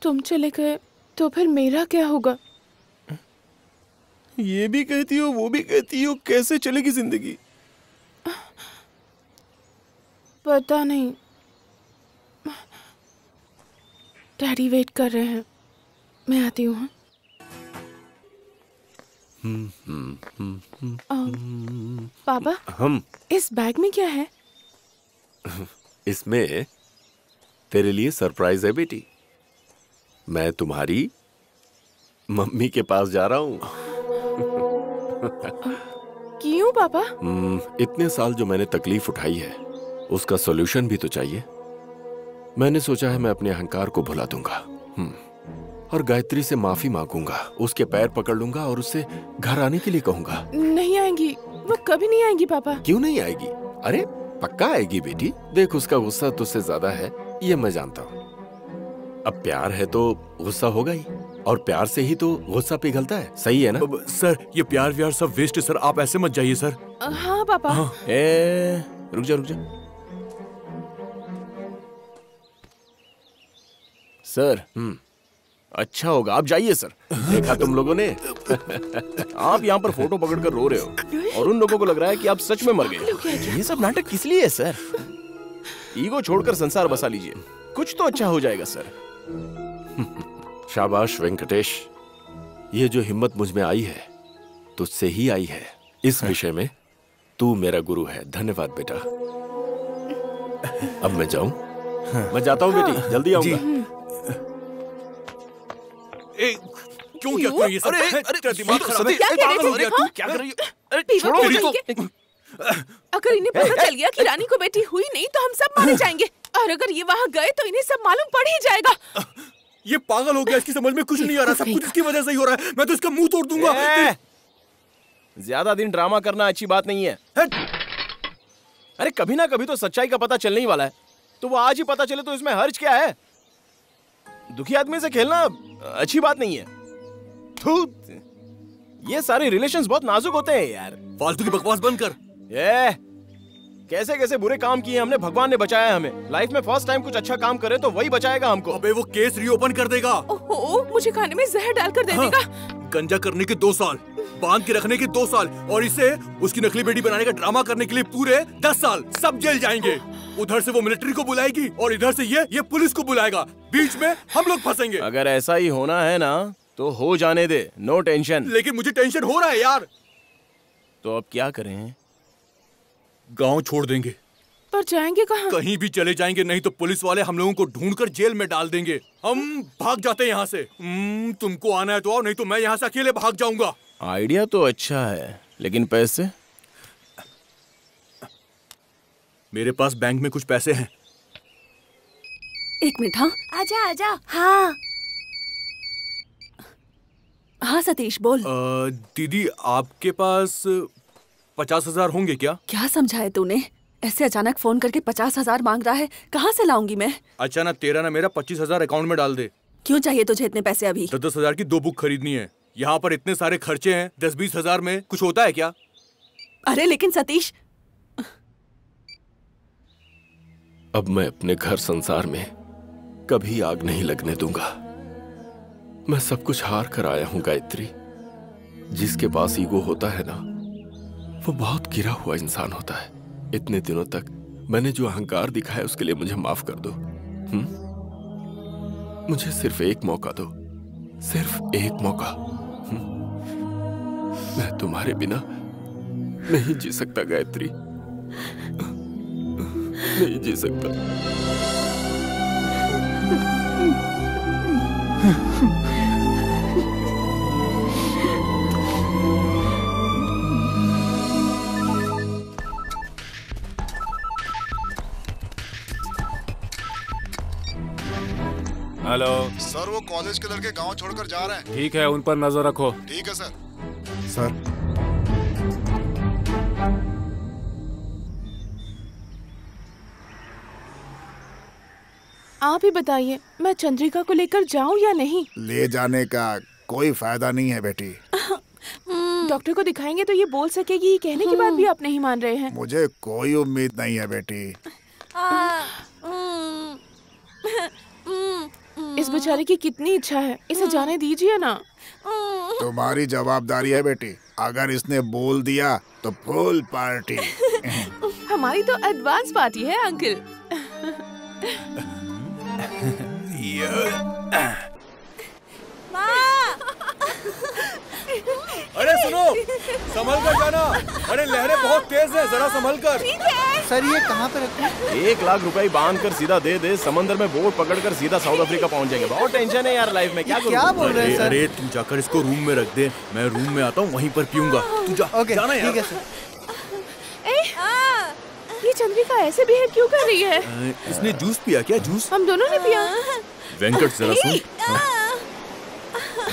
तुम चले गए तो फिर मेरा क्या होगा? ये भी कहती हो वो भी कहती हो कैसे चलेगी ज़िंदगी? पता नहीं। डैडी वेट कर रहे हैं। मैं आती हूँ हाँ? पापा हम। इस बैग में क्या है? इसमें तेरे लिए सरप्राइज़ है बेटी। मैं तुम्हारी मम्मी के पास जा रहा हूँ। क्यों पापा? हम्म, इतने साल जो मैंने तकलीफ़ उठाई है उसका सॉल्यूशन भी तो चाहिए। मैंने सोचा है मैं अपने अहंकार को भुला दूँगा। हम्म, और गायत्री से माफ़ी मांगूँगा उसके पैर पकड़ लूँगा और उससे घर आने के लिए कहूँगा। नहीं आएँगी। वो कभी नहीं आएँगी पापा। क्यों नहीं आएगी? अरे पक्का आएगी बेटी? देख उसका गुस्सा तुझसे ज़्यादा है ये मैं जानता हूँ। अब प्यार है तो गुस्सा होगा ही और प्यार से ही तो गुस्सा पिघलता है। सही है ना? सर ये प्यार व्यार सब वेस्ट है सर। आप ऐसे मत जाइए सर। हाँ पापा। हाँ। ए, रुक जा रुक जा। सर। अच्छा होगा। आप जाइए सर। देखा तुम लोगों ने? आप यहाँ पर फ़ोटो पकड़कर रो रहे हो और उन लोगों को लग रहा है कि आप सच में मर गए। ये सब नाटक किस लिए है सर? ईगो छोड़कर संसार बसा लीजिए। कुछ तो अच्छा हो जाएगा सर। शाबाश वेंकटेश। ये जो हिम्मत मुझमें आई है तुझसे ही आई है। इस विषय में तू मेरा गुरु है। धन्यवाद बेटा। अब मैं जाऊँ? मैं जाता हूँ बेटी। जल्दी आऊँगा। ए, क्यों क्या कर ये सब अरे, अरे, तेरा दिमाग खराब है। क्या पागल हो गया हाँ? तू क्या कर रही है? अरे छोड़ो मेरी तो अगर इन्हें पता चल गया कि रानी को बेटी हुई नहीं तो हम सब मारे जाएँगे। और अगर ये वहाँ गए तो इन्हें सब मालूम पड़ ही जाएगा। ये पागल हो गया इसकी समझ में कुछ नहीं आ रहा सब कुछ इसकी वजह से ही हो रहा है। मैं तो इसका मुँह तोड़ दूँगा। ज़्यादा दिन ड्रामा करना अच्छी बात नहीं है। अरे कभी ना कभी तो सच्चाई का पता चलने ही वाला है। तो वो आज ही पता चले तो इसमें हर्ज क्या है? दुखी आदमी से खेलना अच्छी बात नहीं है। थू, ये सारे रिलेशंस बहुत नाजुक होते हैं यार। फालतू की बकवास बंद कर। ए, कैसे कैसे बुरे काम किए हमने भगवान ने बचाया हमें। लाइफ में फ़र्स्ट टाइम कुछ अच्छा काम करे तो वही बचाएगा हमको। अबे वो केस रीओपन कर देगा। ओहो मुझे खाने में जहर डालकर दे हाँ, देगा। गंजा करने के दो साल बाँध के रखने के दो साल और इसे उसकी नकली बेटी बनाने का ड्रामा करने के लिए पूरे दस साल सब जेल जाएँगे। उधर से वो मिलिट्री को बुलाएगी और इधर से ये ये पुलिस को बुलाएगा। बीच में हम लोग फंसेंगे। अगर ऐसा ही होना है ना तो हो जाने दे। नो टेंशन लेकिन मुझे टेंशन हो रहा है यार। तो अब क्या करें? गाँव छोड़ देंगे। पर जाएँगे कहाँ? कहीं भी चले जाएँगे नहीं तो पुलिस वाले हम लोगों को ढूंढकर जेल में डाल देंगे। हम भाग जाते हैं यहाँ से। हम्म, तुमको आना है तो आओ नहीं तो मैं यहाँ से अकेले भाग जाऊँगा। आइडिया तो अच्छा है लेकिन पैसे? मेरे पास बैंक में कुछ पैसे हैं। एक मिनट हाँ? आजा आजा। हाँ। हाँ सतीश बोल। अ, दीदी आपके पास पचास हज़ार होंगे क्या? क्या समझा है तूने? ऐसे अचानक फ़ोन करके पचास हज़ार मांग रहा है कहाँ से लाऊँगी मैं? अच्छा ना तेरा ना मेरा पच्चीस हज़ार अकाउंट में डाल दे। क्यों चाहिए तुझे इतने पैसे अभी? दस दस हज़ार की दो बुक खरीदनी है। यहाँ पर इतने सारे खर्चे हैं दस बीस हज़ार में कुछ होता है क्या? अरे लेकिन सतीश अब मैं अपने घर संसार में कभी आग नहीं लगने दूँगा। मैं सब कुछ हार कर आया हूँ, गायत्री। जिसके पास ईगो होता है ना, वो बहुत गिरा हुआ इंसान होता है। इतने दिनों तक मैंने जो अहंकार दिखाया उसके लिए मुझे माफ़ कर दो। हुँ? मुझे सिर्फ़ एक मौका दो। सिर्फ़ एक मौका। हुँ? मैं तुम्हारे बिना नहीं जी सकता, गायत्री। नहीं जी सकता हेलो। सर वो कॉलेज के लड़के गाँव छोड़कर जा रहे हैं। ठीक है उन पर नज़र रखो। ठीक है सर। सर आप ही बताइए मैं चंद्रिका को लेकर जाऊँ या नहीं? ले जाने का कोई फ़ायदा नहीं है बेटी। डॉक्टर को दिखाएँगे तो ये बोल सकेगी ये कहने के बाद भी आप नहीं मान रहे हैं। मुझे कोई उम्मीद नहीं है बेटी। इस बेचारे की कितनी इच्छा है इसे जाने दीजिए ना। तुम्हारी जवाबदारी है बेटी। अगर इसने बोल दिया तो फुल पार्टी। हमारी तो एडवांस पार्टी है अंकल। अरे सुनो संभल कर जाना। अरे लहरें बहुत तेज है जरा संभल कर सर ये कहाँ पे रखूँ? एक लाख रुपए बाँध कर सीधा दे दे समंदर में बोट पकड़ कर सीधा साउथ अफ्रीका पहुँच जाएँगे। बहुत टेंशन है यार लाइफ में क्या करूँ? अरे अरे तू जाकर इसको रूम में रख दे मैं रूम में आता हूँ वहीं पर पीऊँगा। तू जा जाना यार। ठीक है सर। ए, ये चंद्रिका ऐसे बिहेव क्यों कर रही है? इसने जूस पिया क्या जूस हम दोनों ने पिया। वेंकट जरा सुन। हाँ?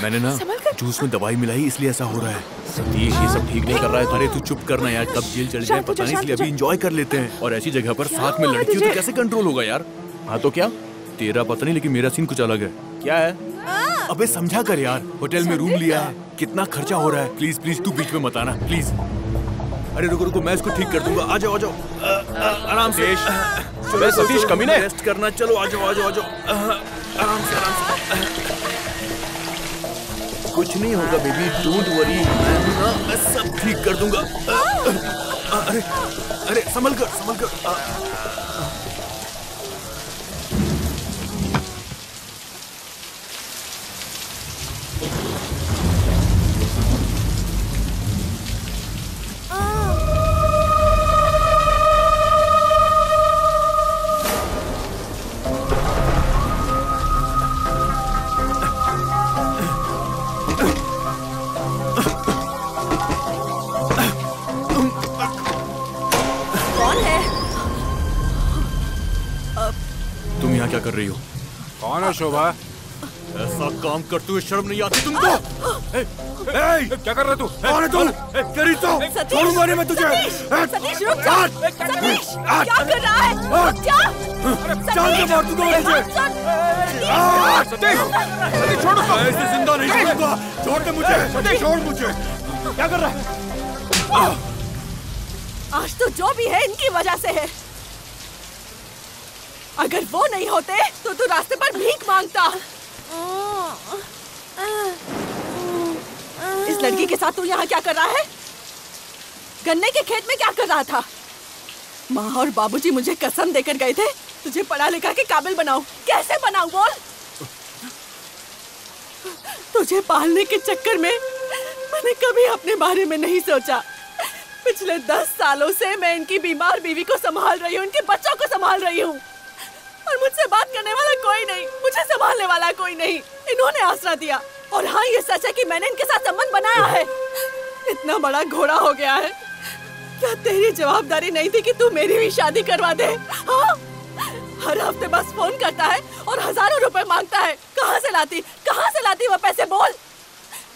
मैंने ना जूस में दवाई मिलाई इसलिए ऐसा हो रहा है। सतीश ये सब ठीक नहीं कर रहा है। अरे तू चुप करना यार। कब जेल चले जाए पता नहीं इसलिए अभी हो एंजॉय कर लेते हैं। और ऐसी जगह पर साथ में लड़की तो कैसे कंट्रोल होगा यार? हाँ तो क्या? तेरा पता नहीं लेकिन मेरा सीन कुछ अलग है। क्या है? अबे समझा कर यार। होटल में रूम लिया है। कितना खर्चा हो रहा है। प्लीज़ प्लीज़ तू बीच में मत आना। प्लीज़ अरे रुको रुको मैं इसको ठीक कर दूँगा। आ जाओ आ जाओ। आराम से। सतीश, कमीने। रेस्ट करना। चलो आ जाओ आ जाओ आ जाओ। आराम से आराम से कुछ नहीं होगा बेबी डोंट वरी मैं ना सब ठीक कर दूँगा। अरे अरे, संभल कर संभल कर। शोभा ऐसा काम करते हुए शर्म नहीं आती तुमको ए, ए, क्या कर रहे तू? कौन है तू तेरी तो छोड़ूँगा नहीं मैं तुझे। सतीश, रुक जा। सतीश क्या कर रहा है? जा। जान से मार दूँगा मैं तुझे आ, सतीश सतीश छोड़ मैं इसे ज़िंदा नहीं छोड़ूँगा। छोड़ दे मुझे सतीश छोड़ मुझे। क्या कर रहा है? आज तो जो भी है इनकी वजह से है। अगर वो नहीं होते तो तू रास्ते पर भीख माँगता। इस लड़की के साथ तू यहाँ क्या कर रहा है? गन्ने के खेत में क्या कर रहा था? माँ और बाबूजी मुझे कसम देकर गए थे। तुझे पढ़ा लिखा के काबिल बनाओ कैसे बनाऊँ, बोल? तुझे पालने के चक्कर में मैंने कभी अपने बारे में नहीं सोचा। पिछले दस सालों से मैं इनकी बीमार बीवी को संभाल रही हूँ, इनके बच्चों को संभाल रही हूँ। और मुझसे बात करने वाला कोई नहीं। मुझे संभालने वाला कोई नहीं। इन्होंने आसरा दिया। और हाँ ये सच है कि मैंने इनके साथ संबंध बनाया है। इतना बड़ा घोड़ा हो गया है। क्या तेरी जवाबदारी नहीं थी कि तू मेरी भी शादी करवा दे? हाँ? हर हफ़्ते बस फ़ोन करता है और हज़ारों रुपए माँगता है। कहाँ से लाती? कहाँ से लाती वो पैसे? बोल।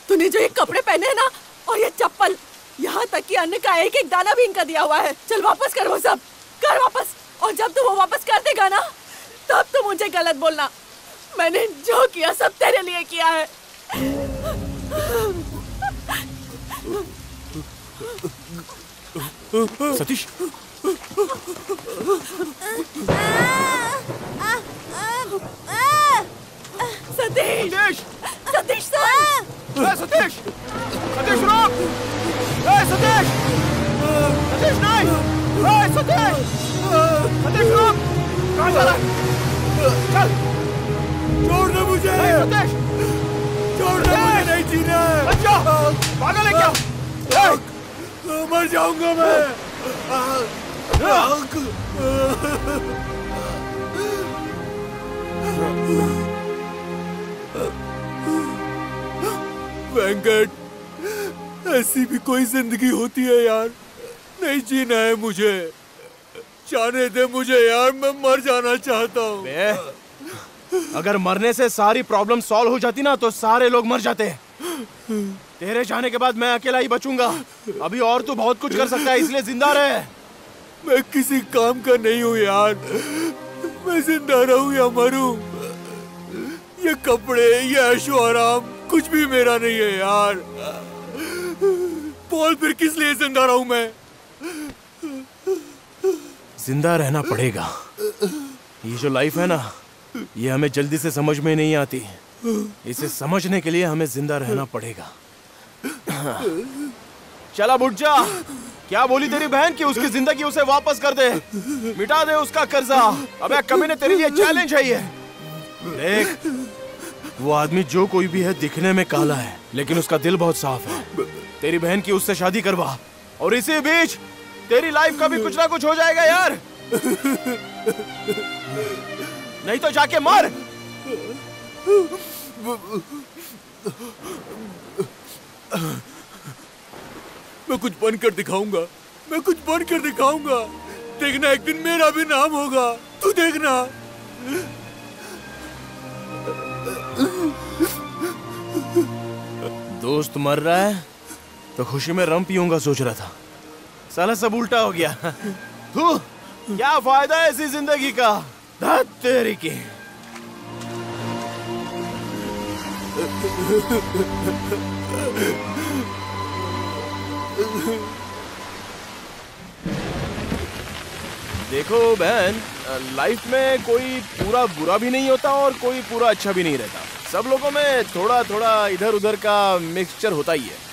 तूने जो ये कपड़े पहने ना, और ये चप्पल, यहाँ तक कि अन्न का एक एक दाना भी इनका दिया हुआ है। चल वापस कर वो सब। कर वापस। और जब तू वो वापस कर देगा ना तब तू मुझे गलत बोलना। मैंने जो किया सब तेरे लिए किया है। सतीश। सतीश! सतीश! ए, सतीश! सतीश रुक! सतीश! सतीश नहीं! सतीश! सतीश रुक! कहाँ चल छोड़ दे मुझे छोड़ दे मुझे नहीं जीना है अच्छा पागल है क्या मर जाऊँगा मैं वेंकट, ऐसी भी कोई ज़िंदगी होती है यार। नहीं जीना है मुझे। जाने दे मुझे यार मैं मर जाना चाहता हूँ। अगर मरने से सारी प्रॉब्लम सॉल्व हो जाती ना तो सारे लोग मर जाते तेरे जाने के बाद मैं अकेला ही बचूँगा। अभी और तू बहुत कुछ कर सकता है इसलिए ज़िंदा रहे। मैं किसी काम का नहीं हूँ यार। मैं ज़िंदा रहूँ या मरूं ये कपड़े ये ऐशो आराम कुछ भी मेरा नहीं है यार। बोल फिर किस लिए ज़िंदा रहूँ मैं? ज़िंदा रहना पड़ेगा। ये जो लाइफ है ना, ये हमें जल्दी से समझ में नहीं आती। इसे समझने के लिए हमें ज़िंदा रहना पड़ेगा। चला बुट जा क्या बोली तेरी बहन कि उसकी ज़िंदगी उसे वापस कर दे? मिटा दे उसका कर्जा। अबे कमी ने तेरे लिए चैलेंज है ये। देख, वो आदमी जो कोई भी है, दिखने में काला है, लेकिन उसका दिल बहुत साफ़ है। तेरी बहन की उससे शादी करवा, और इसी बीच तेरी लाइफ का भी कुछ ना कुछ हो जाएगा यार। नहीं तो जाके मर। मैं कुछ बन कर दिखाऊँगा। मैं कुछ बन कर दिखाऊँगा। देखना एक दिन मेरा भी नाम होगा। तू देखना। दोस्त मर रहा है तो खुशी में रम पीऊँगा सोच रहा था। साला सब उल्टा हो गया। तू क्या फ़ायदा है ऐसी ज़िंदगी का? तेरी की। देखो बहन, लाइफ में कोई पूरा बुरा भी नहीं होता और कोई पूरा अच्छा भी नहीं रहता। सब लोगों में थोड़ा थोड़ा इधर उधर का मिक्सचर होता ही है।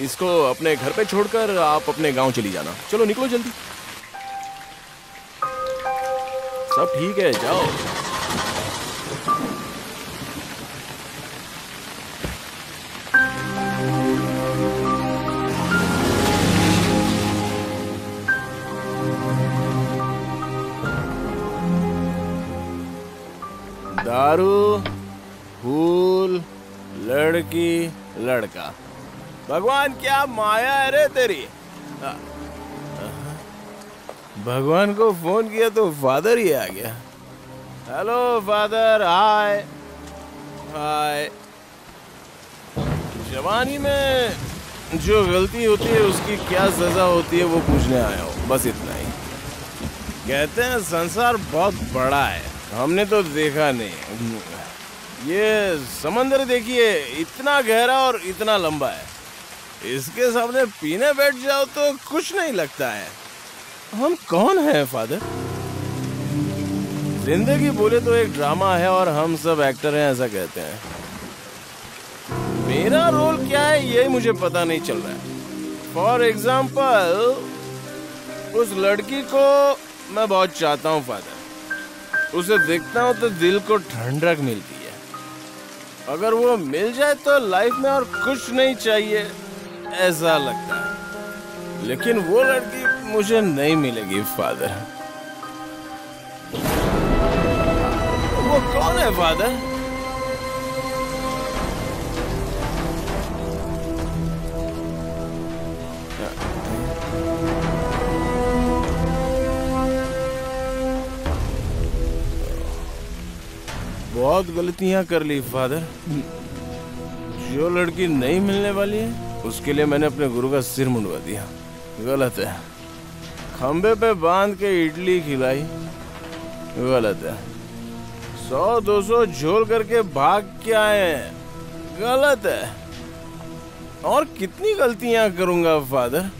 इसको अपने घर पे छोड़कर आप अपने गाँव चली जाना। चलो निकलो जल्दी। सब ठीक है, जाओ। दारू, फूल, लड़की, लड़का। भगवान, क्या माया है रे तेरी? भगवान को फ़ोन किया तो फादर ही आ गया। Hello, father, hi hi. जवानी में जो गलती होती है, उसकी क्या सजा होती है, वो पूछने आया हूँ। बस इतना ही। कहते हैं, संसार बहुत बड़ा है। हमने तो देखा नहीं ये समंदर देखिए, इतना गहरा और इतना लंबा है। इसके सामने पीने बैठ जाओ तो कुछ नहीं लगता है। हम कौन हैं, फादर? ज़िंदगी बोले तो एक ड्रामा है और हम सब एक्टर हैं, ऐसा कहते हैं। मेरा रोल क्या है ये मुझे पता नहीं चल रहा है। फॉर एग्ज़ाम्पल उस लड़की को मैं बहुत चाहता हूँ, फादर। उसे देखता हूँ तो दिल को ठंडक मिलती है। अगर वो मिल जाए तो लाइफ में और कुछ नहीं चाहिए। ऐसा लगता है। लेकिन वो लड़की मुझे नहीं मिलेगी, फादर। वो कौन है, फादर? बहुत गलतियाँ कर ली, फादर। जो लड़की नहीं मिलने वाली है उसके लिए मैंने अपने गुरु का सिर मुंडवा दिया। गलत है। खंबे पे बाँध के इडली खिलाई। गलत है। सौ दो सौ झोल करके भाग के आए हैं? गलत है। और कितनी गलतियाँ करूँगा, फादर?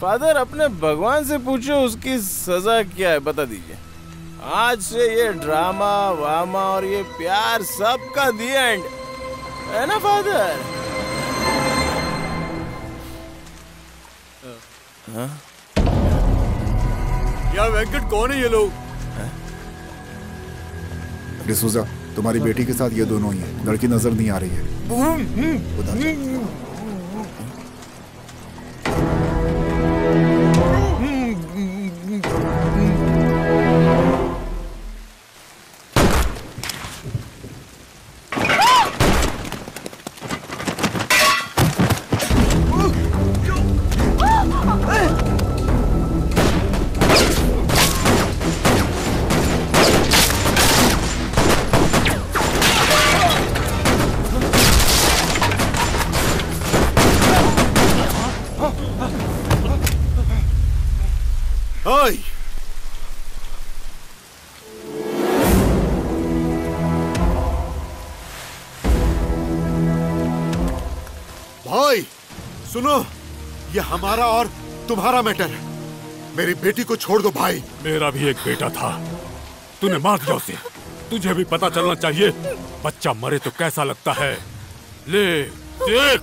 फादर, अपने भगवान से पूछो, उसकी सजा क्या है, बता दीजिए। आज से ये ड्रामा, वामा और ये प्यार सबका दी एंड। है ना, फादर? यार वेंकट कौन है ये लोग? डिसूजा तुम्हारी बेटी के साथ ये दोनों ही हैं। लड़की नज़र नहीं आ रही है। सुनो ये हमारा और तुम्हारा मैटर है। मेरी बेटी को छोड़ दो भाई। मेरा भी एक बेटा था। तूने मार दिया उसे। तुझे भी पता चलना चाहिए बच्चा मरे तो कैसा लगता है? ले देख।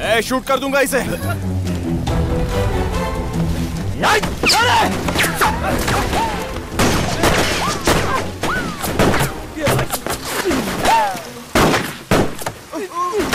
ए, शूट कर दूँगा इसे। भाई Ooh.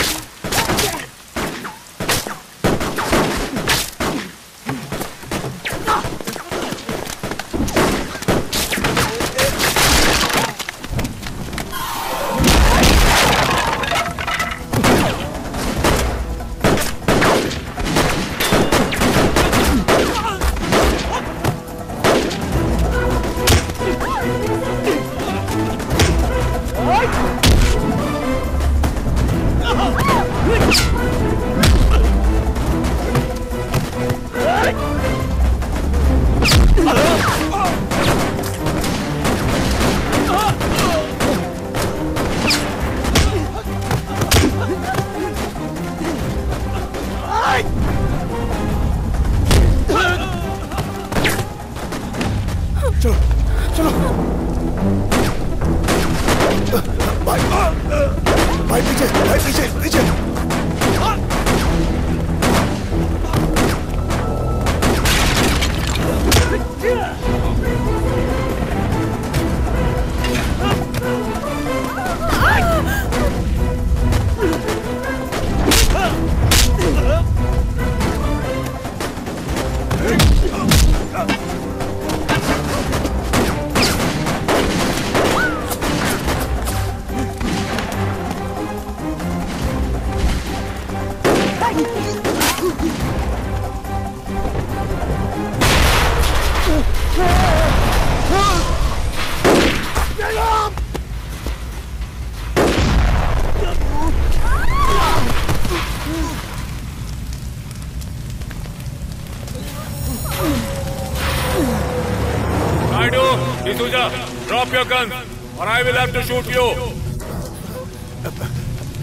Your gun, or I will have to shoot you.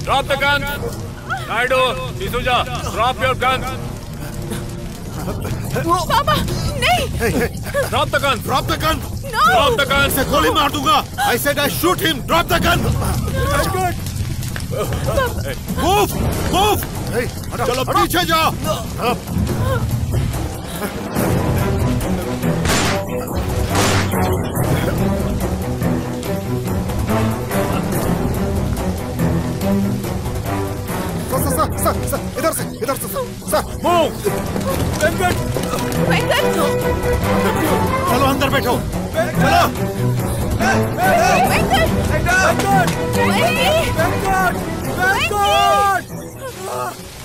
Drop the gun. Raidu, D'Souza, drop your gun. पापा नहीं Drop the gun. Drop the gun. No. Drop the gun. इसे गोली मार दूँगा I said I shoot him. Drop the gun. Move, move. hey, चलो पीछे जाओ इधर से इधर से सर। मूव वेंकट वेंकट चलो अंदर बैठो। चलो। वेंकट वेंकट वेंकट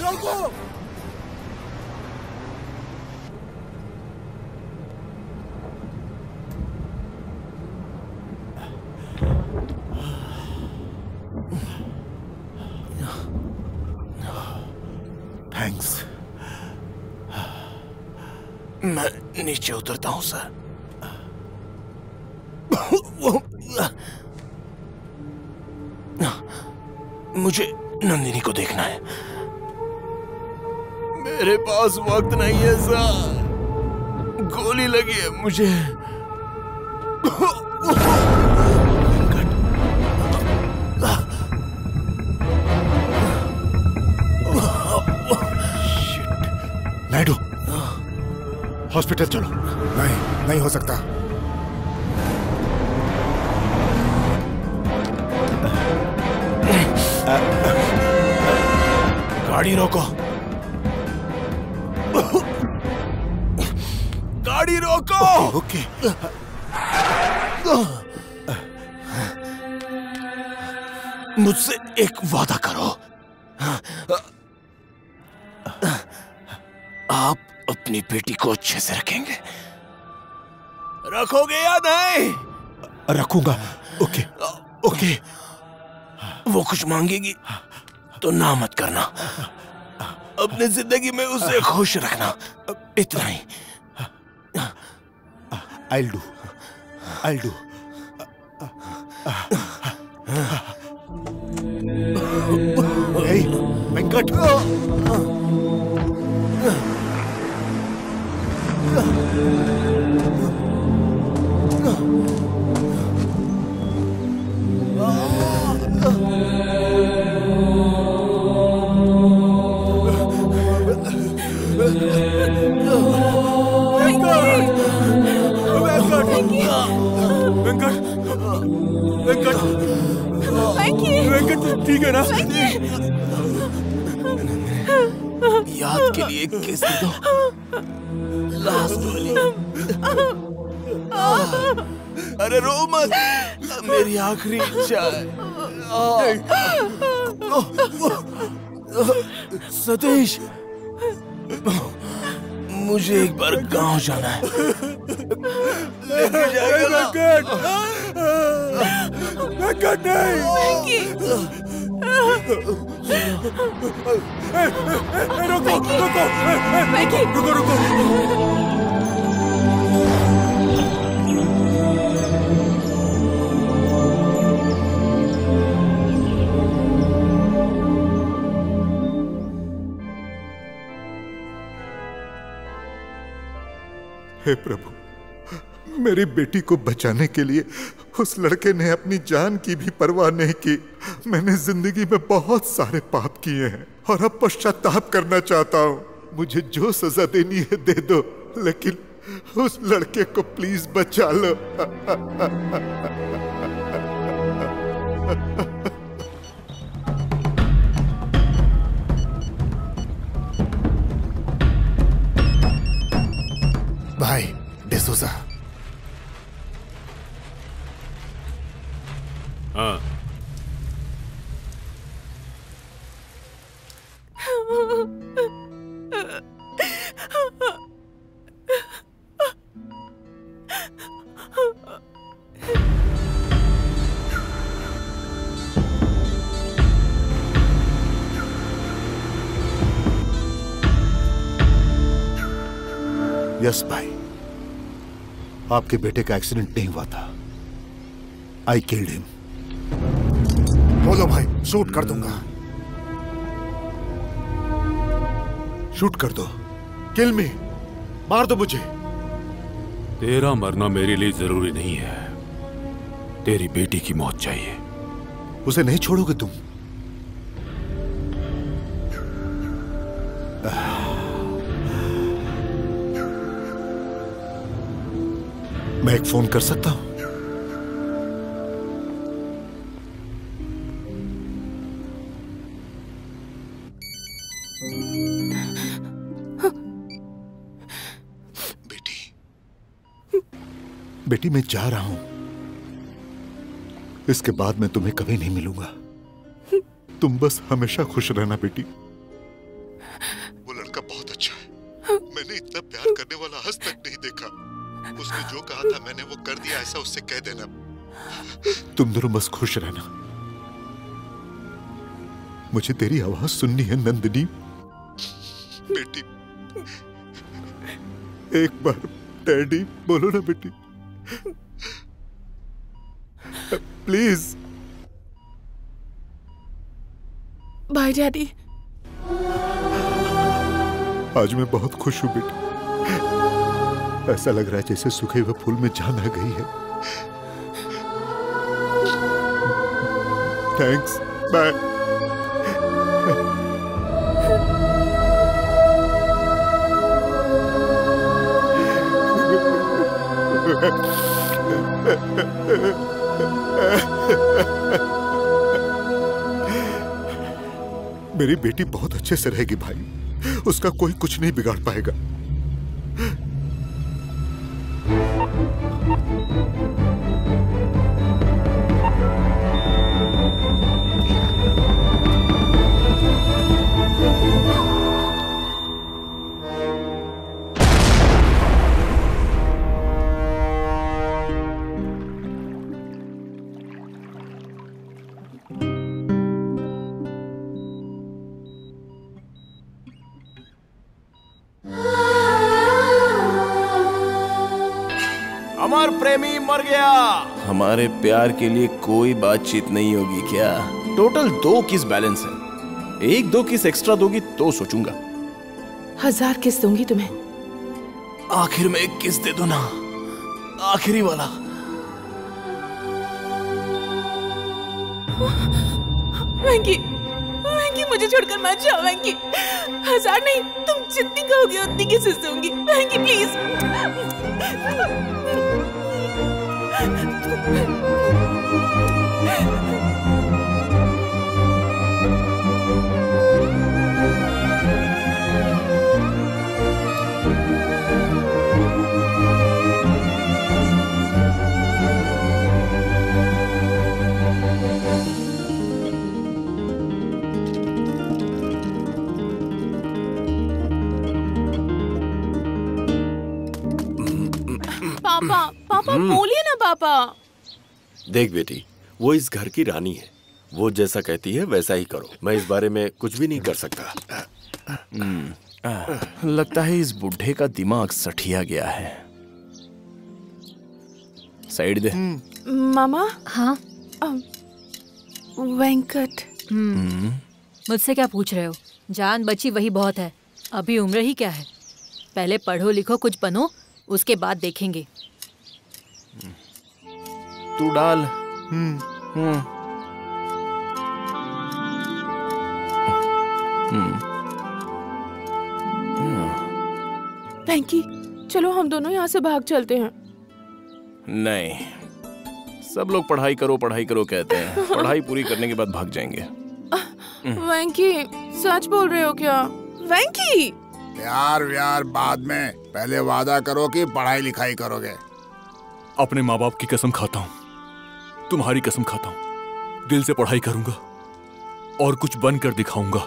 रोको थैंक्स मैं नीचे उतरता हूँ सर। मुझे नंदिनी को देखना है। मेरे पास वक्त नहीं है सर। गोली लगी है मुझे। नायडू हॉस्पिटल चलो। नहीं नहीं हो सकता। गाड़ी रोको। गाड़ी रोको। ओके। मुझसे एक वादा करो। अपनी बेटी को अच्छे से रखेंगे। रखोगे या नहीं? रखूँगा। Okay okay. वो कुछ मांगेगी तो ना मत करना। अपनी ज़िंदगी में उसे खुश रखना। इतना ही। I do I do Venkat Venkat Venkat Venkat ठीक है ना? याद के लिए किस दो लास्ट वाली। अरे रो मत। मेरी आखिरी इच्छा है। सतीश मुझे एक बार गाँव जाना है। लेके जाएगा नहीं। रुको रुको रुको रुको हे प्रभु मेरी बेटी को बचाने के लिए उस लड़के ने अपनी जान की भी परवाह नहीं की। मैंने ज़िंदगी में बहुत सारे पाप किए हैं और अब पश्चाताप करना चाहता हूँ। मुझे जो सजा देनी है दे दो, लेकिन उस लड़के को प्लीज़ बचा लो। भाई डिसोजा हाँ यस भाई आपके बेटे का एक्सीडेंट नहीं हुआ था. आई किल्ड हिम बोलो भाई शूट कर दूँगा। शूट कर दो। किल मी मार दो मुझे। तेरा मरना मेरे लिए ज़रूरी नहीं है। तेरी बेटी की मौत चाहिए। उसे नहीं छोड़ोगे तुम? मैं एक फ़ोन कर सकता हूँ? बेटी, मैं जा रहा हूँ। इसके बाद मैं तुम्हें कभी नहीं मिलूँगा। तुम बस हमेशा खुश रहना, बेटी। वो लड़का बहुत अच्छा है। मैंने इतना प्यार करने वाला आज तक नहीं देखा। उसने जो कहा था मैंने वो कर दिया, ऐसा उससे कह देना। तुम दोनों बस खुश रहना। मुझे तेरी आवाज़ सुननी है, नंदिनी। बेटी, एक बार डैडी, बोलो ना बेटी। प्लीज़ बाय डैडी आज मैं बहुत खुश हूँ बेटा। ऐसा लग रहा है जैसे सूखे हुए फूल में जान आ गई है। थैंक्स बाय मेरी बेटी बहुत अच्छे से रहेगी भाई। उसका कोई कुछ नहीं बिगाड़ पाएगा। हमारे प्यार के लिए कोई बातचीत नहीं होगी क्या? टोटल दो किस बैलेंस है? एक दो किस एक्स्ट्रा दोगी तो सोचूँगा। हज़ार किस दूँगी तुम्हें? आखिर में एक किस दे दो ना? आखिरी वाला। वेंकी वेंकी मुझे छोड़कर मत जाओ वेंकी हज़ार नहीं तुम जितनी कहोगे उतनी किसेस दूँगी? वेंकी प्लीज़ पापा पापा हम्म। बोलिए ना पापा देख बेटी वो इस घर की रानी है। वो जैसा कहती है वैसा ही करो। मैं इस बारे में कुछ भी नहीं कर सकता। हम्म, लगता है इस बुढ़े का दिमाग सठिया गया है। साइड दे। मामा? हाँ? वेंकट। हम्म। मुझसे क्या पूछ रहे हो? जान बची वही बहुत है। अभी उम्र ही क्या है? पहले पढ़ो लिखो कुछ बनो उसके बाद देखेंगे। तू डाल। हम्म। हम्म। हम्म। चलो हम दोनों यहाँ से भाग चलते हैं। नहीं। सब लोग पढ़ाई करो पढ़ाई करो कहते हैं। पढ़ाई पूरी करने के बाद भाग जाएँगे। वेंकी सच बोल रहे हो क्या? वेंकी प्यार व्यार बाद में। पहले वादा करो कि पढ़ाई लिखाई करोगे। अपने माँ बाप की कसम खाता हूँ। तुम्हारी कसम खाता हूँ। दिल से पढ़ाई करूँगा और कुछ बनकर दिखाऊँगा।